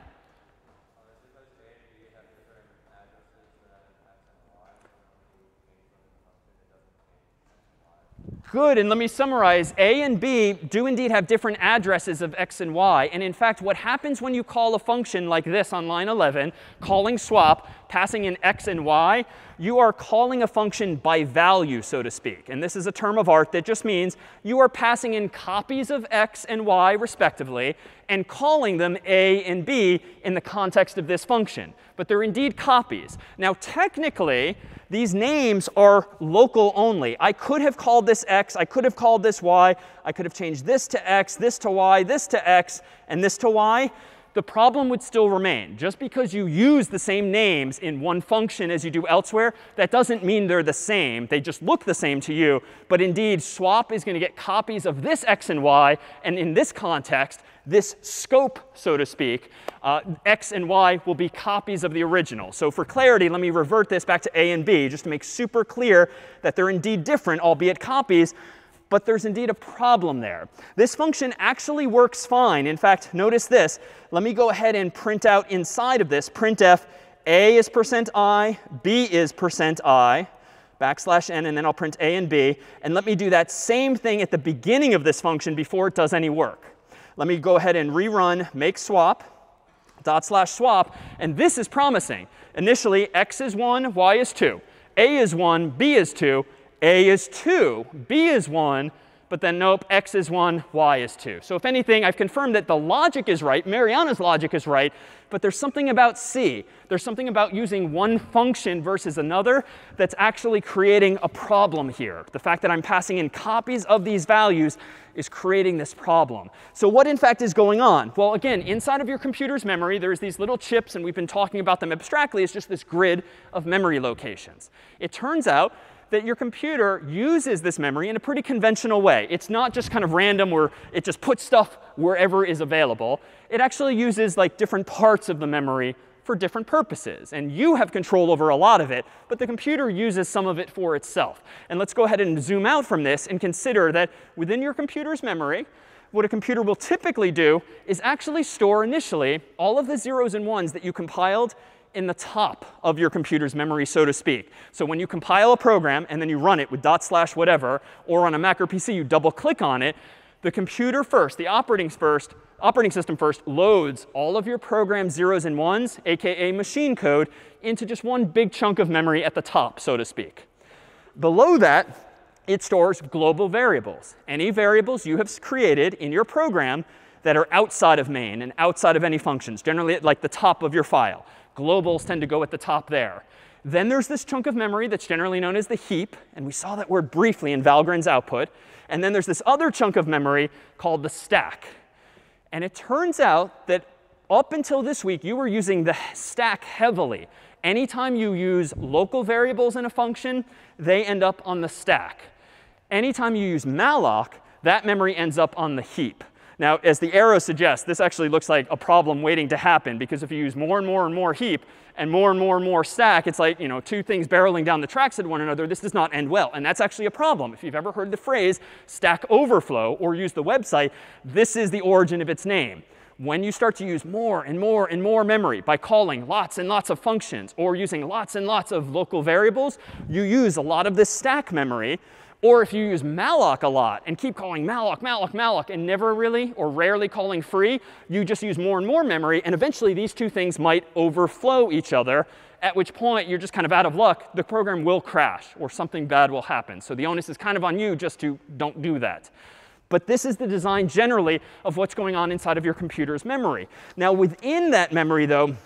Good, and let me summarize. A and B do indeed have different addresses of x and y. And in fact, what happens when you call a function like this on line 11, calling swap, passing in x and y, you are calling a function by value, so to speak. And this is a term of art that just means you are passing in copies of x and y, respectively, and calling them a and b in the context of this function. But they're indeed copies. Now, technically, these names are local only. I could have called this x, I could have called this y, I could have changed this to x, this to y, this to x, and this to y the problem would still remain. Just because you use the same names in one function as you do elsewhere, that doesn't mean they're the same. They just look the same to you. But indeed, swap is going to get copies of this x and y. And in this context, this scope, so to speak, uh, x and y will be copies of the original. So for clarity, let me revert this back to a and b, just to make super clear that they're indeed different, albeit copies but there's indeed a problem there. This function actually works fine. In fact, notice this. Let me go ahead and print out inside of this, printf a is percent %i, b is percent %i, backslash n, and then I'll print a and b. And let me do that same thing at the beginning of this function before it does any work. Let me go ahead and rerun make swap, dot slash swap. And this is promising. Initially, x is 1, y is 2. a is 1, b is 2. A is 2, B is 1, but then nope, x is 1, y is 2. So if anything, I've confirmed that the logic is right, Mariana's logic is right, but there's something about C. There's something about using one function versus another that's actually creating a problem here. The fact that I'm passing in copies of these values is creating this problem. So what in fact is going on? Well, again, inside of your computer's memory, there's these little chips, and we've been talking about them abstractly. It's just this grid of memory locations. It turns out that your computer uses this memory in a pretty conventional way. It's not just kind of random where it just puts stuff wherever is available. It actually uses like different parts of the memory for different purposes. And you have control over a lot of it, but the computer uses some of it for itself. And let's go ahead and zoom out from this and consider that within your computer's memory, what a computer will typically do is actually store initially all of the zeros and ones that you compiled in the top of your computer's memory, so to speak. So when you compile a program and then you run it with dot slash whatever, or on a Mac or PC, you double click on it, the computer first, the operating first, operating system first loads all of your program zeros and ones, aka machine code, into just one big chunk of memory at the top, so to speak. Below that, it stores global variables. Any variables you have created in your program that are outside of main and outside of any functions, generally at like the top of your file. Globals tend to go at the top there. Then there's this chunk of memory that's generally known as the heap. And we saw that word briefly in Valgrind's output. And then there's this other chunk of memory called the stack. And it turns out that up until this week, you were using the stack heavily. Anytime you use local variables in a function, they end up on the stack. Anytime you use malloc, that memory ends up on the heap. Now, as the arrow suggests, this actually looks like a problem waiting to happen, because if you use more and more and more heap and more and more and more stack, it's like you know two things barreling down the tracks at one another. This does not end well. And that's actually a problem. If you've ever heard the phrase Stack Overflow or used the website, this is the origin of its name. When you start to use more and more and more memory by calling lots and lots of functions or using lots and lots of local variables, you use a lot of this stack memory or if you use malloc a lot and keep calling malloc, malloc, malloc, and never really or rarely calling free, you just use more and more memory. And eventually, these two things might overflow each other, at which point you're just kind of out of luck. The program will crash or something bad will happen. So the onus is kind of on you just to don't do that. But this is the design generally of what's going on inside of your computer's memory. Now, within that memory, though,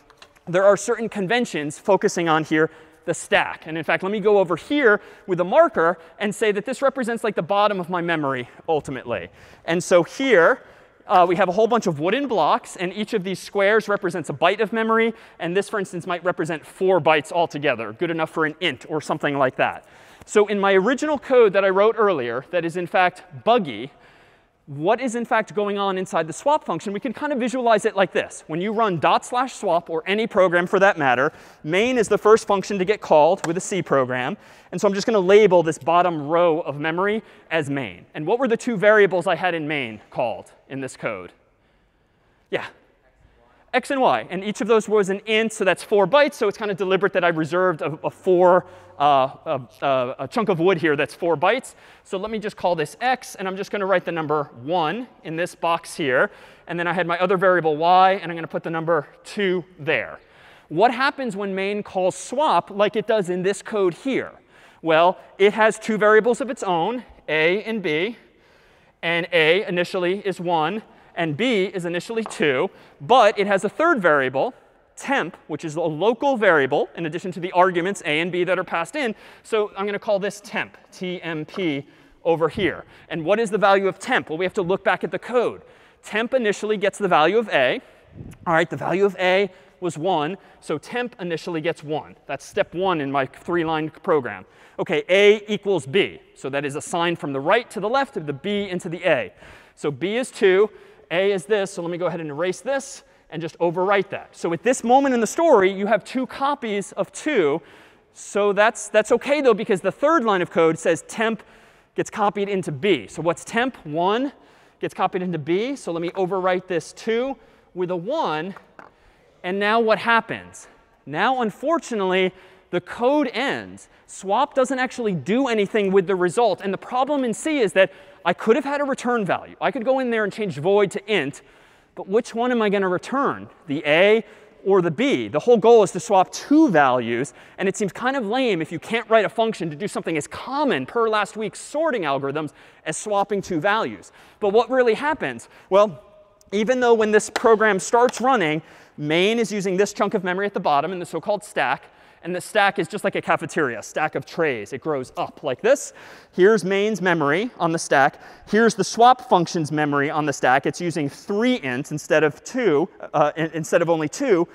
there are certain conventions focusing on here the stack. And in fact, let me go over here with a marker and say that this represents like the bottom of my memory ultimately. And so here, uh, we have a whole bunch of wooden blocks, and each of these squares represents a byte of memory. And this, for instance, might represent four bytes altogether, good enough for an int or something like that. So in my original code that I wrote earlier, that is in fact buggy, what is in fact going on inside the swap function, we can kind of visualize it like this. When you run dot slash swap, or any program for that matter, main is the first function to get called with a C program. And so I'm just going to label this bottom row of memory as main. And what were the two variables I had in main called in this code? Yeah. X and y. And each of those was an int, so that's 4 bytes. So it's kind of deliberate that I reserved a, a 4 uh, a, a, chunk of wood here that's 4 bytes. So let me just call this x, and I'm just going to write the number 1 in this box here. And then I had my other variable y, and I'm going to put the number 2 there. What happens when main calls swap like it does in this code here? Well, it has two variables of its own, a and b. And a initially is 1, and b is initially 2. But it has a third variable, temp, which is a local variable in addition to the arguments a and b that are passed in. So I'm going to call this temp, tmp, over here. And what is the value of temp? Well, we have to look back at the code. Temp initially gets the value of a. All right, the value of a was 1. So temp initially gets 1. That's step 1 in my three-line program. OK, a equals b. So that is assigned from the right to the left of the b into the a. So b is 2. A is this. So let me go ahead and erase this and just overwrite that. So at this moment in the story, you have two copies of 2. So that's, that's OK, though, because the third line of code says temp gets copied into b. So what's temp? 1 gets copied into b. So let me overwrite this 2 with a 1. And now what happens? Now, unfortunately, the code ends. Swap doesn't actually do anything with the result. And the problem in C is that I could have had a return value. I could go in there and change void to int. But which one am I going to return? The A or the B? The whole goal is to swap two values. And it seems kind of lame if you can't write a function to do something as common per last week's sorting algorithms as swapping two values. But what really happens? Well, even though when this program starts running, main is using this chunk of memory at the bottom in the so-called stack. And the stack is just like a cafeteria, stack of trays. It grows up like this. Here's main's memory on the stack. Here's the swap function's memory on the stack. It's using three ints instead of two, uh, instead of only two.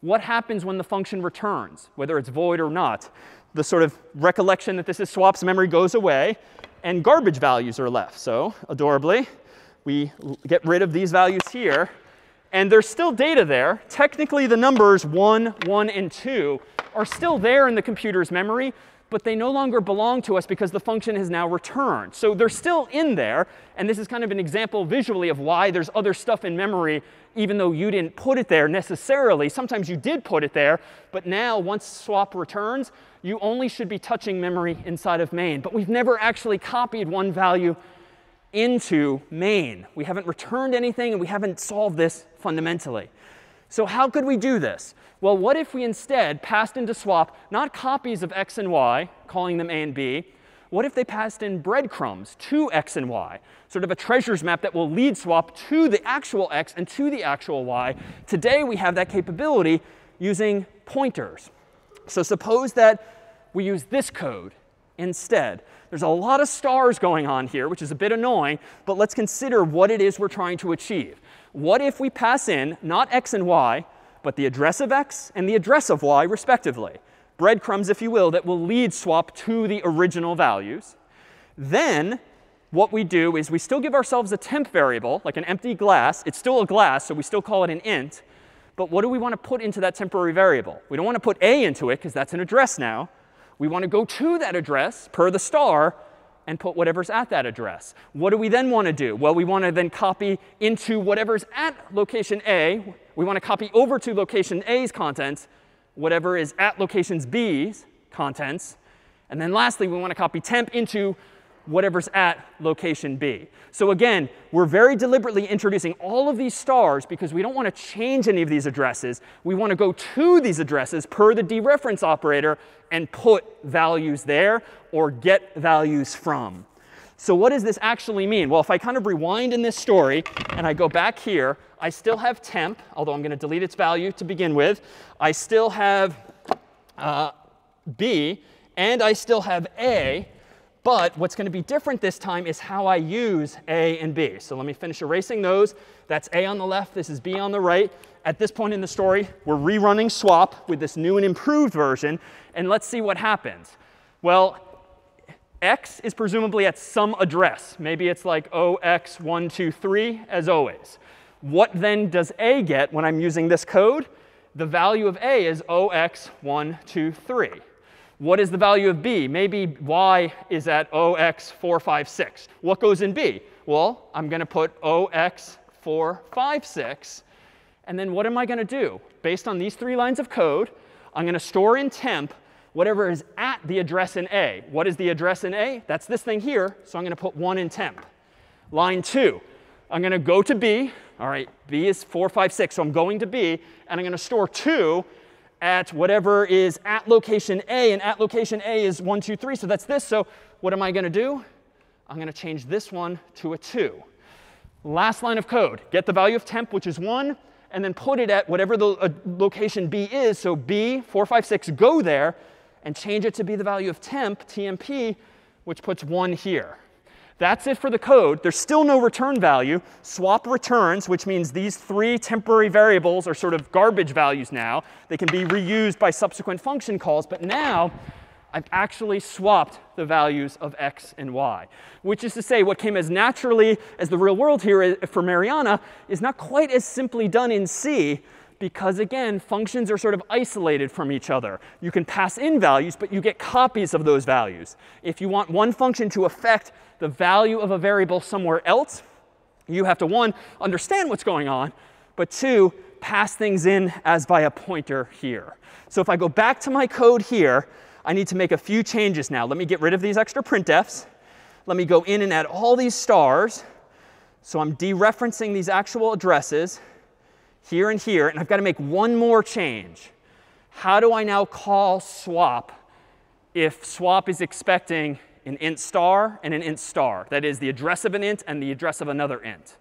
What happens when the function returns, whether it's void or not? The sort of recollection that this is swap's memory goes away, and garbage values are left. So adorably, we get rid of these values here. And there's still data there. Technically, the numbers 1, 1, and 2 are still there in the computer's memory, but they no longer belong to us because the function has now returned. So they're still in there. And this is kind of an example visually of why there's other stuff in memory, even though you didn't put it there necessarily. Sometimes you did put it there. But now, once swap returns, you only should be touching memory inside of main. But we've never actually copied one value into main. We haven't returned anything, and we haven't solved this fundamentally. So how could we do this? Well, what if we instead passed into swap not copies of x and y, calling them a and b, what if they passed in breadcrumbs to x and y, sort of a treasures map that will lead swap to the actual x and to the actual y? Today, we have that capability using pointers. So suppose that we use this code instead. There's a lot of stars going on here, which is a bit annoying, but let's consider what it is we're trying to achieve. What if we pass in not x and y, but the address of x and the address of y, respectively? Breadcrumbs, if you will, that will lead swap to the original values. Then what we do is we still give ourselves a temp variable, like an empty glass. It's still a glass, so we still call it an int. But what do we want to put into that temporary variable? We don't want to put a into it, because that's an address now. We want to go to that address per the star and put whatever's at that address. What do we then want to do? Well, we want to then copy into whatever's at location A. We want to copy over to location A's contents, whatever is at locations B's contents. And then lastly, we want to copy temp into whatever's at location B. So again, we're very deliberately introducing all of these stars because we don't want to change any of these addresses. We want to go to these addresses per the dereference operator and put values there or get values from. So what does this actually mean? Well, if I kind of rewind in this story and I go back here, I still have temp, although I'm going to delete its value to begin with. I still have uh, B, and I still have A. But what's going to be different this time is how I use A and B. So let me finish erasing those. That's A on the left. This is B on the right. At this point in the story, we're rerunning swap with this new and improved version. And let's see what happens. Well, x is presumably at some address. Maybe it's like 0x123 as always. What then does A get when I'm using this code? The value of A is 0x123. What is the value of b? Maybe y is at 0x456. What goes in b? Well, I'm going to put 0x456. And then what am I going to do? Based on these three lines of code, I'm going to store in temp whatever is at the address in A. What is the address in A? That's this thing here, so I'm going to put 1 in temp. Line 2, I'm going to go to B. All right, B is 456, so I'm going to B, and I'm going to store 2 at whatever is at location A, and at location A is 1, 2, 3, so that's this. So what am I going to do? I'm going to change this one to a 2. Last line of code, get the value of temp, which is 1, and then put it at whatever the uh, location B is. So B, 4, 5, 6, go there, and change it to be the value of temp, TMP, which puts 1 here. That's it for the code. There's still no return value. Swap returns, which means these three temporary variables are sort of garbage values now. They can be reused by subsequent function calls. But now I've actually swapped the values of x and y, which is to say what came as naturally as the real world here for Mariana is not quite as simply done in C because again, functions are sort of isolated from each other. You can pass in values, but you get copies of those values. If you want one function to affect the value of a variable somewhere else, you have to, one, understand what's going on, but two, pass things in as by a pointer here. So if I go back to my code here, I need to make a few changes now. Let me get rid of these extra printfs. Let me go in and add all these stars. So I'm dereferencing these actual addresses here and here, and I've got to make one more change. How do I now call swap if swap is expecting an int star and an int star? That is the address of an int and the address of another int.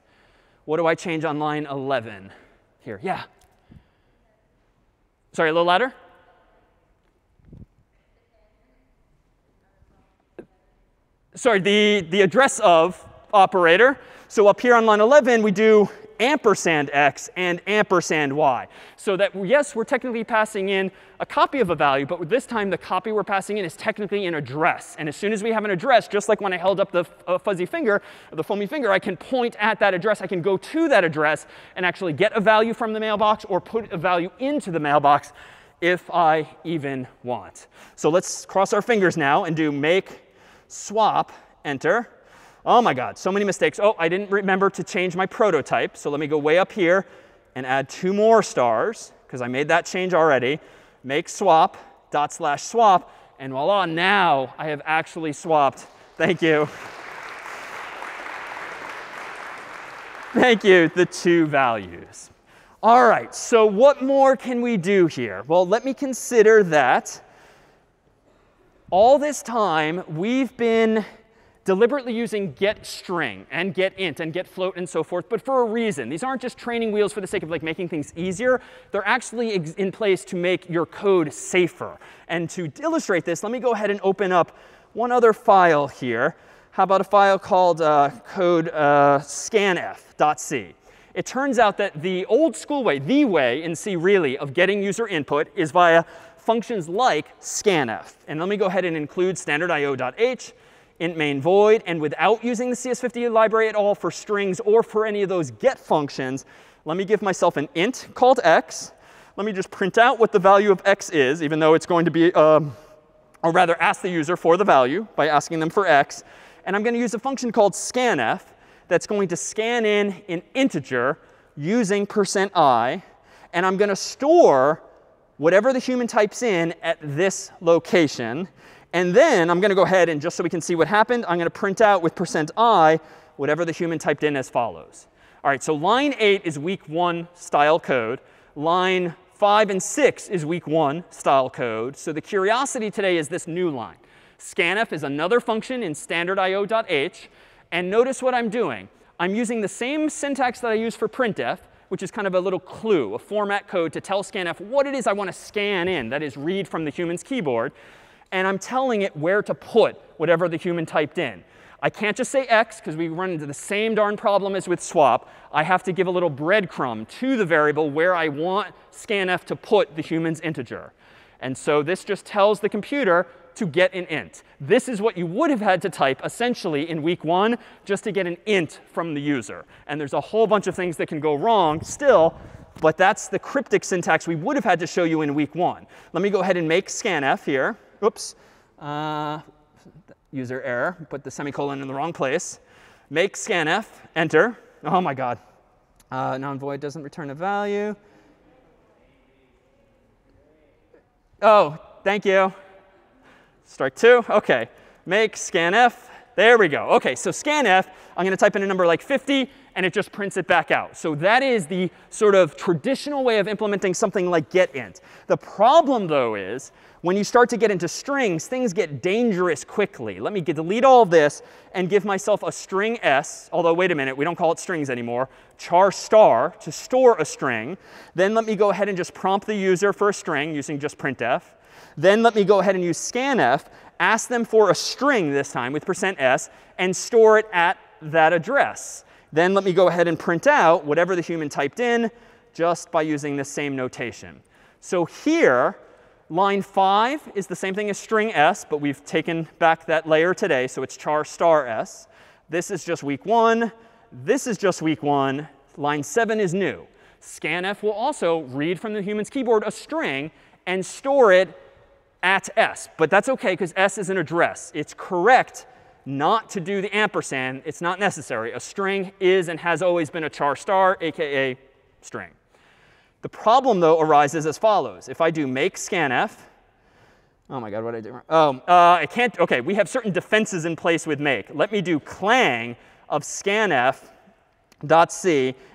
What do I change on line 11? Here, yeah. Sorry, a little louder. Sorry, the, the address of operator. So up here on line 11, we do ampersand x and ampersand y. So that, yes, we're technically passing in a copy of a value, but this time the copy we're passing in is technically an address. And as soon as we have an address, just like when I held up the uh, fuzzy finger, the foamy finger, I can point at that address. I can go to that address and actually get a value from the mailbox or put a value into the mailbox if I even want. So let's cross our fingers now and do make swap, enter. Oh my God, so many mistakes. Oh, I didn't remember to change my prototype. So let me go way up here and add two more stars, because I made that change already. Make swap, dot slash swap. And voila, now I have actually swapped. Thank you. Thank you, the two values. All right, so what more can we do here? Well, let me consider that all this time we've been deliberately using get string and get int and get float and so forth, but for a reason. These aren't just training wheels for the sake of like making things easier. They're actually in place to make your code safer. And to illustrate this, let me go ahead and open up one other file here. How about a file called uh, code uh, scanf.c? It turns out that the old school way, the way in C really, of getting user input is via functions like scanf. And let me go ahead and include standard.io.h int main void. And without using the CS50 library at all for strings or for any of those get functions, let me give myself an int called x. Let me just print out what the value of x is, even though it's going to be, um, or rather ask the user for the value by asking them for x. And I'm going to use a function called scanf that's going to scan in an integer using percent %i. And I'm going to store whatever the human types in at this location. And then I'm going to go ahead and just so we can see what happened, I'm going to print out with percent %i whatever the human typed in as follows. All right, so line 8 is week 1 style code. Line 5 and 6 is week 1 style code. So the curiosity today is this new line. Scanf is another function in standard.io.h. And notice what I'm doing. I'm using the same syntax that I use for printf, which is kind of a little clue, a format code to tell scanf what it is I want to scan in, that is, read from the human's keyboard and I'm telling it where to put whatever the human typed in. I can't just say x, because we run into the same darn problem as with swap. I have to give a little breadcrumb to the variable where I want scanf to put the human's integer. And so this just tells the computer to get an int. This is what you would have had to type essentially in week one just to get an int from the user. And there's a whole bunch of things that can go wrong still, but that's the cryptic syntax we would have had to show you in week one. Let me go ahead and make scanf here oops, uh, user error, put the semicolon in the wrong place. Make scanf, enter. Oh my God. Uh, non-void doesn't return a value. Oh, thank you. Strike two. OK. Make scanf. There we go. OK, so scanf, I'm going to type in a number like 50, and it just prints it back out. So that is the sort of traditional way of implementing something like getInt. The problem, though, is when you start to get into strings, things get dangerous quickly. Let me delete all of this and give myself a string s, although wait a minute, we don't call it strings anymore, char star to store a string. Then let me go ahead and just prompt the user for a string using just printf. Then let me go ahead and use scanf, ask them for a string this time with percent %s, and store it at that address. Then let me go ahead and print out whatever the human typed in just by using the same notation. So here, line 5 is the same thing as string s, but we've taken back that layer today, so it's char star s. This is just week 1. This is just week 1. Line 7 is new. scanf will also read from the human's keyboard a string and store it at s. But that's OK, because s is an address. It's correct not to do the ampersand. It's not necessary. A string is and has always been a char star, aka string. The problem, though, arises as follows. If I do make scanf, oh my god, what did I do? Oh, uh, I can't. OK, we have certain defenses in place with make. Let me do clang of scanf.c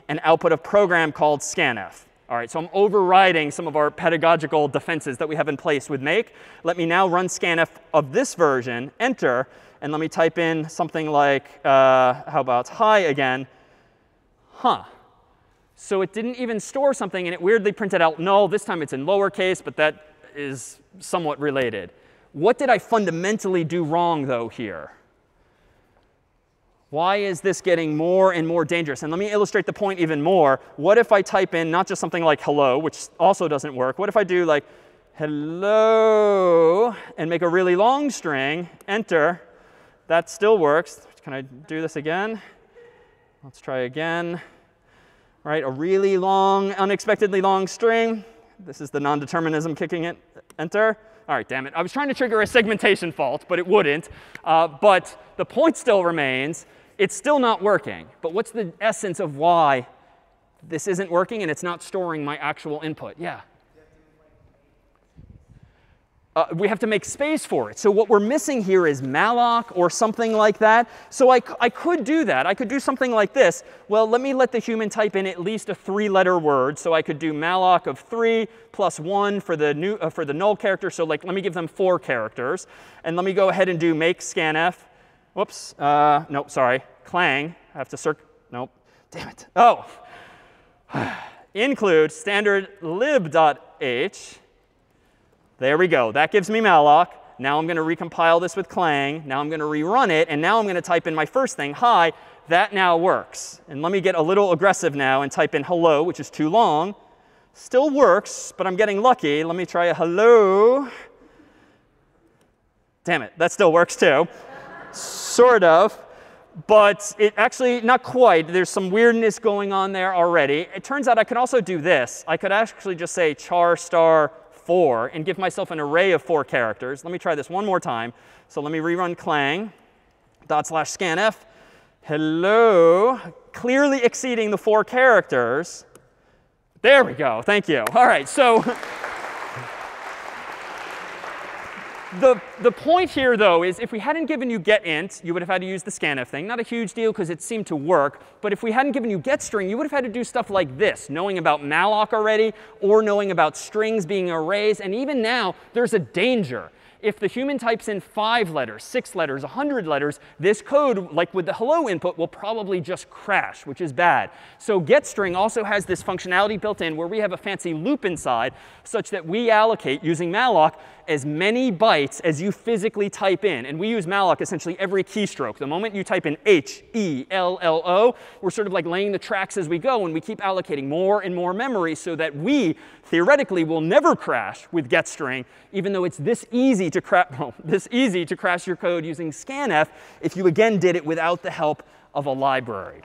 and output a program called scanf. All right, so I'm overriding some of our pedagogical defenses that we have in place with make. Let me now run scanf of this version, enter, and let me type in something like, uh, how about hi again? Huh. So it didn't even store something, and it weirdly printed out null. This time it's in lowercase, but that is somewhat related. What did I fundamentally do wrong, though, here? Why is this getting more and more dangerous? And let me illustrate the point even more. What if I type in not just something like hello, which also doesn't work. What if I do like hello and make a really long string, enter. That still works. Can I do this again? Let's try again. Right, a really long, unexpectedly long string. This is the non-determinism kicking it. Enter. All right, damn it. I was trying to trigger a segmentation fault, but it wouldn't. Uh, but the point still remains. It's still not working. But what's the essence of why this isn't working and it's not storing my actual input? Yeah uh, we have to make space for it. So what we're missing here is malloc or something like that. So I, I could do that. I could do something like this. Well, let me let the human type in at least a three-letter word. So I could do malloc of 3 plus 1 for the, new, uh, for the null character. So like, let me give them four characters. And let me go ahead and do make scanf. Whoops. Uh, nope, sorry. Clang. I have to circ. Nope. Damn it. Oh. Include standard lib.h there we go. That gives me malloc. Now I'm going to recompile this with clang. Now I'm going to rerun it. And now I'm going to type in my first thing, hi. That now works. And let me get a little aggressive now and type in hello, which is too long. Still works, but I'm getting lucky. Let me try a hello. Damn it, that still works too. Sort of. But it actually, not quite. There's some weirdness going on there already. It turns out I can also do this. I could actually just say char star 4 and give myself an array of four characters. Let me try this one more time. So let me rerun clang dot slash scanf. Hello, clearly exceeding the four characters. There we go. Thank you. All right, so the, the point here, though, is if we hadn't given you getInt, you would have had to use the scanf thing. Not a huge deal because it seemed to work. But if we hadn't given you getString, you would have had to do stuff like this, knowing about malloc already, or knowing about strings being arrays. And even now, there's a danger if the human types in five letters, six letters, 100 letters, this code, like with the hello input, will probably just crash, which is bad. So getString also has this functionality built in where we have a fancy loop inside such that we allocate, using malloc, as many bytes as you physically type in. And we use malloc essentially every keystroke. The moment you type in H, E, L, L, O, we're sort of like laying the tracks as we go. And we keep allocating more and more memory so that we, theoretically, will never crash with getString, even though it's this easy to crash, this easy to crash your code using scanf if you, again, did it without the help of a library.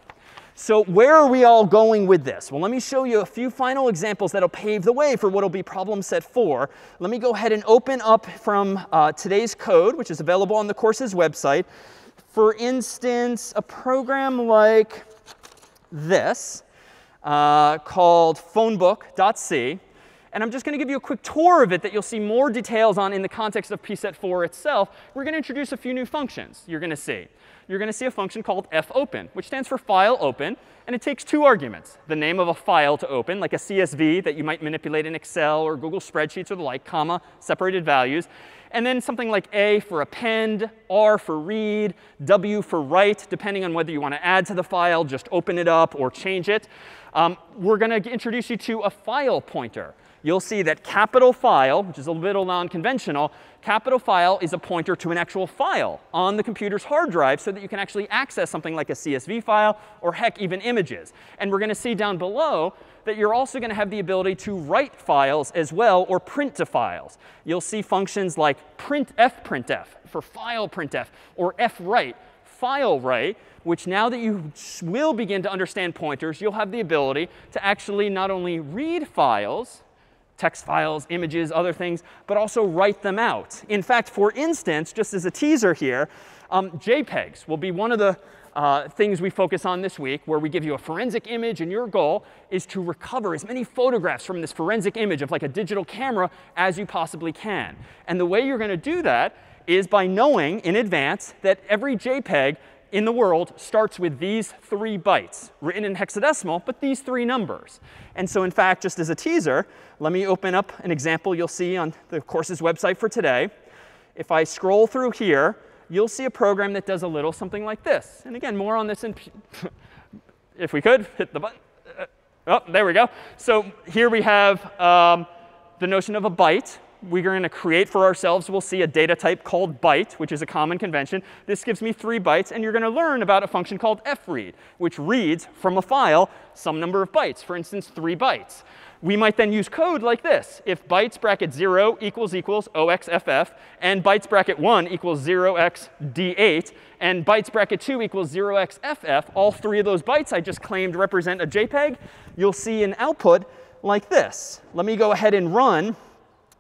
So where are we all going with this? Well, let me show you a few final examples that'll pave the way for what will be problem set 4. Let me go ahead and open up from uh, today's code, which is available on the course's website. For instance, a program like this. uh, called phonebook.c. And I'm just going to give you a quick tour of it that you'll see more details on in the context of pset 4 itself. We're going to introduce a few new functions you're going to see. You're going to see a function called fopen, which stands for file open. And it takes two arguments, the name of a file to open, like a CSV that you might manipulate in Excel or Google Spreadsheets or the like, comma, separated values. And then something like A for append, R for read, W for write, depending on whether you want to add to the file, just open it up, or change it. Um, we're going to introduce you to a file pointer you'll see that capital file, which is a little non-conventional, capital file is a pointer to an actual file on the computer's hard drive so that you can actually access something like a CSV file or heck, even images. And we're going to see down below that you're also going to have the ability to write files as well or print to files. You'll see functions like print fprintf for file printf or fwrite, file write, which now that you will begin to understand pointers, you'll have the ability to actually not only read files, text files, images, other things, but also write them out. In fact, for instance, just as a teaser here, um, JPEGs will be one of the uh, things we focus on this week, where we give you a forensic image, and your goal is to recover as many photographs from this forensic image of like a digital camera as you possibly can. And the way you're going to do that is by knowing in advance that every JPEG in the world starts with these three bytes, written in hexadecimal, but these three numbers. And so in fact, just as a teaser, let me open up an example you'll see on the course's website for today. If I scroll through here, you'll see a program that does a little something like this. And again, more on this in if we could, hit the button. Uh, oh, there we go. So here we have um, the notion of a byte we're going to create for ourselves, we'll see a data type called byte, which is a common convention. This gives me three bytes. And you're going to learn about a function called fread, which reads from a file some number of bytes, for instance, three bytes. We might then use code like this. If bytes bracket 0 equals equals 0xff, and bytes bracket 1 equals 0xd8, and bytes bracket 2 equals 0xff, all three of those bytes I just claimed represent a JPEG, you'll see an output like this. Let me go ahead and run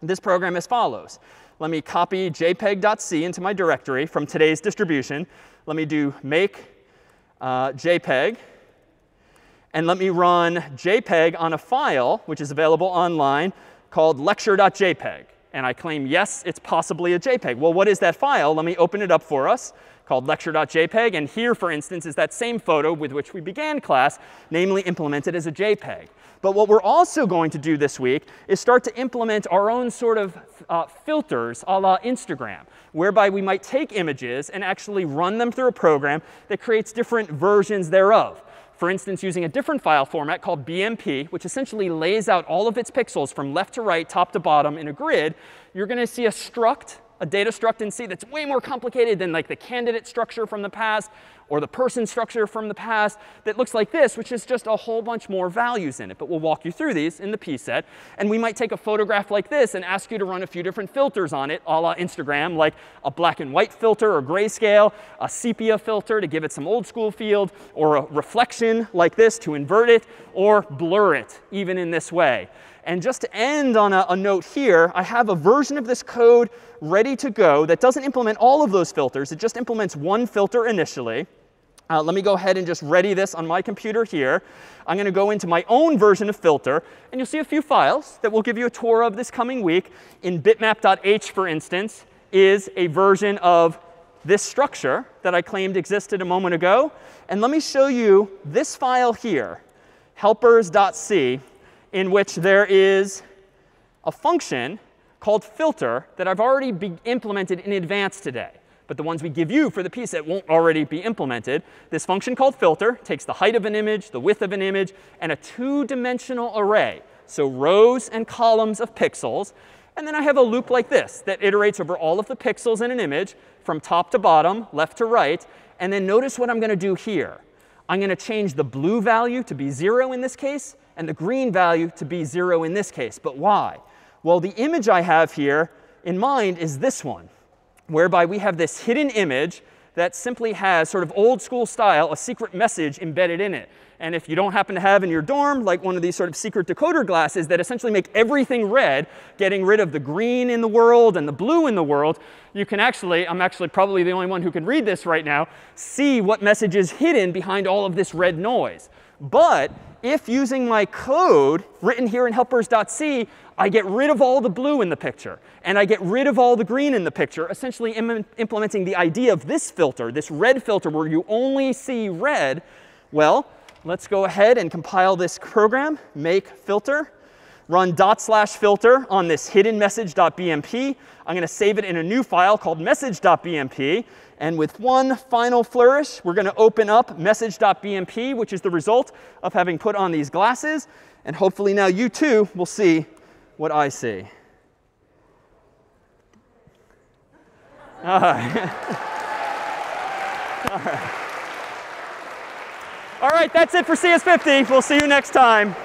this program as follows. Let me copy jpeg.c into my directory from today's distribution. Let me do make uh, JPEG. And let me run JPEG on a file, which is available online, called lecture.jpg. And I claim, yes, it's possibly a JPEG. Well, what is that file? Let me open it up for us called lecture.jpg. And here, for instance, is that same photo with which we began class, namely implemented as a JPEG. But what we're also going to do this week is start to implement our own sort of uh, filters a la Instagram, whereby we might take images and actually run them through a program that creates different versions thereof. For instance, using a different file format called BMP, which essentially lays out all of its pixels from left to right, top to bottom in a grid, you're going to see a struct a data struct in C that's way more complicated than like the candidate structure from the past or the person structure from the past that looks like this, which is just a whole bunch more values in it. But we'll walk you through these in the P set. And we might take a photograph like this and ask you to run a few different filters on it, a la Instagram, like a black and white filter or grayscale, a sepia filter to give it some old school field, or a reflection like this to invert it, or blur it even in this way. And just to end on a, a, note here, I have a version of this code ready to go that doesn't implement all of those filters. It just implements one filter initially. Uh, let me go ahead and just ready this on my computer here. I'm going to go into my own version of filter. And you'll see a few files that we'll give you a tour of this coming week. In bitmap.h, for instance, is a version of this structure that I claimed existed a moment ago. And let me show you this file here, helpers.c in which there is a function called filter that I've already implemented in advance today. But the ones we give you for the P set won't already be implemented. This function called filter takes the height of an image, the width of an image, and a two-dimensional array. So rows and columns of pixels. And then I have a loop like this that iterates over all of the pixels in an image from top to bottom, left to right. And then notice what I'm going to do here. I'm going to change the blue value to be 0 in this case, and the green value to be 0 in this case. But why? Well, the image I have here in mind is this one, whereby we have this hidden image that simply has sort of old school style, a secret message embedded in it. And if you don't happen to have in your dorm, like one of these sort of secret decoder glasses that essentially make everything red, getting rid of the green in the world and the blue in the world, you can actually, I'm actually probably the only one who can read this right now, see what message is hidden behind all of this red noise. But if using my code written here in helpers.c, I get rid of all the blue in the picture, and I get rid of all the green in the picture, essentially Im implementing the idea of this filter, this red filter where you only see red, well, let's go ahead and compile this program, make filter, run dot slash filter on this hidden message.bmp. I'm going to save it in a new file called message.bmp. And with one final flourish, we're going to open up message.bmp, which is the result of having put on these glasses. And hopefully now you too will see what I see. All right. All right. All right, that's it for CS50. We'll see you next time.